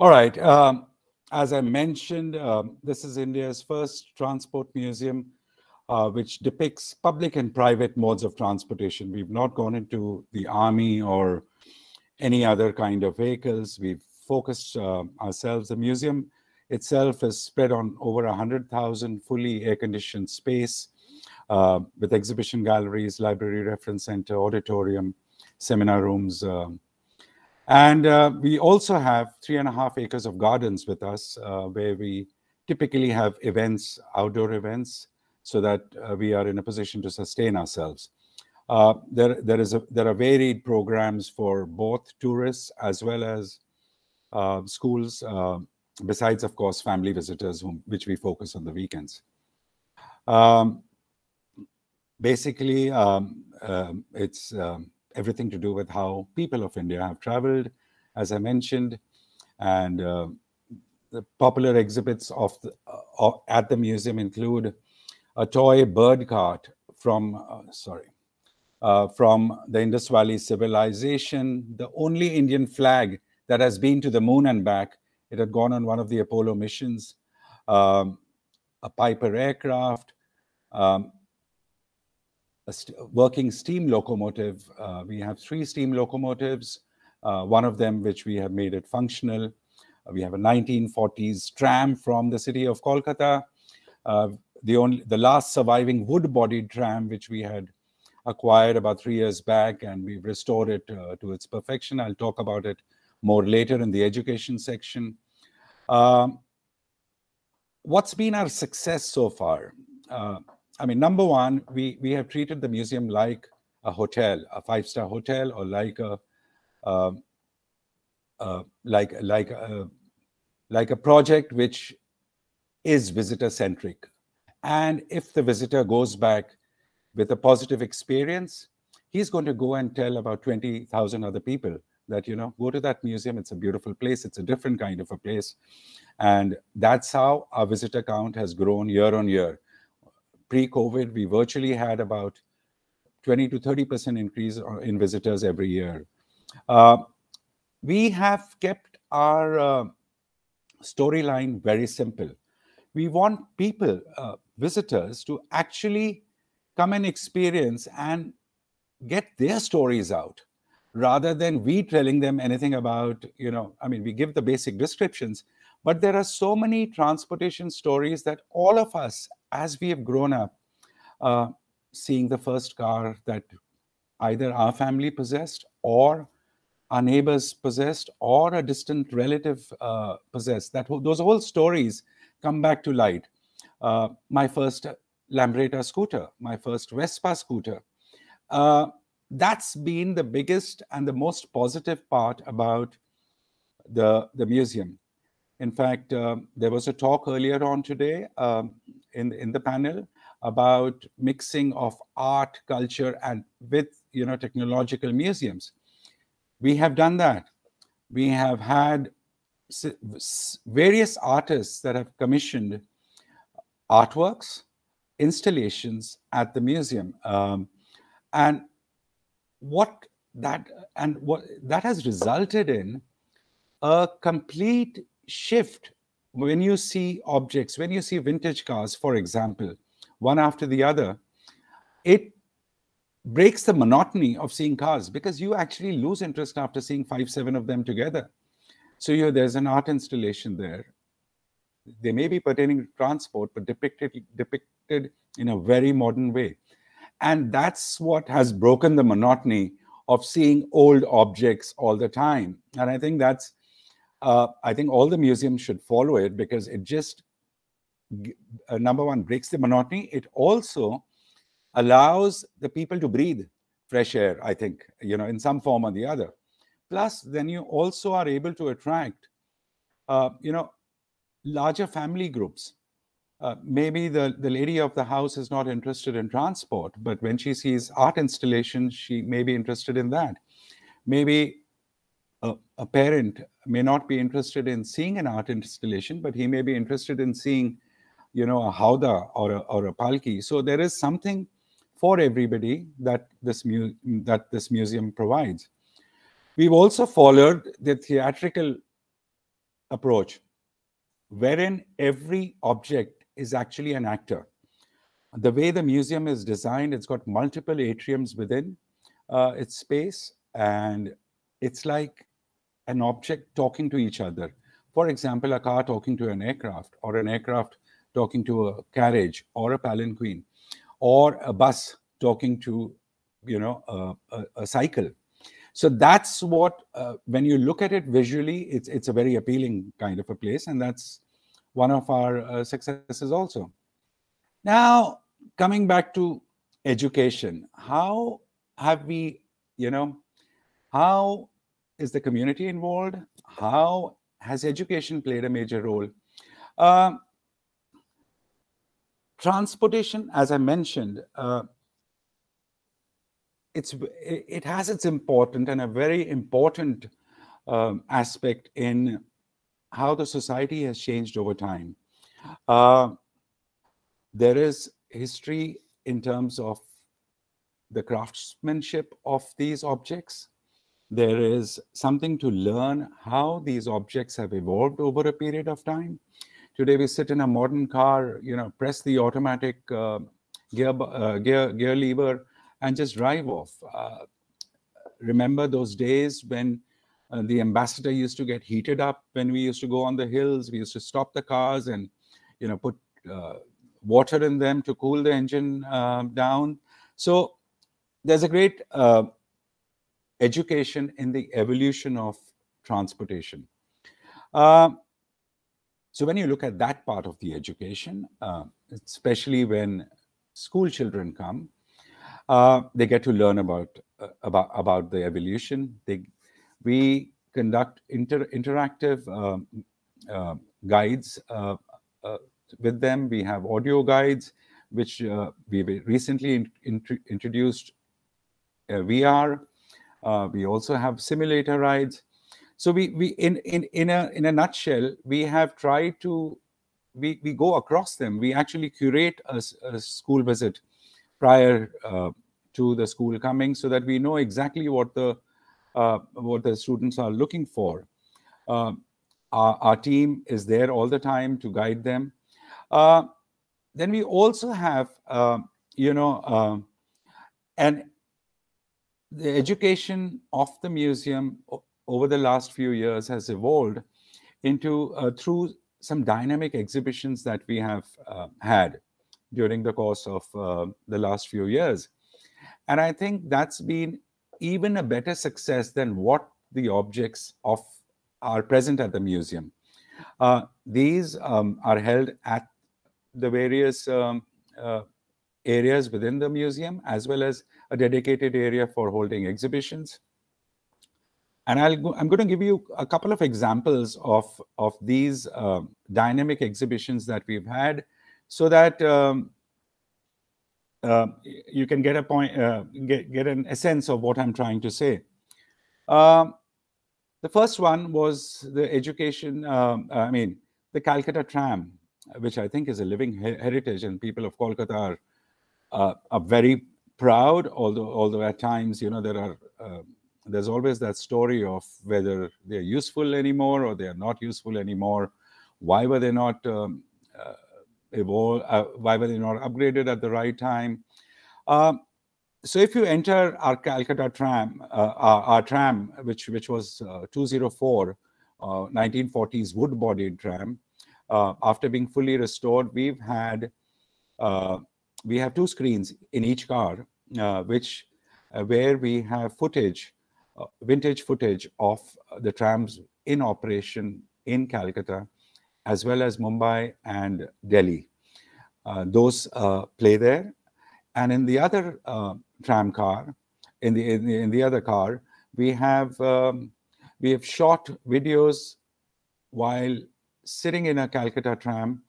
G: All right. Um, as I mentioned, um, this is India's first transport museum, uh, which depicts public and private modes of transportation. We've not gone into the army or any other kind of vehicles. We've focused uh, ourselves. The museum itself is spread on over 100,000 fully air-conditioned space uh, with exhibition galleries, library reference center, auditorium, seminar rooms, um, and uh, we also have three and a half acres of gardens with us, uh, where we typically have events, outdoor events, so that uh, we are in a position to sustain ourselves. Uh, there, there, is a, there are varied programs for both tourists as well as uh, schools, uh, besides, of course, family visitors, whom, which we focus on the weekends. Um, basically, um, um it's um, everything to do with how people of India have traveled, as I mentioned, and uh, the popular exhibits of the, uh, at the museum include a toy bird cart from uh, sorry uh, from the Indus Valley civilization, the only Indian flag that has been to the moon and back. It had gone on one of the Apollo missions. Um, a Piper aircraft, um, a st working steam locomotive. Uh, we have three steam locomotives, uh, one of them which we have made it functional. Uh, we have a 1940s tram from the city of Kolkata. Uh, the only the last surviving wood-bodied tram which we had acquired about three years back and we've restored it uh, to its perfection. I'll talk about it more later in the education section. Um, what's been our success so far? Uh, I mean, number one, we we have treated the museum like a hotel, a five-star hotel, or like a uh, uh, like like a, like a project which is visitor-centric. And if the visitor goes back with a positive experience, he's going to go and tell about 20,000 other people that, you know, go to that museum. It's a beautiful place. It's a different kind of a place. And that's how our visitor count has grown year on year. Pre COVID, we virtually had about 20 to 30% increase in visitors every year. Uh, we have kept our uh, storyline very simple. We want people, uh, visitors, to actually come and experience and get their stories out rather than we telling them anything about, you know, I mean, we give the basic descriptions, but there are so many transportation stories that all of us, as we have grown up, uh, seeing the first car that either our family possessed or our neighbors possessed or a distant relative uh, possessed. That those whole stories come back to light. Uh, my first Lambretta scooter, my first Vespa scooter. Uh, that's been the biggest and the most positive part about the, the museum. In fact, uh, there was a talk earlier on today um, in, in the panel about mixing of art, culture, and with you know technological museums. We have done that. We have had various artists that have commissioned artworks, installations at the museum, um, and what that and what that has resulted in a complete shift when you see objects when you see vintage cars for example one after the other, it breaks the monotony of seeing cars because you actually lose interest after seeing five, seven of them together. So you know, there's an art installation there. They may be pertaining to transport, but depicted depicted in a very modern way. And that's what has broken the monotony of seeing old objects all the time. And I think that's uh, I think all the museums should follow it because it just uh, number one breaks the monotony. It also allows the people to breathe fresh air i think you know in some form or the other. Plus then you also are able to attract uh, you know larger family groups. Uh, maybe the, the lady of the house is not interested in transport but when she sees art installation she may be interested in that. Maybe a, a parent may not be interested in seeing an art installation but he may be interested in seeing you know a howdah or a, or a palki. So there is something for everybody that this mu- that this museum provides. We've also followed the theatrical approach wherein every object is actually an actor. The way the museum is designed it's got multiple atriums within uh, its space and it's like an object talking to each other. For example a car talking to an aircraft or an aircraft talking to a carriage or a palanquin or a bus talking to you know a, a, a cycle. So that's what uh, when you look at it visually it's it's a very appealing kind of a place and that's one of our uh, successes also. Now coming back to education how have we you know how is the community involved how has education played a major role uh, transportation, as I mentioned, uh, it's it has its important and a very important um, aspect in how the society has changed over time. Uh, there is history in terms of the craftsmanship of these objects. There is something to learn how these objects have evolved over a period of time. Today we sit in a modern car, you know, press the automatic uh, gear, uh, gear, gear lever and just drive off. Uh, remember those days when uh, the ambassador used to get heated up when we used to go on the hills. We used to stop the cars and, you know, put uh, water in them to cool the engine um, down. So there's a great uh, education in the evolution of transportation. Uh, so when you look at that part of the education, uh, especially when school children come, uh, they get to learn about uh, about about the evolution. They we conduct inter, interactive um, uh, guides uh, uh, with them. We have audio guides, which we recently in, in, introduced VR. We also have simulator rides. So we, we in, in, in, a, in a nutshell, we have tried to, we, we go across them. We actually curate a, a school visit prior uh, to the school coming so that we know exactly what the uh, what the students are looking for. Uh, our, our, team is there all the time to guide them. Uh, then we also have, uh, you know, uh, and the education of the museum over the last few years has evolved into uh, through some dynamic exhibitions that we have had during the course of the last few years. And I think that's been even a better success than what the objects of are present at the museum. Uh, these um, are held at the various um, uh, areas within the museum, as well as a dedicated area for holding exhibitions. And I'll go, I'm going to give you a couple of examples of, of these uh, dynamic exhibitions that we've had so that um, uh, you can get a point, uh, get, get an, a sense of what I'm trying to say. Um, the first one was the education, um, I mean, the Calcutta tram, which I think is a living he heritage, and people of Kolkata are, uh, are very proud, although, although at times, you know, there are, uh, there's always that story of whether they're useful anymore or they are not useful anymore. Why were they not um, uh, evolve, uh, why were they not upgraded at the right time? Um, so if you enter our Calcutta tram, uh, our, our, tram, which which was uh, 204, 1940s uh, wood-bodied tram, after being fully restored, we've had uh, we have two screens in each car, which where we have footage, vintage footage of the trams in operation in Calcutta as well as Mumbai and Delhi. Uh, those uh, play there. And in the other uh, tram car, in the, in the, in the other car, we have um, we have shot videos while sitting in a Calcutta tram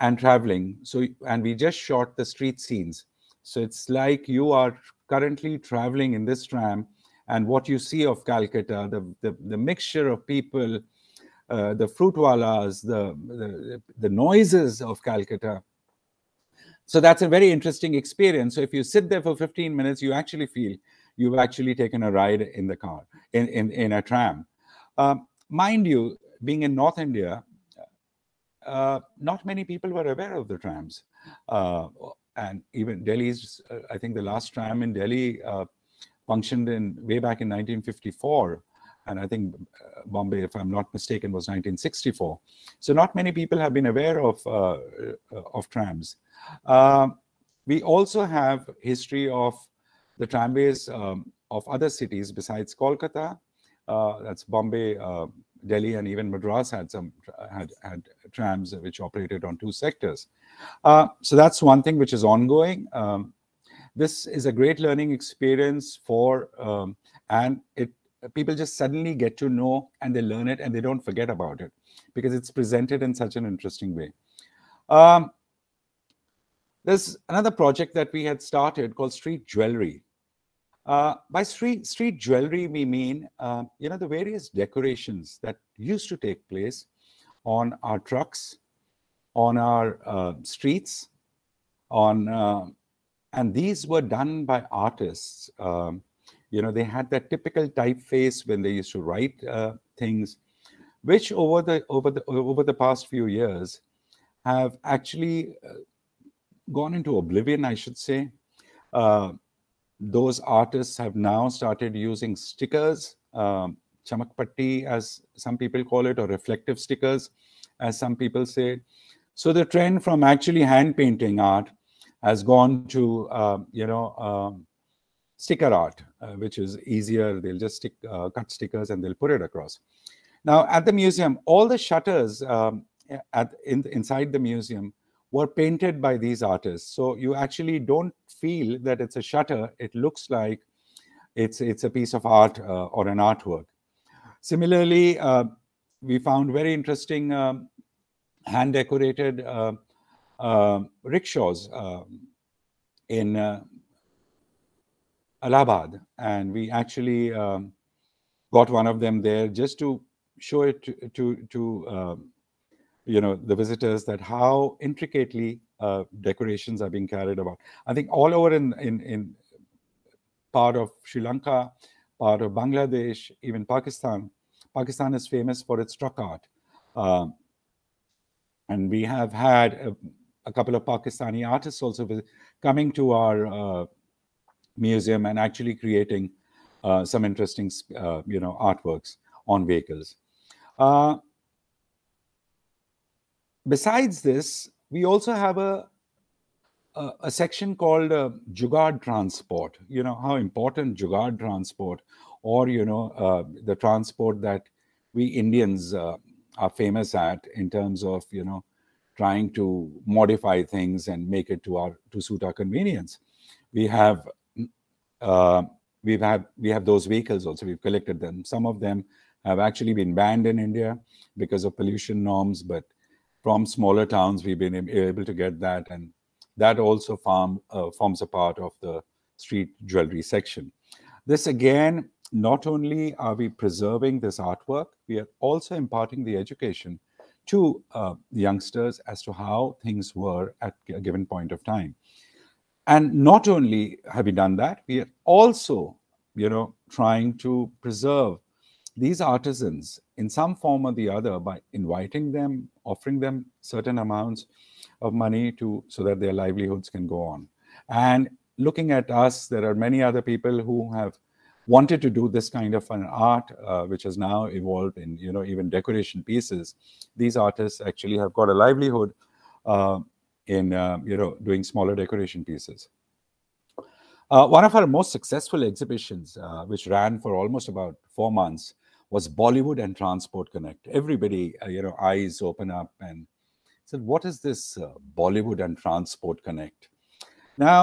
G: and traveling. So and we just shot the street scenes. So it's like you are currently traveling in this tram, and what you see of Calcutta, the the, the mixture of people uh, the fruitwalas, the, the, the noises of Calcutta. So that's a very interesting experience. So if you sit there for 15 minutes, you actually feel you've actually taken a ride in the car, in, in, in a tram. Um, mind you, being in North India, uh, not many people were aware of the trams. Uh, and even Delhi's, uh, I think the last tram in Delhi uh, functioned in way back in 1954 and I think uh, Bombay, if I'm not mistaken, was 1964. So not many people have been aware of uh, uh of trams. Um, we also have history of the tramways um, of other cities besides Kolkata. Uh, that's Bombay, uh, Delhi, and even Madras had some had had trams which operated on two sectors. Uh, so that's one thing which is ongoing. Um, this is a great learning experience for, um, and it people just suddenly get to know and they learn it and they don't forget about it because it's presented in such an interesting way. Um, there's another project that we had started called Street Jewelry. Uh, by street street jewelry, we mean uh, you know the various decorations that used to take place on our trucks, on our uh, streets, on uh, and these were done by artists. Um, you know, they had that typical typeface when they used to write uh, things, which over the over the over the past few years have actually uh, gone into oblivion, I should say. Uh, those artists have now started using stickers, um, chamakpatti, as some people call it, or reflective stickers, as some people say. So the trend from actually hand painting art has gone to, uh, you know, um, sticker art, uh, which is easier. They'll just stick, uh, cut stickers and they'll put it across. Now, at the museum, all the shutters um, at in, inside the museum were painted by these artists. So you actually don't feel that it's a shutter. It looks like it's it's a piece of art uh, or an artwork. Similarly, uh, we found very interesting um, hand decorated uh, uh rickshaws um, in Allahabad, and we actually um, got one of them there just to show it to to, to um, you know the visitors that how intricately uh, decorations are being carried about. I think all over in in in part of Sri Lanka, part of Bangladesh, even Pakistan. Pakistan is famous for its truck art. Um, and we have had a, a, couple of Pakistani artists also coming to our uh, museum and actually creating uh, some interesting, uh, you know, artworks on vehicles. Besides this, we also have a a, a section called uh, Jugaad transport. You know how important Jugaad transport, or you know uh, the transport that we Indians uh, are famous at in terms of you know trying to modify things and make it to our to suit our convenience. We have uh, we've had we have those vehicles also. We've collected them. Some of them have actually been banned in India because of pollution norms, but from smaller towns we've been able to get that, and that also form, uh, forms a part of the street jewelry section. This again, not only are we preserving this artwork, we are also imparting the education to uh, youngsters as to how things were at a given point of time. And not only have we done that, we are also, you know, trying to preserve these artisans in some form or the other by inviting them, offering them certain amounts of money to so that their livelihoods can go on. And looking at us, there are many other people who have wanted to do this kind of an art, uh, which has now evolved in you know even decoration pieces. These artists actually have got a livelihood uh, in uh, you know doing smaller decoration pieces. Uh, one of our most successful exhibitions, uh, which ran for almost about four months, was Bollywood and Transport Connect. Everybody, uh, you know, eyes open up and said, "What is this Bollywood and Transport Connect?" Now,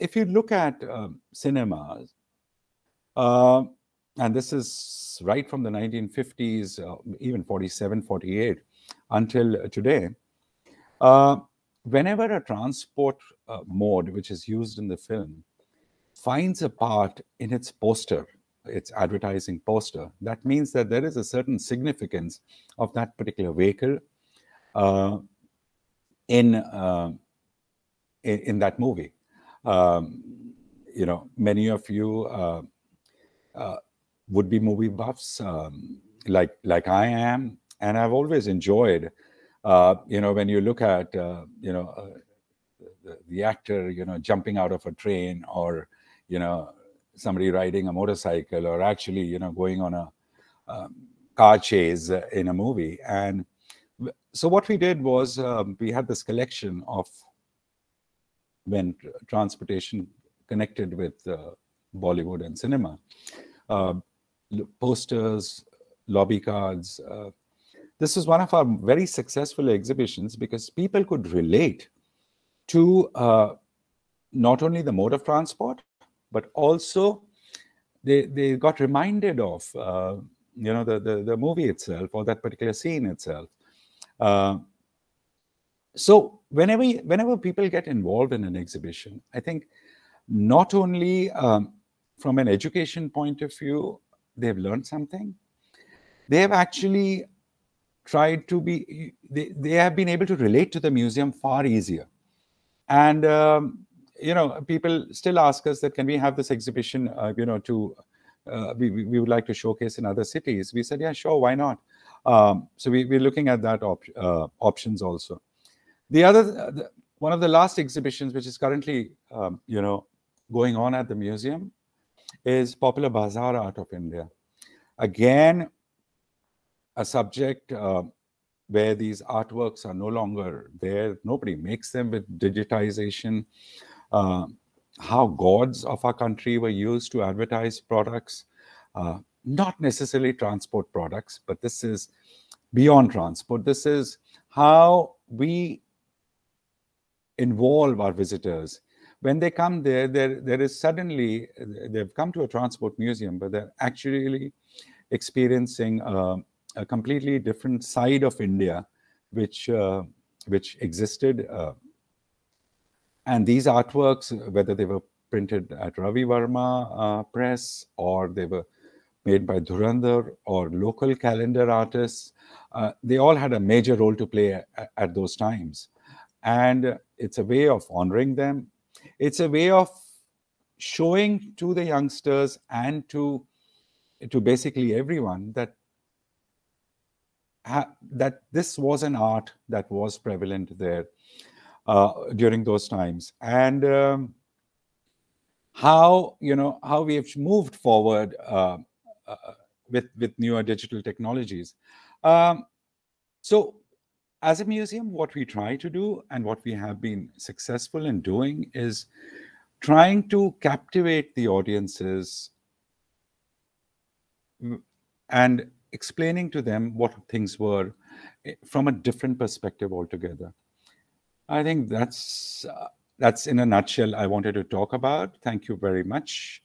G: if you look at cinemas, uh, and this is right from the 1950s, uh, even 47, 48, until today. Uh, whenever a transport uh, mode, which is used in the film, finds a part in its poster, its advertising poster, that means that there is a certain significance of that particular vehicle uh, in, uh, in, that movie. Um, you know, many of you uh, would be movie buffs um, like like I am, and I've always enjoyed, uh, you know, when you look at uh, you know uh, the, the, actor, you know, jumping out of a train, or you know, somebody riding a motorcycle, or actually, you know, going on a um, car chase in a movie. And so what we did was um, we had this collection of when transportation connected with uh, Bollywood and cinema uh, posters, lobby cards. Uh, this was one of our very successful exhibitions because people could relate to uh, not only the mode of transport, but also they, they got reminded of uh, you know the, the, the movie itself or that particular scene itself. Uh, so whenever whenever people get involved in an exhibition, I think not only um, from an education point of view, they've learned something. They have actually tried to be, they, they have been able to relate to the museum far easier. And, um, you know, people still ask us that, can we have this exhibition, uh, you know, to, uh, we, we would like to showcase in other cities. We said, yeah, sure, why not? Um, so we, we're looking at that op uh, options also. The other, the, one of the last exhibitions, which is currently, um, you know, going on at the museum, is Popular Bazaar Art of India. Again, a subject uh, where these artworks are no longer there. Nobody makes them with digitization. Uh, how gods of our country were used to advertise products, uh, not necessarily transport products, but this is beyond transport. This is how we involve our visitors when they come there, there, there is suddenly, they've come to a transport museum, but they're actually experiencing uh, a completely different side of India, which, uh, which existed. And these artworks, whether they were printed at Ravi Varma uh, Press, or they were made by Dhurandhar or local calendar artists. Uh, they all had a major role to play at, at those times. And it's a way of honoring them. It's a way of showing to the youngsters and to to basically everyone that that this was an art that was prevalent there during those times and um, how you know how we have moved forward uh, uh, with with newer digital technologies um, so as a museum what we try to do and what we have been successful in doing is trying to captivate the audiences and explaining to them what things were eh, from a different perspective altogether. I think that's uh, that's in a nutshell I wanted to talk about. Thank you very much.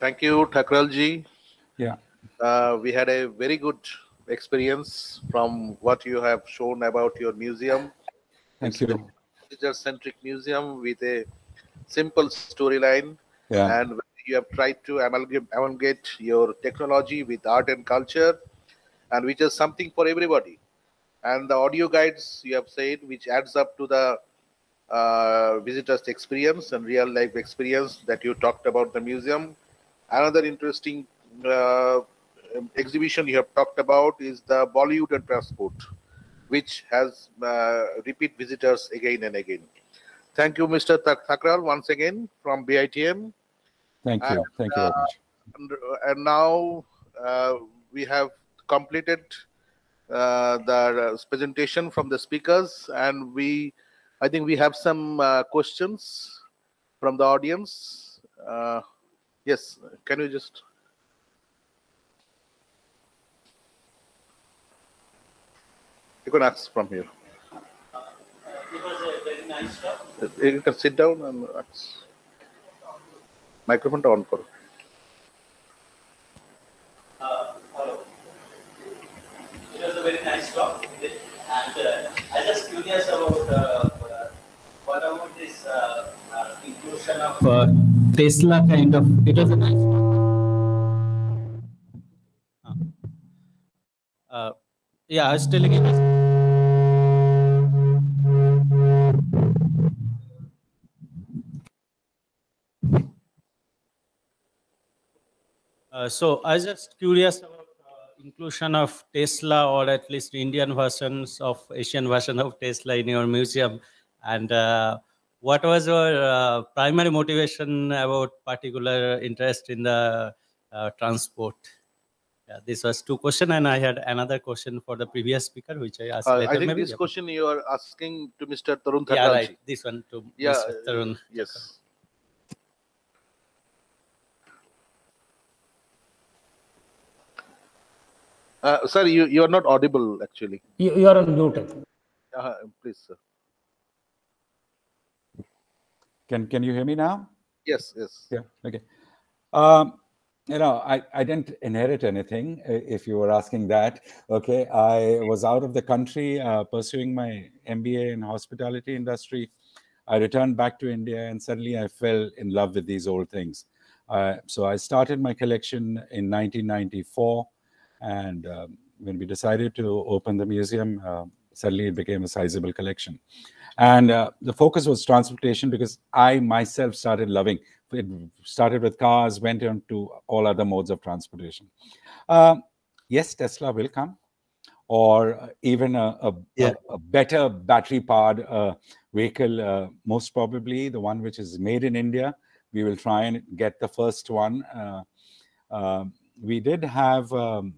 A: Thank you, Thakralji.
G: Yeah.
A: Uh, we had a very good experience from what you have shown about your museum.
G: Thank you
A: visitor-centric museum with a simple storyline.
G: Yeah.
A: And you have tried to amalgamate your technology with art and culture, and which is something for everybody. And the audio guides you have said, which adds up to the uh, visitors' experience and real life experience that you talked about the museum. Another interesting uh, exhibition you have talked about is the Bollywood and transport which has uh, repeat visitors again and again. Thank you, Mr. Thakral, once again from BITM.
G: Thank you.
A: And,
G: Thank you very much.
A: And, and now uh, we have completed uh, the presentation from the speakers, and we, I think we have some uh, questions from the audience. Uh, yes, can you just? You can ask from here.
H: It was a very nice talk.
A: You can sit down and ask. Microphone on karo.
H: Uh, hello. It was a very nice talk. And uh, I'm just curious about uh, what about this uh, uh, inclusion of uh, Tesla kind of. It was a nice talk. Uh, yeah, I was telling you. Uh, so I was just curious about uh, inclusion of Tesla or at least Indian versions of Asian version of Tesla in your museum. And uh, what was your uh, primary motivation about particular interest in the uh, transport? Yeah, this was two questions, and I had another question for the previous speaker, which I asked later.
A: I think
H: maybe.
A: this question you are asking to Mr. Tarun
H: Yeah, right. This one to
A: Yeah,
H: Mr. Tarun.
A: Yes. Uh, sir, you, you are not audible actually.
B: You, you are on mute.
A: Uh, please, sir.
G: Can Can you hear me now?
A: Yes, yes.
G: Yeah. Okay. Um, you know, I, I didn't inherit anything, if you were asking that. Okay. I was out of the country uh, pursuing my MBA in hospitality industry. I returned back to India and suddenly I fell in love with these old things. Uh, so I started my collection in 1994. And um, when we decided to open the museum, uh, suddenly it became a sizable collection. And uh, the focus was transportation because I myself started loving it started with cars, went on to all other modes of transportation. Um, yes, Tesla will come, or even a, a,
H: Yeah.
G: a, a better battery powered uh, vehicle, uh, most probably the one which is made in India. We will try and get the first one. Uh, we did have, um,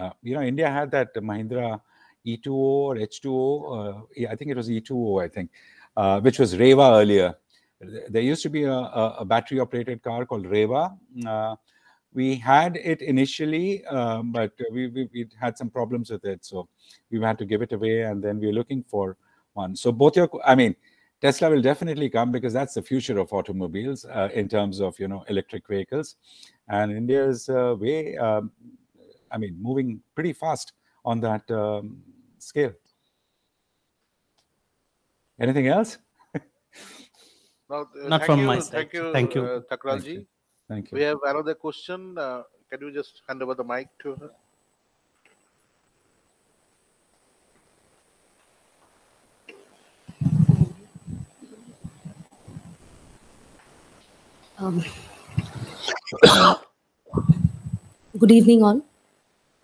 G: uh, you know, India had that Mahindra E2O or H2O. Uh, yeah, I think it was E2O, I think, uh, which was Reva earlier. There used to be a, a, battery operated car called Reva. Uh, we had it initially, um, but we, we, we had some problems with it. So we had to give it away and then we we're looking for one. So both your, I mean, Tesla will definitely come because that's the future of automobiles uh, in terms of, you know, electric vehicles. And India is uh, way, um, I mean, moving pretty fast on that um, scale. Anything else?
A: Now, uh,
H: Not from
A: you,
H: my side.
A: Thank you,
H: Thank you.
A: Uh,
G: Thank you. Thank you.
A: We have another question. Uh, can you just hand over the mic to her?
E: Um, good evening, all.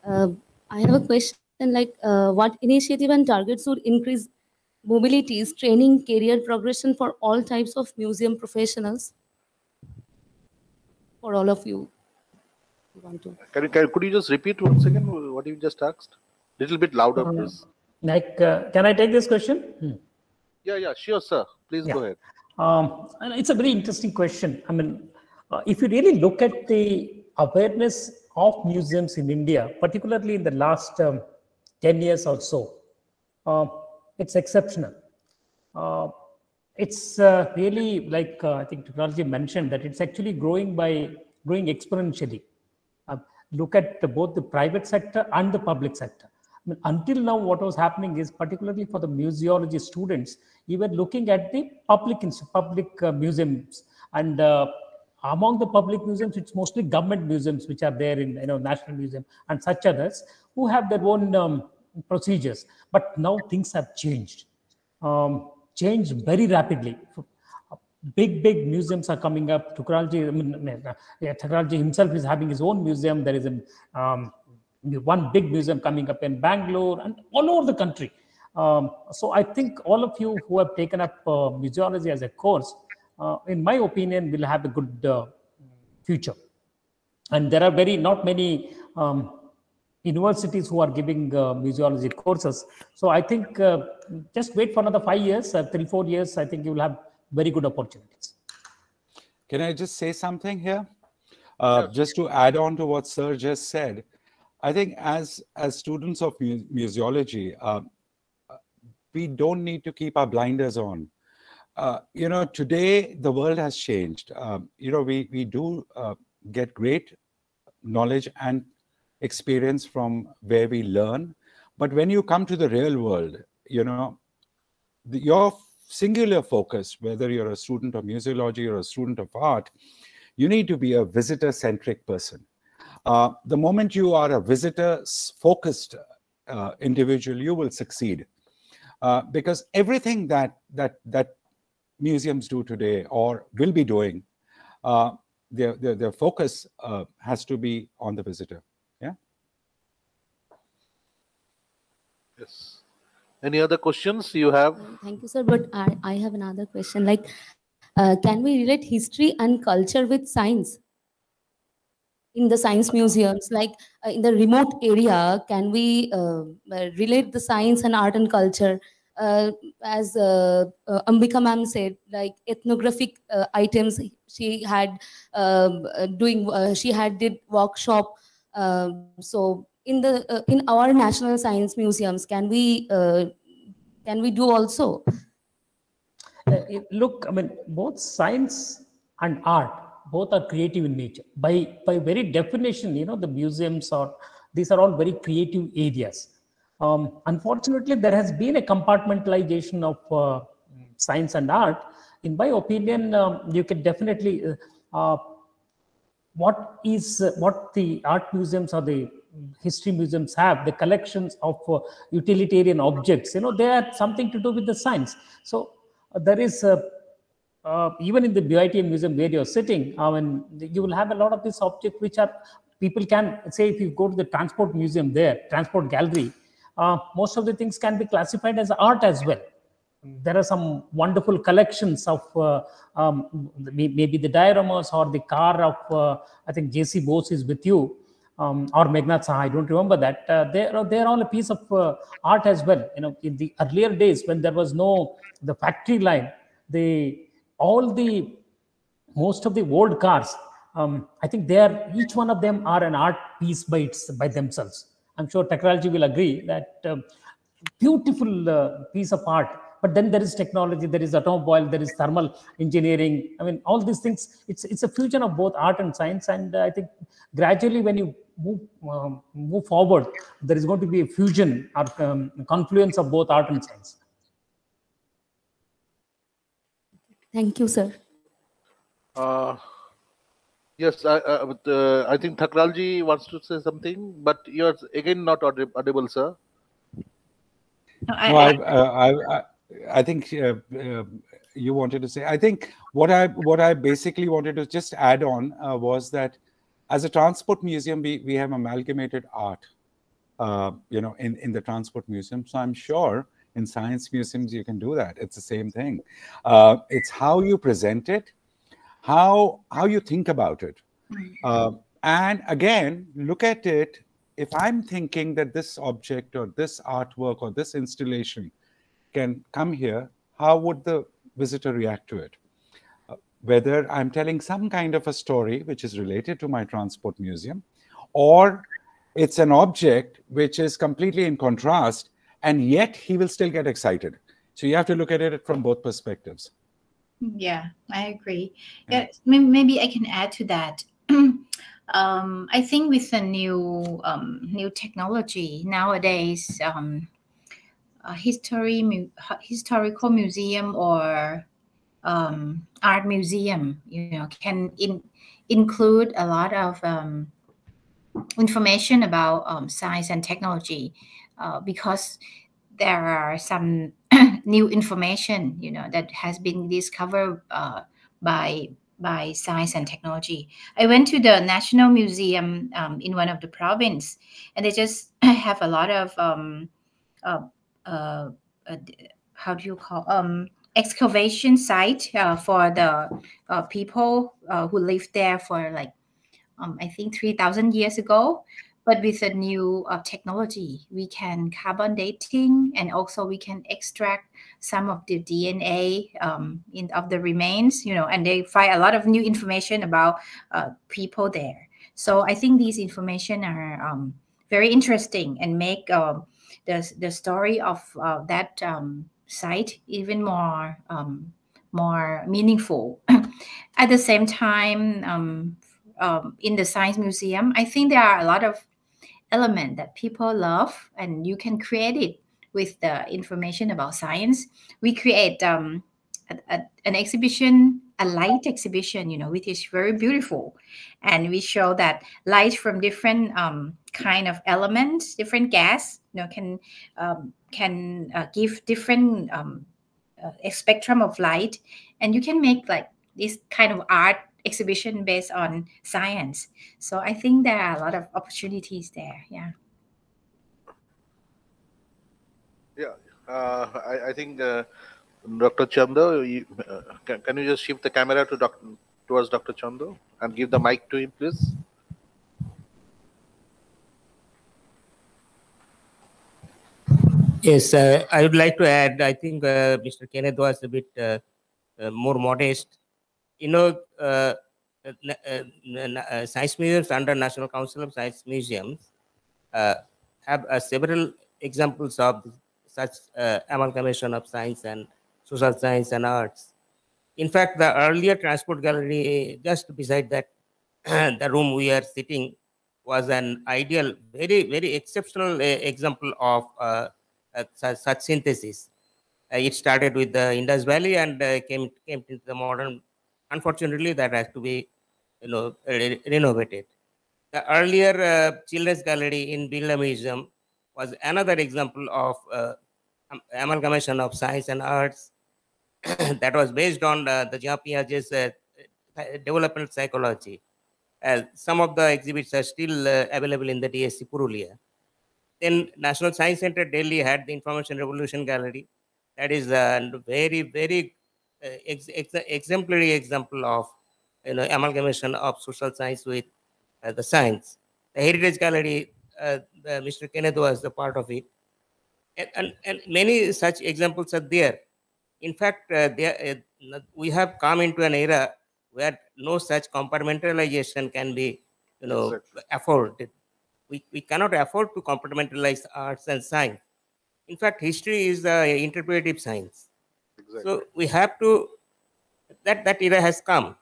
E: Uh, I have a question like uh, what initiative and targets would increase mobilities, training, career progression for all types of museum professionals? For all of you. who Want to.
A: Can can, could you just repeat once again what you just asked? Little bit louder,
B: Uh,
A: please.
B: Like, uh, can I take this question? Hmm.
A: Yeah, yeah, sure, sir. Please go ahead.
B: Um, and it's a very interesting question. I mean, uh, if you really look at the awareness of museums in India, particularly in the last um, 10 years or so, uh, it's exceptional. Uh, it's uh, really like uh, I think Thakralji mentioned that it's actually growing by growing exponentially. Uh, look at both the private sector and the public sector. I mean, until now, what was happening is particularly for the museology students, you were looking at the public public uh, museums, and uh, among the public museums, it's mostly government museums which are there in you know National Museum and such others who have their own um, procedures. But now things have changed, um, changed very rapidly. Big big museums are coming up. Thakralji, I mean, yeah, Thakralji himself is having his own museum. There is a um, one big museum coming up in bangalore and all over the country. Um, so i think all of you who have taken up uh, museology as a course in my opinion will have a good uh, future and there are very not many um, universities who are giving uh, museology courses so i think uh, just wait for another five years uh, three four years i think you will have very good opportunities
G: Can I just say something here? Uh, Just to add on to what Sir just said, I think as as students of mu- museology, uh, uh, we don't need to keep our blinders on. Uh, you know, today the world has changed. Um, you know, we we do uh, get great knowledge and experience from where we learn, but when you come to the real world, you know, the, your singular focus, whether you're a student of museology or a student of art, you need to be a visitor centric person. Uh, the moment you are a visitor focused uh, individual, you will succeed. Uh, because everything that, that, that museums do today or will be doing, uh, their, their, their focus uh, has to be on the visitor. Yeah.
A: Yes. Any other questions you have?
E: Thank you, sir. But I, I have another question. Like, uh, can we relate history and culture with science? In the science museums, like uh, in the remote area, can we uh, uh, relate the science and art and culture? Uh, as uh, uh, Ambika ma'am said, like ethnographic items she had um, doing, she had did workshop. Um so in the in our national science museums, can we can we do also?
B: Look, I mean, both science and art, both are creative in nature. By by very definition, you know, the museums are these are all very creative areas. Um, unfortunately, there has been a compartmentalization of uh, science and art. In my opinion, um, you can definitely uh, uh, what is uh, what the art museums or the history museums have the collections of uh, utilitarian objects you know they are something to do with the science so uh, there is uh, uh, even in the BITM museum where you're sitting, I mean, you will have a lot of these objects which are people can say if you go to the transport museum there, transport gallery, uh, most of the things can be classified as art as well there are some wonderful collections of uh, um, maybe the dioramas or the car of uh, I think JC Bose is with you um, or Meghnad Saha. I don't remember that. Uh, they are they are all a piece of uh, art as well. You know, in the earlier days when there was no the factory line, the all the most of the old cars um, i think they are each one of them are an art piece by its by themselves i'm sure Thakralji will agree that um, beautiful uh, piece of art but then there is technology there is automobile there is thermal engineering. I mean all these things it's it's a fusion of both art and science and uh, i think gradually when you move um, move forward there is going to be a fusion or um, confluence of both art and science.
E: Thank you sir.
A: Uh, yes I, uh, but, uh, I think Thakralji wants to say something but you're again not audible sir
G: no, I, no, I, uh, I, I, think uh, uh, you wanted to say. I think what I what I basically wanted to just add on uh, was that as a transport museum, we we have amalgamated art, uh, you know, in in the transport museum. So I'm sure in science museums you can do that. It's the same thing. Uh, it's how you present it, how how you think about it, and again, look at it if I'm thinking that this object or this artwork or this installation can come here, how would the visitor react to it? Uh, whether I'm telling some kind of a story which is related to my transport museum, or it's an object which is completely in contrast, and yet he will still get excited. So you have to look at it from both perspectives.
C: Yeah, I agree. Yeah, maybe I can add to that. um, I think with the new um, new technology nowadays, um, a history mu historical museum or um, art museum, you know, can in, include a lot of um, information about um, science and technology uh, because there are some new information, you know, that has been discovered uh, by by science and technology. I went to the National Museum um, in one of the province, and they just have a lot of um, uh, uh, uh, how do you call um, excavation site uh, for the uh, people uh, who lived there for like um, I think three thousand years ago. But with the new technology, we can carbon dating, and also we can extract some of the DNA um, in, of the remains, you know, and they find a lot of new information about uh, people there. So I think these information are um, very interesting and make uh, the, the story of uh, that um, site even more um, more meaningful. At the same time, um, um, in the science museum, I think there are a lot of elements that people love, and you can create it with the information about science. We create um, a, a, an exhibition, a light exhibition, you know, which is very beautiful, and we show that light from different um, kind of elements, different gas, you know, can um, can uh, give different um, uh, spectrum of light, and you can make like this kind of art exhibition based on science. So I think there are a lot of opportunities there. Yeah.
A: Yeah, uh, I, I, think uh, Dr. Chanda, you, uh, can, can, you just shift the camera to doc, towards Dr. Chanda and give the mic to him, please?
F: Yes, uh, I would like to add, I think uh, Mr. Khened was a bit uh, more modest. You know, science museums under National Council of Science Museums have several examples of such uh, amalgamation of science and social science and arts. In fact, the earlier transport gallery, just beside that, the room we are sitting, was an ideal, very, very exceptional uh, example of uh, such, such, synthesis. Uh, it started with the Indus Valley and uh, came came into the modern. Unfortunately, that has to be, you know, re renovated. The earlier uh, Children's Gallery in Birla Museum was another example of amalgamation of science and arts that was based on uh, the Jean Piaget's uh, development psychology. Uh, some of the exhibits are still uh, available in the DSC Purulia. Then National Science Center Delhi had the Information Revolution Gallery. That is a very, very uh, ex ex exemplary example of you know amalgamation of social science with uh, the science. The Heritage Gallery, the, Mr. Khened was a part of it and, and, and many such examples are there. In fact, uh, there, uh, we have come into an era where no such compartmentalization can be, you know, exactly. afforded. We, we cannot afford to compartmentalize arts and science. In fact, history is an interpretive science. So we have to, that, that era has come.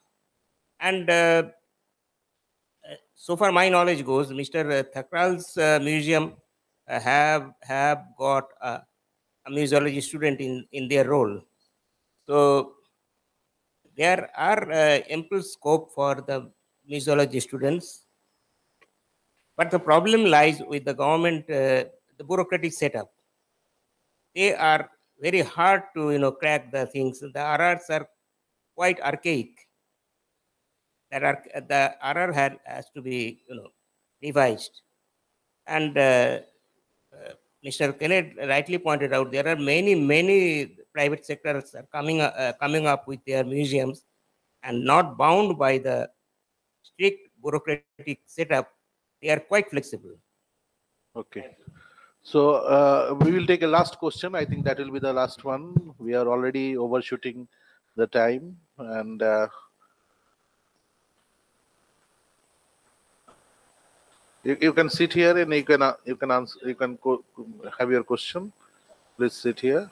F: And uh, uh, so far my knowledge goes, Mr. Thakral's uh, museum uh, have, have got a, a museology student in, in their role. So there are uh, ample scope for the museology students. But the problem lies with the government, uh, the bureaucratic setup. They are very hard to you know crack the things. The RRs are quite archaic. That are the RR had has to be you know revised, and uh, uh, Mr. Khened rightly pointed out there are many many private sectors are coming uh, coming up with their museums, and not bound by the strict bureaucratic setup. They are quite flexible.
A: Okay. So uh, we will take a last question. I think that will be the last one. We are already overshooting the time, and uh, you, you can sit here and you can uh, you can answer. You can have your question. Please sit here.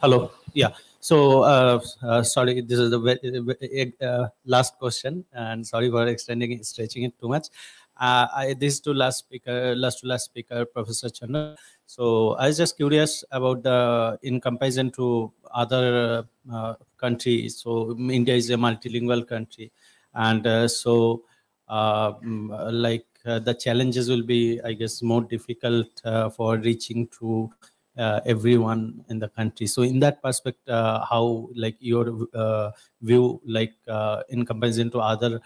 H: Hello. Yeah. So, uh, uh, sorry, this is the uh, last question, and sorry for extending stretching it too much. Uh, I, this to last speaker, last to last speaker, Professor Chanda. So, I was just curious about the in comparison to other uh, countries. So, India is a multilingual country, and uh, so mm, like the challenges will be, I guess, more difficult for reaching to uh, everyone in the country so in that perspective uh, how like your uh, view like in comparison to other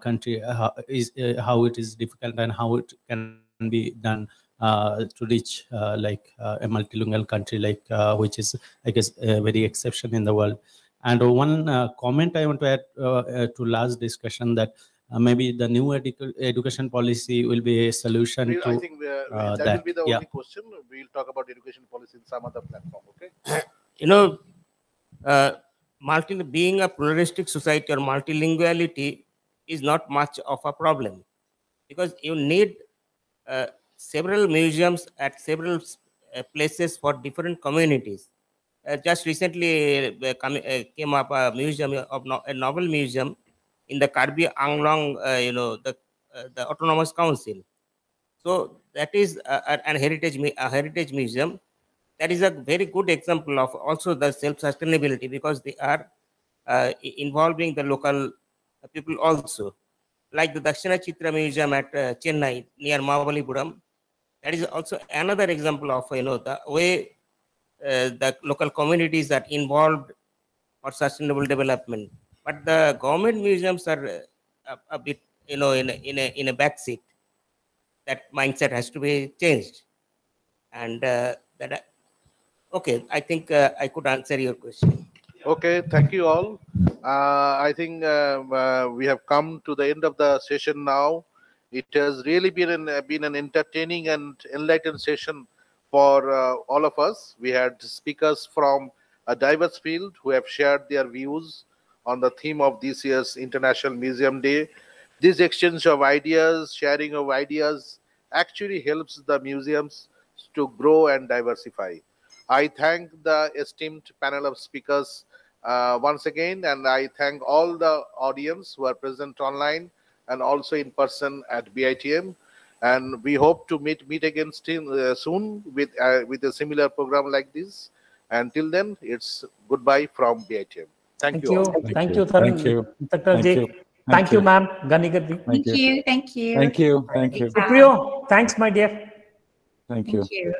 H: country is how it is difficult and how it can be done uh, to reach uh, like uh, a multilingual country like which is i guess a very exception in the world and one comment i want to add to last discussion that uh, maybe the new edu- education policy will be a solution
A: We'll-
H: to
A: I think we
H: uh,
A: that,
H: that.
A: will be the
H: Yeah.
A: only question. We'll talk about education policy in some other platform. Okay.
F: you know, uh, multi being a pluralistic society or multilinguality is not much of a problem because you need uh, several museums at several uh, places for different communities. Uh, just recently uh, come, uh, came up a museum of no, a novel museum in the Karbi Anglong, uh, you know, the uh, the autonomous council. So that is an heritage a heritage museum that is a very good example of also the self-sustainability because they are uh, involving the local uh, people also. Like the Dakshina Chitra Museum at uh, Chennai near Mahabalipuram, that is also another example of you know the way uh, the local communities are involved for sustainable development. But the government museums are uh, a, a bit you know in a, in a in a backseat. That mindset has to be changed, and uh, that Okay, I think uh, I could answer your question.
A: Okay, thank you all. Uh, I think uh, uh, we have come to the end of the session now. It has really been an, uh, been an entertaining and enlightened session for uh, all of us. We had speakers from a diverse field who have shared their views on the theme of this year's International Museum Day. This exchange of ideas, sharing of ideas, actually helps the museums to grow and diversify. I thank the esteemed panel of speakers uh, once again, and I thank all the audience who are present online and also in person at BITM. And we hope to meet meet again still, uh, soon with uh, with a similar program like this. Until then, it's goodbye from BITM. Thank,
B: Thank
A: you.
B: you.
G: Thank
B: Thank
G: you.
B: you,
G: Thank you.
B: Inspector
G: Thank
B: J.
G: you.
B: Thank you, ma'am. Ganigadri.
C: Thank you. Thank you.
G: Thank you. Thank you.
C: Bye.
B: Supreo, thanks, my dear.
G: Thank you.
C: Thank you.